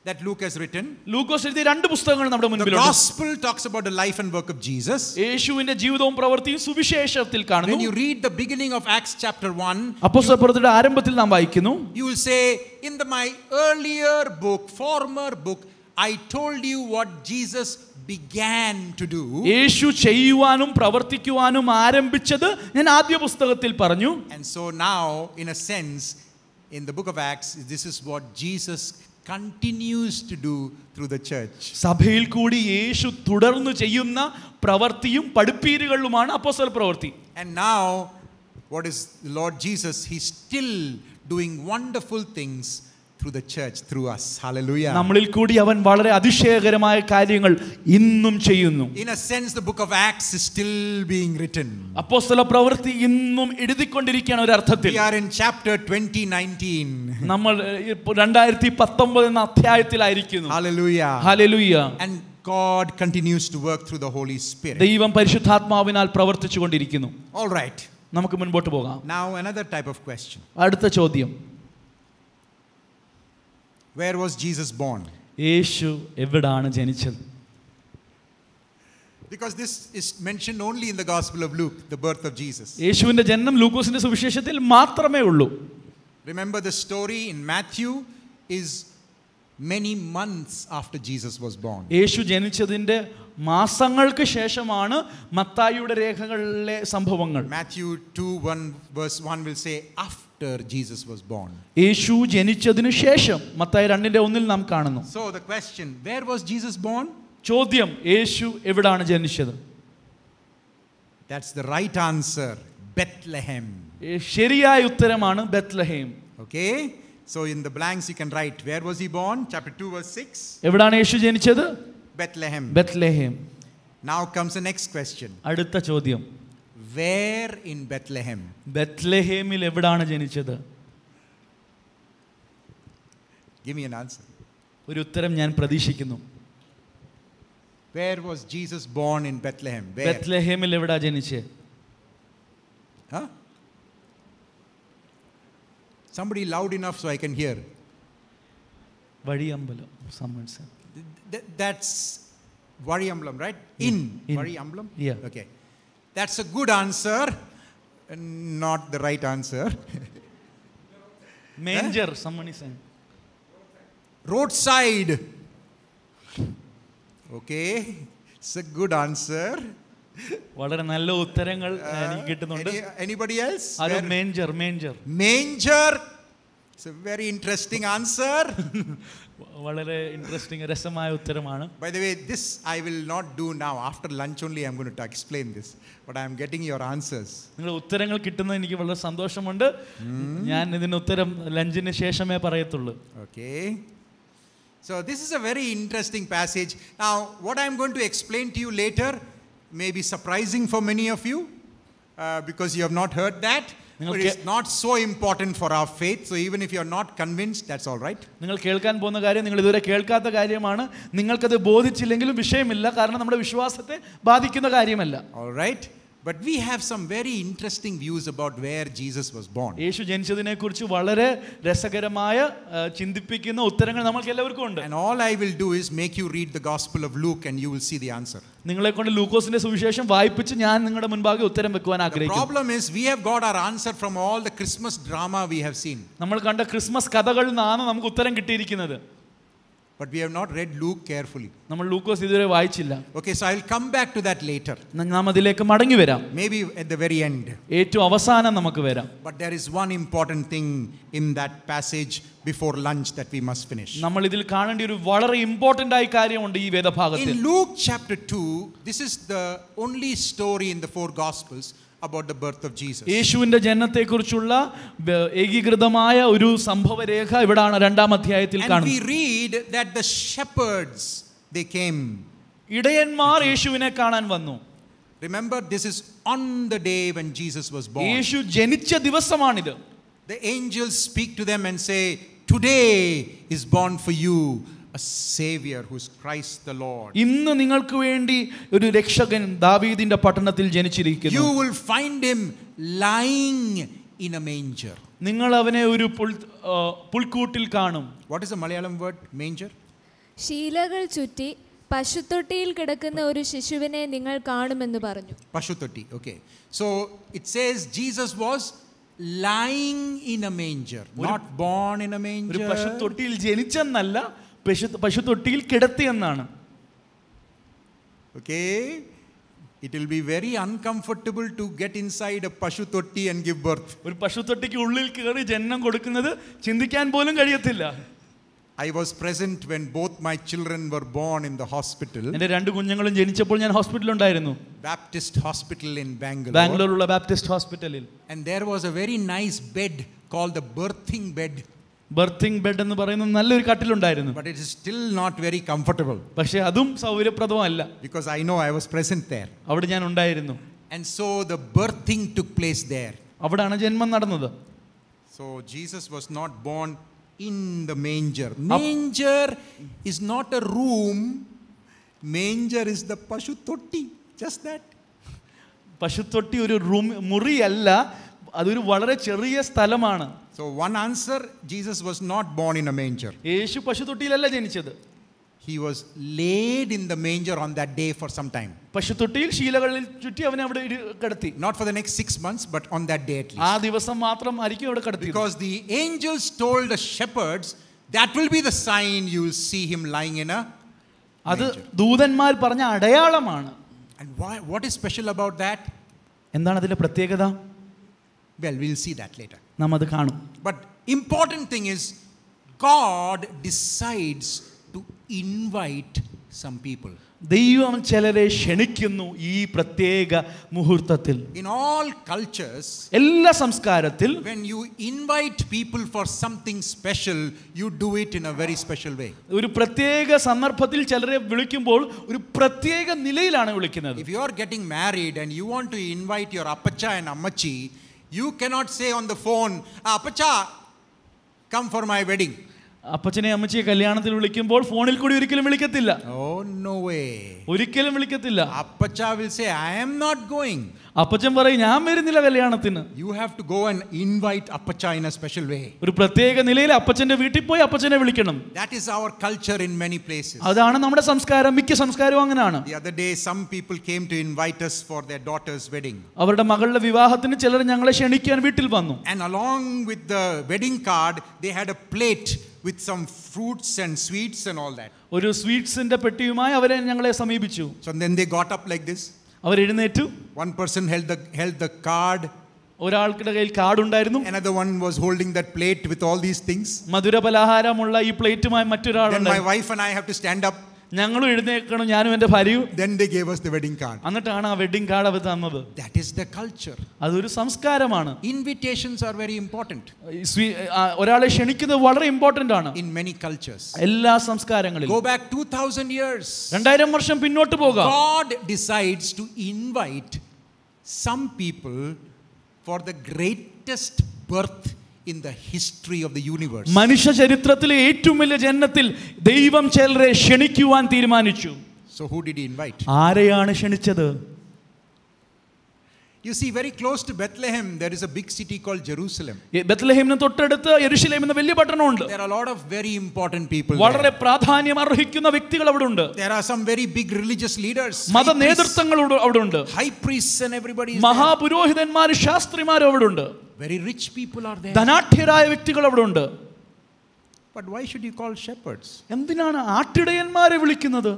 that Luke has written. ലൂക്കോസ് എഴുതിയ രണ്ട് പുസ്തകങ്ങൾ നമ്മുടെ The മുൻപിലുണ്ട് gospel talks about the life and work of Jesus. യേശുവിന്റെ ജീവിതവും പ്രവൃത്തിയും സുവിശേഷത്തിൽ When കാണുന്നു you read the beginning of Acts chapter 1, അപ്പോസ്തല പ്രവൃത്തിയുടെ ആരംഭത്തിൽ നാം വായിക്കുന്നു you will say, In the, my earlier book, former book, I told you what Jesus began to do. യേശു ചെയ്യുവാനും പ്രവർത്തിക്കുവാനും ആരംഭിച്ചത് ഞാൻ ആദ്യ പുസ്തകത്തിൽ പറഞ്ഞു And so now, in a sense, in the book of Acts, this is what Jesus continues to do through the church. സഭയിൽ കൂടി യേശു തുടർന്നു ചെയ്യുന്ന പ്രവൃത്തിയും പഠിപ്പീരുകളിലുമാണ് അപ്പോസ്തല പ്രവൃത്തി And now, what is the Lord Jesus? He's still doing wonderful things through the church, through us. Hallelujah. നമ്മളിൽ കൂടി അവൻ വളരെ അതിശയകരമായ കാര്യങ്ങൾ ഇന്നും ചെയ്യുന്നു In a sense, the book of Acts is still being written. അപ്പോസ്തല പ്രവൃത്തി ഇന്നും എഴുതിക്കൊണ്ടിരിക്കുകയാണ് ഒരു അർത്ഥത്തിൽ We are in chapter 2019. നമ്മൾ രണ്ടായിരത്തി പത്തൊമ്പത് എന്ന അധ്യായത്തിലായിരിക്കുന്നു Hallelujah. Hallelujah And God continues to work through the Holy Spirit. ദൈവം പരിശുദ്ധാത്മാവിനാൽ പ്രവർത്തിച്ചു കൊണ്ടിരിക്കുന്നു All right. നമുക്ക് മുൻപോട്ട് പോകാം Now, another type of question അടുത്ത ചോദ്യം Where was Jesus born? യേശു എവിടാണ് ജനിച്ചത് Because this is mentioned only in the Gospel of Luke, the birth of Jesus. യേശുവിന്റെ ജനനം ലൂക്കോസിന്റെ സുവിശേഷത്തിൽ മാത്രമേ ഉള്ളൂ Remember, the story in Matthew is many months after Jesus was born. യേശു ജനിച്ചതിൻ്റെ മാസങ്ങൾക്ക് ശേഷമാണ് മത്തായിയുടെ രേഖകളിലെ സംഭവങ്ങൾ Matthew 2 1 verse 1 will say, after after Jesus was born യേശു ജനിച്ചതിനു ശേഷം മത്തായി രണ്ടിന്റെ ഒന്നിൽ നാം കാണുന്നു. So the question where was jesus born? ചോദ്യം യേശു എവിടാണ് ജനിച്ചത്? That's the right answer bethlehem. ശരിയായ ഉത്തരമാണ് Bethlehem. Okay so in the blanks you can write where was he born chapter 2 verse 6 എവിടാണ് യേശു ജനിച്ചത്? Bethlehem Bethlehem. Now comes the next question അടുത്ത ചോദ്യം. Where in Bethlehem? ബത്ലഹേമിൽ എവിടാണ് ജനിച്ചത് Give me an answer. ഒരു ഉത്തരം ഞാൻ പ്രതീക്ഷിക്കുന്നു Where was Jesus born in Bethlehem? Where? ബത്ലഹേമിൽ എവിടാ ജനിച്ചത് Huh? Somebody loud enough so I can hear. വഴിയമ്പലം someone said. Th- th- that's Variamblam, right? In. In. Variamblam? Yeah. Okay. That's a good answer. uh, Not the right answer. [laughs] Manger someone is saying. Roadside. Okay. It's a good answer. വളരെ നല്ല ഉത്തരങ്ങൾ എനിക്ക് കിട്ടുന്നുണ്ട് Any- anybody else? അത് Where- manger manger Manger. It's a very interesting answer. വളരെ interesting രസമായ ഉത്തരമാണ് By the way, this I will not do now. After lunch only, I'm going to explain this. But I'm getting your answers. നിങ്ങൾ ഉത്തരങ്ങൾ കിട്ടുന്നത് എനിക്ക് വളരെ സന്തോഷമുണ്ട് ഞാൻ ഇതിന് ഉത്തരം ലഞ്ചിന് ശേഷമേ പറയത്തുള്ളൂ Okay. So, this is a very interesting passage. Now, what I'm going to explain to you later may be surprising for many of you uh, because you have not heard that. നിങ്ങൾ കേൾക്കാൻ പോകുന്ന കാര്യം നിങ്ങൾ ഇതുവരെ കേൾക്കാത്ത കാര്യമാണ്. നിങ്ങൾക്കത് ബോധിച്ചില്ലെങ്കിലും വിഷയമില്ല. കാരണം നമ്മുടെ വിശ്വാസത്തെ ബാധിക്കുന്ന കാര്യമല്ല. Right But we have some very interesting views about where Jesus was born. യേശു ജനിച്ചതിനെ കുറിച്ച് വളരെ രസകരമായ ആ, ചിന്തിപ്പിക്കുന്ന ഉത്തരങ്ങൾ നമ്മൾക്ക് എല്ലാവർക്കും ഉണ്ട് And all I will do is make you read the Gospel of Luke and you will see the answer. നിങ്ങളെ കൊണ്ട് ലൂക്കോസിന്റെ സുവിശേഷം വായിപ്പിച്ച് ഞാൻ നിങ്ങളുടെ മുൻപാകെ ഉത്തരം വെക്കുവാൻ The ആഗ്രഹിക്കുന്നു problem is, we have got our answer from all the Christmas drama we have seen. നമ്മൾ കണ്ട ക്രിസ്മസ് കഥകളിൽ നിന്നാണ് നമുക്ക് ഉത്തരം കിട്ടിയിരിക്കുന്നത് But we have not read Luke carefully. നമ്മൾ ലൂക്കോസ് ഇതുവരെ വായിച്ചില്ല Okay, so I'll come back to that later. ന- നാം അതിലേക്ക് മടങ്ങി വരാം Maybe at the very end. ഏറ്റവും അവസാനം നമുക്ക് വരാം But there is one important thing in that passage before lunch that we must finish. നമ്മൾ ഇതിൽ കാണേണ്ട ഒരു വളരെ ഇമ്പോർട്ടൻ്റ് ആയ കാര്യമുണ്ട് ഈ വേദഭാഗത്തിൽ In Luke chapter 2, this is the only story in the four Gospels about the birth of Jesus. യേശുവിന്റെ ജനനത്തെക്കുറിച്ചുള്ള വ- ഏകീകൃതമായ ഒരു സംഭവരേഖ ഇവിടാണ് രണ്ടാം അധ്യായത്തിൽ And we കാണുന്നത് read that the shepherds, they came. ഇടയന്മാർ യേശുവിനെ കാണാൻ വന്നു Remember, this is on the day when Jesus was born. യേശു ജനിച്ച ദിവസമാണിത് The angels speak to them and say, Today is born for you ഇന്ന് നിങ്ങൾക്ക് വേണ്ടി ഒരു രക്ഷകൻ ദാവീദിന്റെ പട്ടണത്തിൽ ജനിച്ചിരിക്കുന്നു. You will find him lying in a manger നിങ്ങൾ അവനെ ഒരു പുൽക്കൂട്ടിൽ കാണും. What is a Malayalam word manger ശീലകൾ ചുറ്റി പശുത്തൊട്ടിയിൽ കിടക്കുന്ന ഒരു ശിശുവിനെ നിങ്ങൾ കാണുമെന്ന് പറഞ്ഞു. പശുത്തൊട്ടി okay so it says Jesus was lying in a manger not born in a manger പശുത്തൊട്ടിയിൽ ജനിച്ചെന്നല്ല പശു പശുത്തൊട്ടിയിൽ കിടത്തിയെന്നാണ് Okay? It will be very uncomfortable to get inside a Pashutotti and give birth. ഒരു പശുത്തൊട്ടിക്ക് ഉള്ളിൽ കയറി ജന്മം കൊടുക്കുന്നത് ചിന്തിക്കാൻ പോലും കഴിയത്തില്ല I was present when both my children were born in the hospital, എൻ്റെ രണ്ട് കുഞ്ഞുങ്ങളും ജനിച്ചപ്പോൾ ഞാൻ ഹോസ്പിറ്റലിൽ ഉണ്ടായിരുന്നു Baptist Hospital in Bangalore. ബാംഗ്ലൂരുള്ള Baptist ഹോസ്പിറ്റലിൽ And there was a very nice bed called the birthing bed, birthing bed എന്ന് പറയുന്ന നല്ലൊരു കട്ടിലുണ്ടായിരുന്നു. But it is still not very comfortable പക്ഷേ അതും സൗകര്യപ്രദമല്ല. Because I know I was present there അവിടെ ഞാൻ ഉണ്ടായിരുന്നു. And so the birthing took place there. അവിടെയാണ് ജന്മം നടന്നത്. So Jesus was not born in the manger manger is not a room manger is the പശു തൊട്ടി ജസ്റ്റ് ദാറ്റ് പശുത്തൊട്ടി ഒരു room മുറിയല്ല അതൊരു വളരെ ചെറിയ സ്ഥലമാണ്. So, one answer Jesus was not born in a manger. യേശു പശുത്തൊട്ടിയിലല്ല ജനിച്ചത് He was laid in the manger on that day for some time. പശുത്തൊട്ടിയിൽ ശീലകളിൽ ചുറ്റി അവനെ അവിടെ ഇരു- കിടത്തി Not for the next six months, but on that day at ആ least. ദിവസം മാത്രം ആയിരിക്കും അവിടെ കിടത്തി Because the angels told the shepherds That will be the sign you will see him lying in a അത് manger. ദൂതന്മാർ പറഞ്ഞ അടയാളമാണ് And why, what is special about that? എന്താണ് അതിന്റെ പ്രത്യേകത Well, we'll see that later. നാം അത് കാണും But important thing is God decides to invite some people. ദൈവം ചിലരെ ക്ഷണിക്കുന്നു ഈ പ്രത്യേക മുഹൂർത്തത്തിൽ In all cultures, എല്ലാ സംസ്കാരത്തിൽ when you invite people for something special, you do it in a very special way. ഒരു പ്രത്യേക സന്ദർഭത്തിൽ ചിലരെ വിളിക്കുമ്പോൾ ഒരു പ്രത്യേക നിലയിലാണ് വിളിക്കുന്നത് If you are getting married and you want to invite your appacha and ammachi, you cannot say on the phone, "Ah, appacha, come for my wedding. അപ്പച്ചനെ അമ്മച്ചിയെ കല്യാണത്തിൽ വിളിക്കുമ്പോൾ ഫോണിൽ കൂടി ഒരിക്കലും വിളിക്കത്തില്ല. ഒരിക്കലും വിളിക്കത്തില്ല. അപ്പച്ചൻ പറയും ഞാൻ വരുന്നില്ല കല്യാണത്തിന്. You have to go and invite അപ്പച്ച ഇൻ എ സ്പെഷ്യൽ വേ ഒരു പ്രത്യേക നിലയിൽ അപ്പച്ചന്റെ വീട്ടിൽ പോയി അപ്പച്ചനെ വിളിക്കണം. That is our culture in many places അതാണ് നമ്മുടെ സംസ്കാരം. മിക്ക സംസ്കാരവും അങ്ങനെയാണ്. The other day some people came to invite us for their daughter's wedding. അവരുടെ മകളുടെ വിവാഹത്തിന് ചിലർ ഞങ്ങളെ ക്ഷണിക്കാൻ വീട്ടിൽ വന്നു. And along with the wedding card they had a plate with some fruits and sweets and all that. ഒരു സ്വീറ്റ്സിന്റെ പെട്ടിയുമായി അവരെ ഞങ്ങളെ സമീപിച്ചു So then they got up like this. അവർ എഴുന്നേറ്റു One person held the, held the card, ഒരാൾക്കുടെ കയ്യിൽ കാർഡുണ്ടായിരുന്നു another one was holding that plate with all these things. മധുര പലഹാരമുള്ള ഈ പ്ലേറ്റുമായി Then my മറ്റൊരാളുണ്ട് wife and I have to stand up. ഞങ്ങളും എഴുന്നേക്കണം ഞാനും എൻ്റെ ഭാര്യയും Then they gave us the wedding card. എന്നിട്ടാണ് ആ wedding card അവർ തന്നത് That is the culture. അതൊരു സംസ്കാരമാണ് Invitations are very important ഈ സ്വീ- ആ, ഒരാളെ ക്ഷണിക്കുന്നത് വളരെ ഇമ്പോർട്ടൻ്റ് ആണ് in many cultures. എല്ലാ സംസ്കാരങ്ങളിലും Go back 2000 years. രണ്ടായിരം വർഷം പിന്നോട്ട് പോകാം God decides to invite some people for the greatest birth in the history of the universe. മനുഷ്യ ചരിത്രത്തിലെ ഏറ്റവും വലിയ ജന്മത്തിൽ ദൈവം ചിലരെ ക്ഷണിക്കുവാൻ തീരുമാനിച്ചു So, who did he invite? ആരെയാണ് ക്ഷണിച്ചത് You see, very close to Bethlehem, there is a big city called Jerusalem. ഈ ബത്ലഹേമിന് തൊട്ടടുത്ത് യെരുശലേം എന്ന വലിയ പട്ടണമുണ്ട് There are a lot of very important people. വളരെ There. പ്രാധാന്യം അർഹിക്കുന്ന വ്യക്തികൾ അവിടെ ഉണ്ട് There are some very big religious leaders, മത high priests, നേതൃത്വങ്ങൾ അവിടെ- അവിടെ ഉണ്ട് high priests, and everybody. is there. മഹാപുരോഹിതന്മാരും ശാസ്ത്രിമാരും അവിടെ ഉണ്ട് Very rich people are there. ധനാഠ്യരായ വ്യക്തികൾ അവിടെ ഉണ്ട് But why should you call shepherds? എന്തിനാണ് ആട്ടിടയന്മാരെ വിളിക്കുന്നത്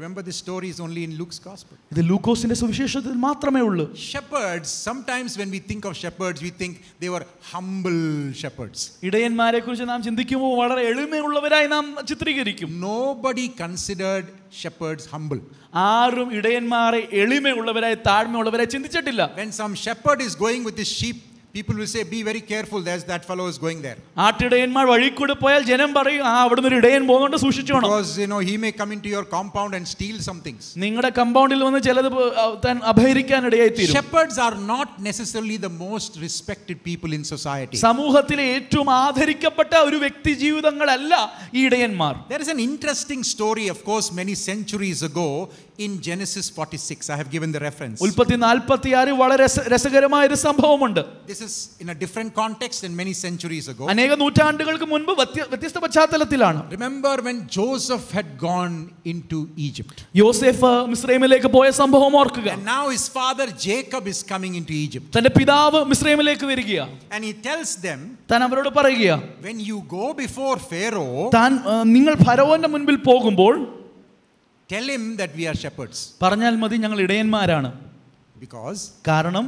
Remember, this story is only in Luke's gospel. ഇത് ലൂക്കോസിന്റെ സുവിശേഷത്തിൽ മാത്രമേ ഉള്ളൂ Shepherds, sometimes when we think of shepherds, we think they were humble shepherds. ഇടയന്മാരെ കുറിച്ച് നാം ചിന്തിക്കുമ്പോൾ വളരെ എളിമയുള്ളവരായി നാം ചിത്രീകരിക്കും Nobody considered shepherds humble. ആരും ഇടയന്മാരെ എളിമയുള്ളവരായി താഴ്മയുള്ളവരായി ചിന്തിച്ചിട്ടില്ല When some shepherd is going with his sheep, people will say, Be very careful, there's that fellow is going there. ആട്ടിടയന്മാർ വഴി കൂടെ പോയാൽ ജനം പറയും ആ അവിടുന്ന് ഒരു ഇടയൻ പോകുന്നുണ്ട് സൂക്ഷിച്ചോണം Because, you know, he may come into your compound and steal some things. നിങ്ങളുടെ കമ്പൗണ്ടിൽ വന്ന് ചിലത് പോ- ആ, താൻ അപഹരിക്കാൻ ഇടയായി തീരും Shepherds are not necessarily the most respected people in society. സമൂഹത്തിലെ ഏറ്റവും ആദരിക്കപ്പെട്ട ഒരു വ്യക്തി ജീവിതങ്ങളല്ല ഈ ഇടയന്മാർ There is an interesting story, of course, many centuries ago in Genesis 46. I have given the reference. ഉൽപ്പത്തി നാൽപ്പത്തി ആറ് വളരെ രസ- രസകരമായ ഒരു സംഭവമുണ്ട് This is in a different context and many centuries ago. അനേക നൂറ്റാണ്ടുകൾക്ക് മുൻപ് വ്യത്യ- വ്യത്യസ്ത പശ്ചാത്തലത്തിലാണ് Remember when Joseph had gone into Egypt. യോസെഫ് മിസ്രൈമിലേക്ക് പോയ സംഭവം ഓർക്കുക And now his father Jacob is coming into Egypt. തന്റെ പിതാവ് മിസ്രൈമിലേക്ക് വരികയാ And he tells them, താൻ അവരോട് പറയുകയാ when you go before Pharaoh, താൻ ആ, നിങ്ങൾ ഫരോന്റെ മുൻപിൽ പോകുമ്പോൾ tell him that we are shepherds. പറഞ്ഞാൽ മതി ഞങ്ങൾ ഇടയന്മാരാണ് Because കാരണം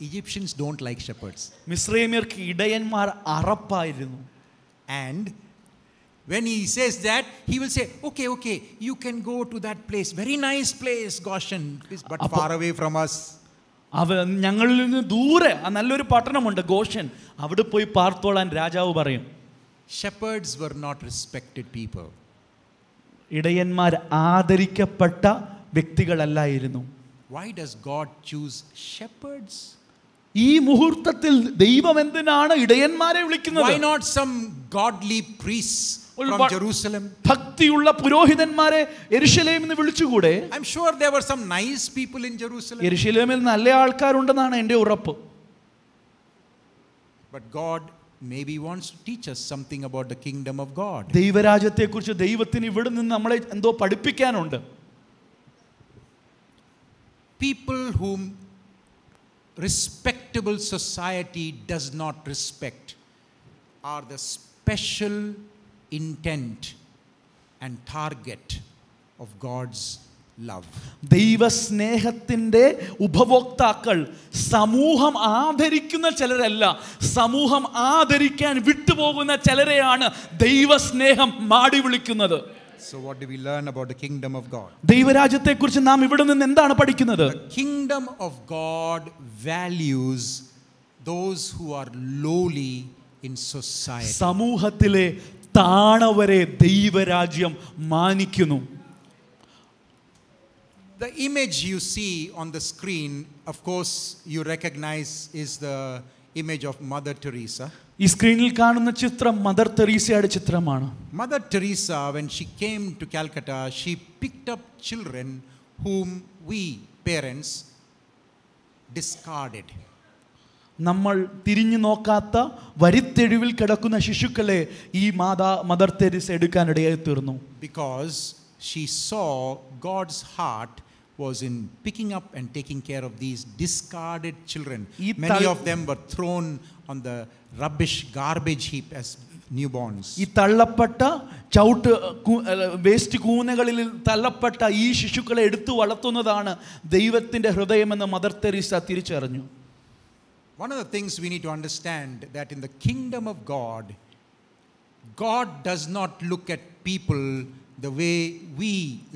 Egyptians don't like shepherds. മിസ്രൈമ്യർക്ക് ഇടയന്മാർ അറപ്പായിരുന്നു And when he says that, he will say, okay, okay, you can go to that place. Very nice place, Goshen, but Apo- far away from us. അവ ഞങ്ങളിൽ നിന്ന് ദൂരെ ആ നല്ലൊരു പട്ടണമുണ്ട് Gaussian അവിടെ പോയി പാർത്തോളാൻ രാജാവ് പറയും Shepherds were not respected people. ഇടയന്മാർ ആദരിക്കപ്പെട്ട വ്യക്തികളല്ലായിരുന്നു. Why does God choose shepherds ഈ മുഹൂർത്തത്തിൽ ദൈവം എന്തിനാണ് ഇടയന്മാരെ വിളിക്കുന്നത്? Why not some godly priest ഭക്തിയുള്ള പുരോഹിതന്മാരെ എരുഷലേമിൽ വിളിച്ചുകൂടെ? I'm sure there some nice people in Jerusalem എരുഷലേമിൽ നല്ല ആൾക്കാരുണ്ടെന്നാണ് എന്റെ ഉറപ്പ്. But God maybe wants to teach us something about the kingdom of God. ദൈവരാജ്യത്തെക്കുറിച്ച് ദൈവത്തിന് ഇവിടെ നിന്ന് നമ്മളെ എന്തോ പഠിപ്പിക്കാനുണ്ട് People whom respectable society does not respect are the special intent and target of God's love. ദൈവസ്നേഹത്തിന്റെ ഉപഭോക്താക്കൾ സമൂഹം ആദരിക്കുന്ന ചിലരല്ല സമൂഹം ആദരിക്കാൻ വിട്ടുപോകുന്ന ചിലരെയാണ് ദൈവസ്നേഹം മാടി വിളിക്കുന്നത് So, what do we learn about the kingdom of God? ദൈവരാജ്യത്തെക്കുറിച്ച് നാം ഇവിടെ നിന്ന് എന്താണ് പഠിക്കുന്നത് The kingdom of God values those who are lowly in society. സമൂഹത്തിലെ താണവരെ ദൈവരാജ്യം മാനിക്കുന്നു The image you see on the screen, of course, you recognize is the image of Mother Teresa. ഈ സ്ക്രീനിൽ കാണുന്ന ചിത്രം മദർ തെറീസയുടെ ചിത്രമാണ് Mother Teresa, when she came to Calcutta, she picked up children whom we, parents, discarded. നമ്മൾ തിരിഞ്ഞു നോക്കാത്ത വരിത്തെരുവിൽ കിടക്കുന്ന ശിശുക്കളെ ഈ മാതാ മദർ തെരേസ എടുക്കാനിടയായി തീർന്നു because she saw God's heart was in picking up and taking care of these discarded children. ഈ Many തൾ- of them were thrown on the rubbish garbage heap as newborns. ഈ തള്ളപ്പെട്ട ചവിട്ട് കൂ- അല്ല, വേസ്റ്റ് കൂനകളിൽ തള്ളപ്പെട്ട ഈ ശിശുക്കളെ എടുത്തു വളർത്തുന്നതാണ് ദൈവത്തിൻ്റെ ഹൃദയമെന്ന് mother Teresa തിരിച്ചറിഞ്ഞു One of the things we need to understand that in the kingdom of God, God does not look at people the way we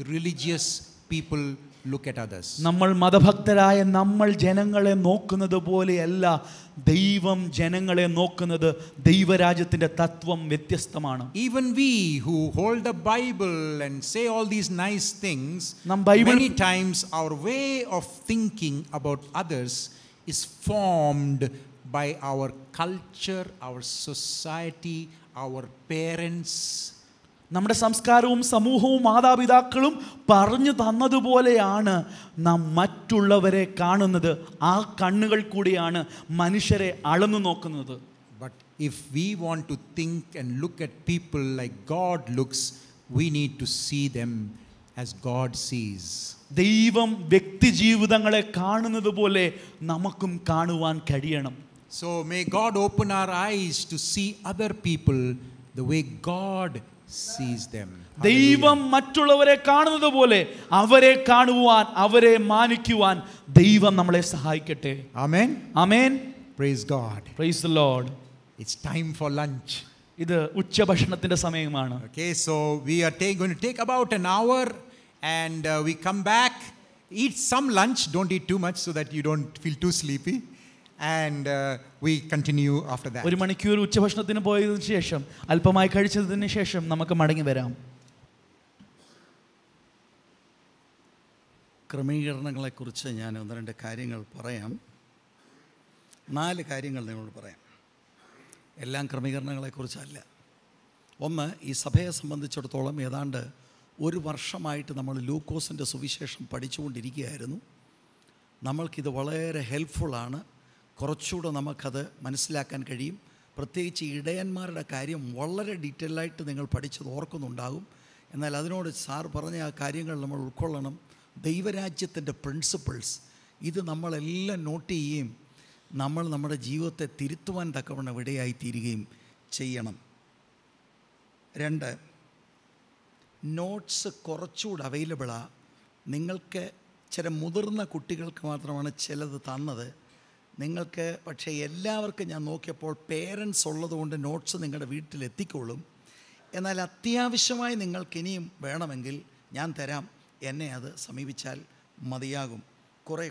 religious people look at others. നമ്മൾ മതഭക്തരായ നമ്മൾ ജനങ്ങളെ നോക്കുന്നത് പോലെയല്ല ദൈവം ജനങ്ങളെ നോക്കുന്നത് ദൈവരാജ്യത്തിൻ്റെ തത്വം വ്യത്യസ്തമാണ് Even we who hold the Bible and say all these nice things, Nam Bible- many times our way of thinking about others is formed by our culture, our society, our parents. നമ്മുടെ സംസ്കാരവും സമൂഹവും മാതാപിതാക്കളും പറഞ്ഞു തന്നതുപോലെയാണ് നാം മറ്റുള്ളവരെ കാണുന്നത് ആ കണ്ണുകൾ കൂടിയാണ് മനുഷ്യരെ അളന്നു നോക്കുന്നത് But if we want to think and look at people like God looks, we need to see them as God sees. ദൈവം വ്യക്തി ജീവിതങ്ങളെ കാണുന്നത് പോലെ നമുക്കും കാണുവാൻ കഴിയണം So may God open our eyes to see other people the way God sees them. ദൈവം മറ്റുള്ളവരെ കാണുന്നത് പോലെ അവരെ കാണുവാൻ അവരെ മാനിക്കുവാൻ ദൈവം നമ്മളെ സഹായിക്കട്ടെ Amen. Amen Praise God. Praise the Lord It's time for lunch. ഇത് ഉച്ചഭക്ഷണത്തിന്റെ സമയമാണ് Okay, so we are ta- going to take about an hour and uh, we come back, eat some lunch, don't eat too much so that you don't feel too sleepy, and uh, we continue after that. ഒരു മണിക്കൂർ ഉച്ചഭക്ഷണത്തിന് പോയതിനു ശേഷം അല്പമായി കഴിച്ചതിന് ശേഷം നമുക്ക് മടങ്ങി വരാം. ക്രമീകരണങ്ങളെക്കുറിച്ച് ഞാൻ ഒന്ന് രണ്ട് കാര്യങ്ങൾ പറയാം. നാല് കാര്യങ്ങൾ നിങ്ങളോട് പറയാം. എല്ലാം ക്രമീകരണങ്ങളെക്കുറിച്ചല്ല. ഒന്ന് ഈ സഭയെ സംബന്ധിച്ചിടത്തോളം ഏതാണ്ട് ഒരു വർഷമായിട്ട് നമ്മൾ ലൂക്കോസിന്റെ സുവിശേഷം പഠിച്ചുകൊണ്ടിരിക്കുകയായിരുന്നു. നമ്മൾക്കിത് വളരെ ഹെൽപ്ഫുള്ളാണ് കുറച്ചുകൂടെ നമുക്കത് മനസ്സിലാക്കാൻ കഴിയും. പ്രത്യേകിച്ച് ഇടയന്മാരുടെ കാര്യം വളരെ ഡീറ്റെയിലായിട്ട് നിങ്ങൾ പഠിച്ചത് ഓർക്കുന്നുണ്ടാകും. എന്നാൽ അതിനോട് സാർ പറഞ്ഞ ആ കാര്യങ്ങൾ നമ്മൾ ഉൾക്കൊള്ളണം. ദൈവരാജ്യത്തിന്റെ പ്രിൻസിപ്പിൾസ് ഇത് നമ്മളെല്ലാം നോട്ട് ചെയ്യുകയും നമ്മൾ നമ്മുടെ ജീവിതത്തെ തിരുത്തുവാൻ തക്കവണ്ണം ഇടയായി തീരുകയും ചെയ്യണം. രണ്ട് നോട്ട്സ് കുറച്ചുകൂടെ അവൈലബിളാണ് നിങ്ങൾക്ക് ചില മുതിർന്ന കുട്ടികൾക്ക് മാത്രമാണ് ചിലത് തന്നത്. നിങ്ങൾക്ക് പക്ഷേ എല്ലാവർക്കും ഞാൻ നോക്കിയപ്പോൾ പേരൻസ് ഉള്ളതുകൊണ്ട് നോട്ട്സ് നിങ്ങളുടെ വീട്ടിലെത്തിക്കോളും എന്നാൽ അത്യാവശ്യമായി നിങ്ങൾക്ക് ഇനിയും വേണമെങ്കിൽ ഞാൻ തരാം. എന്നെ അത് സമീപിച്ചാൽ മതിയാകും. കുറേ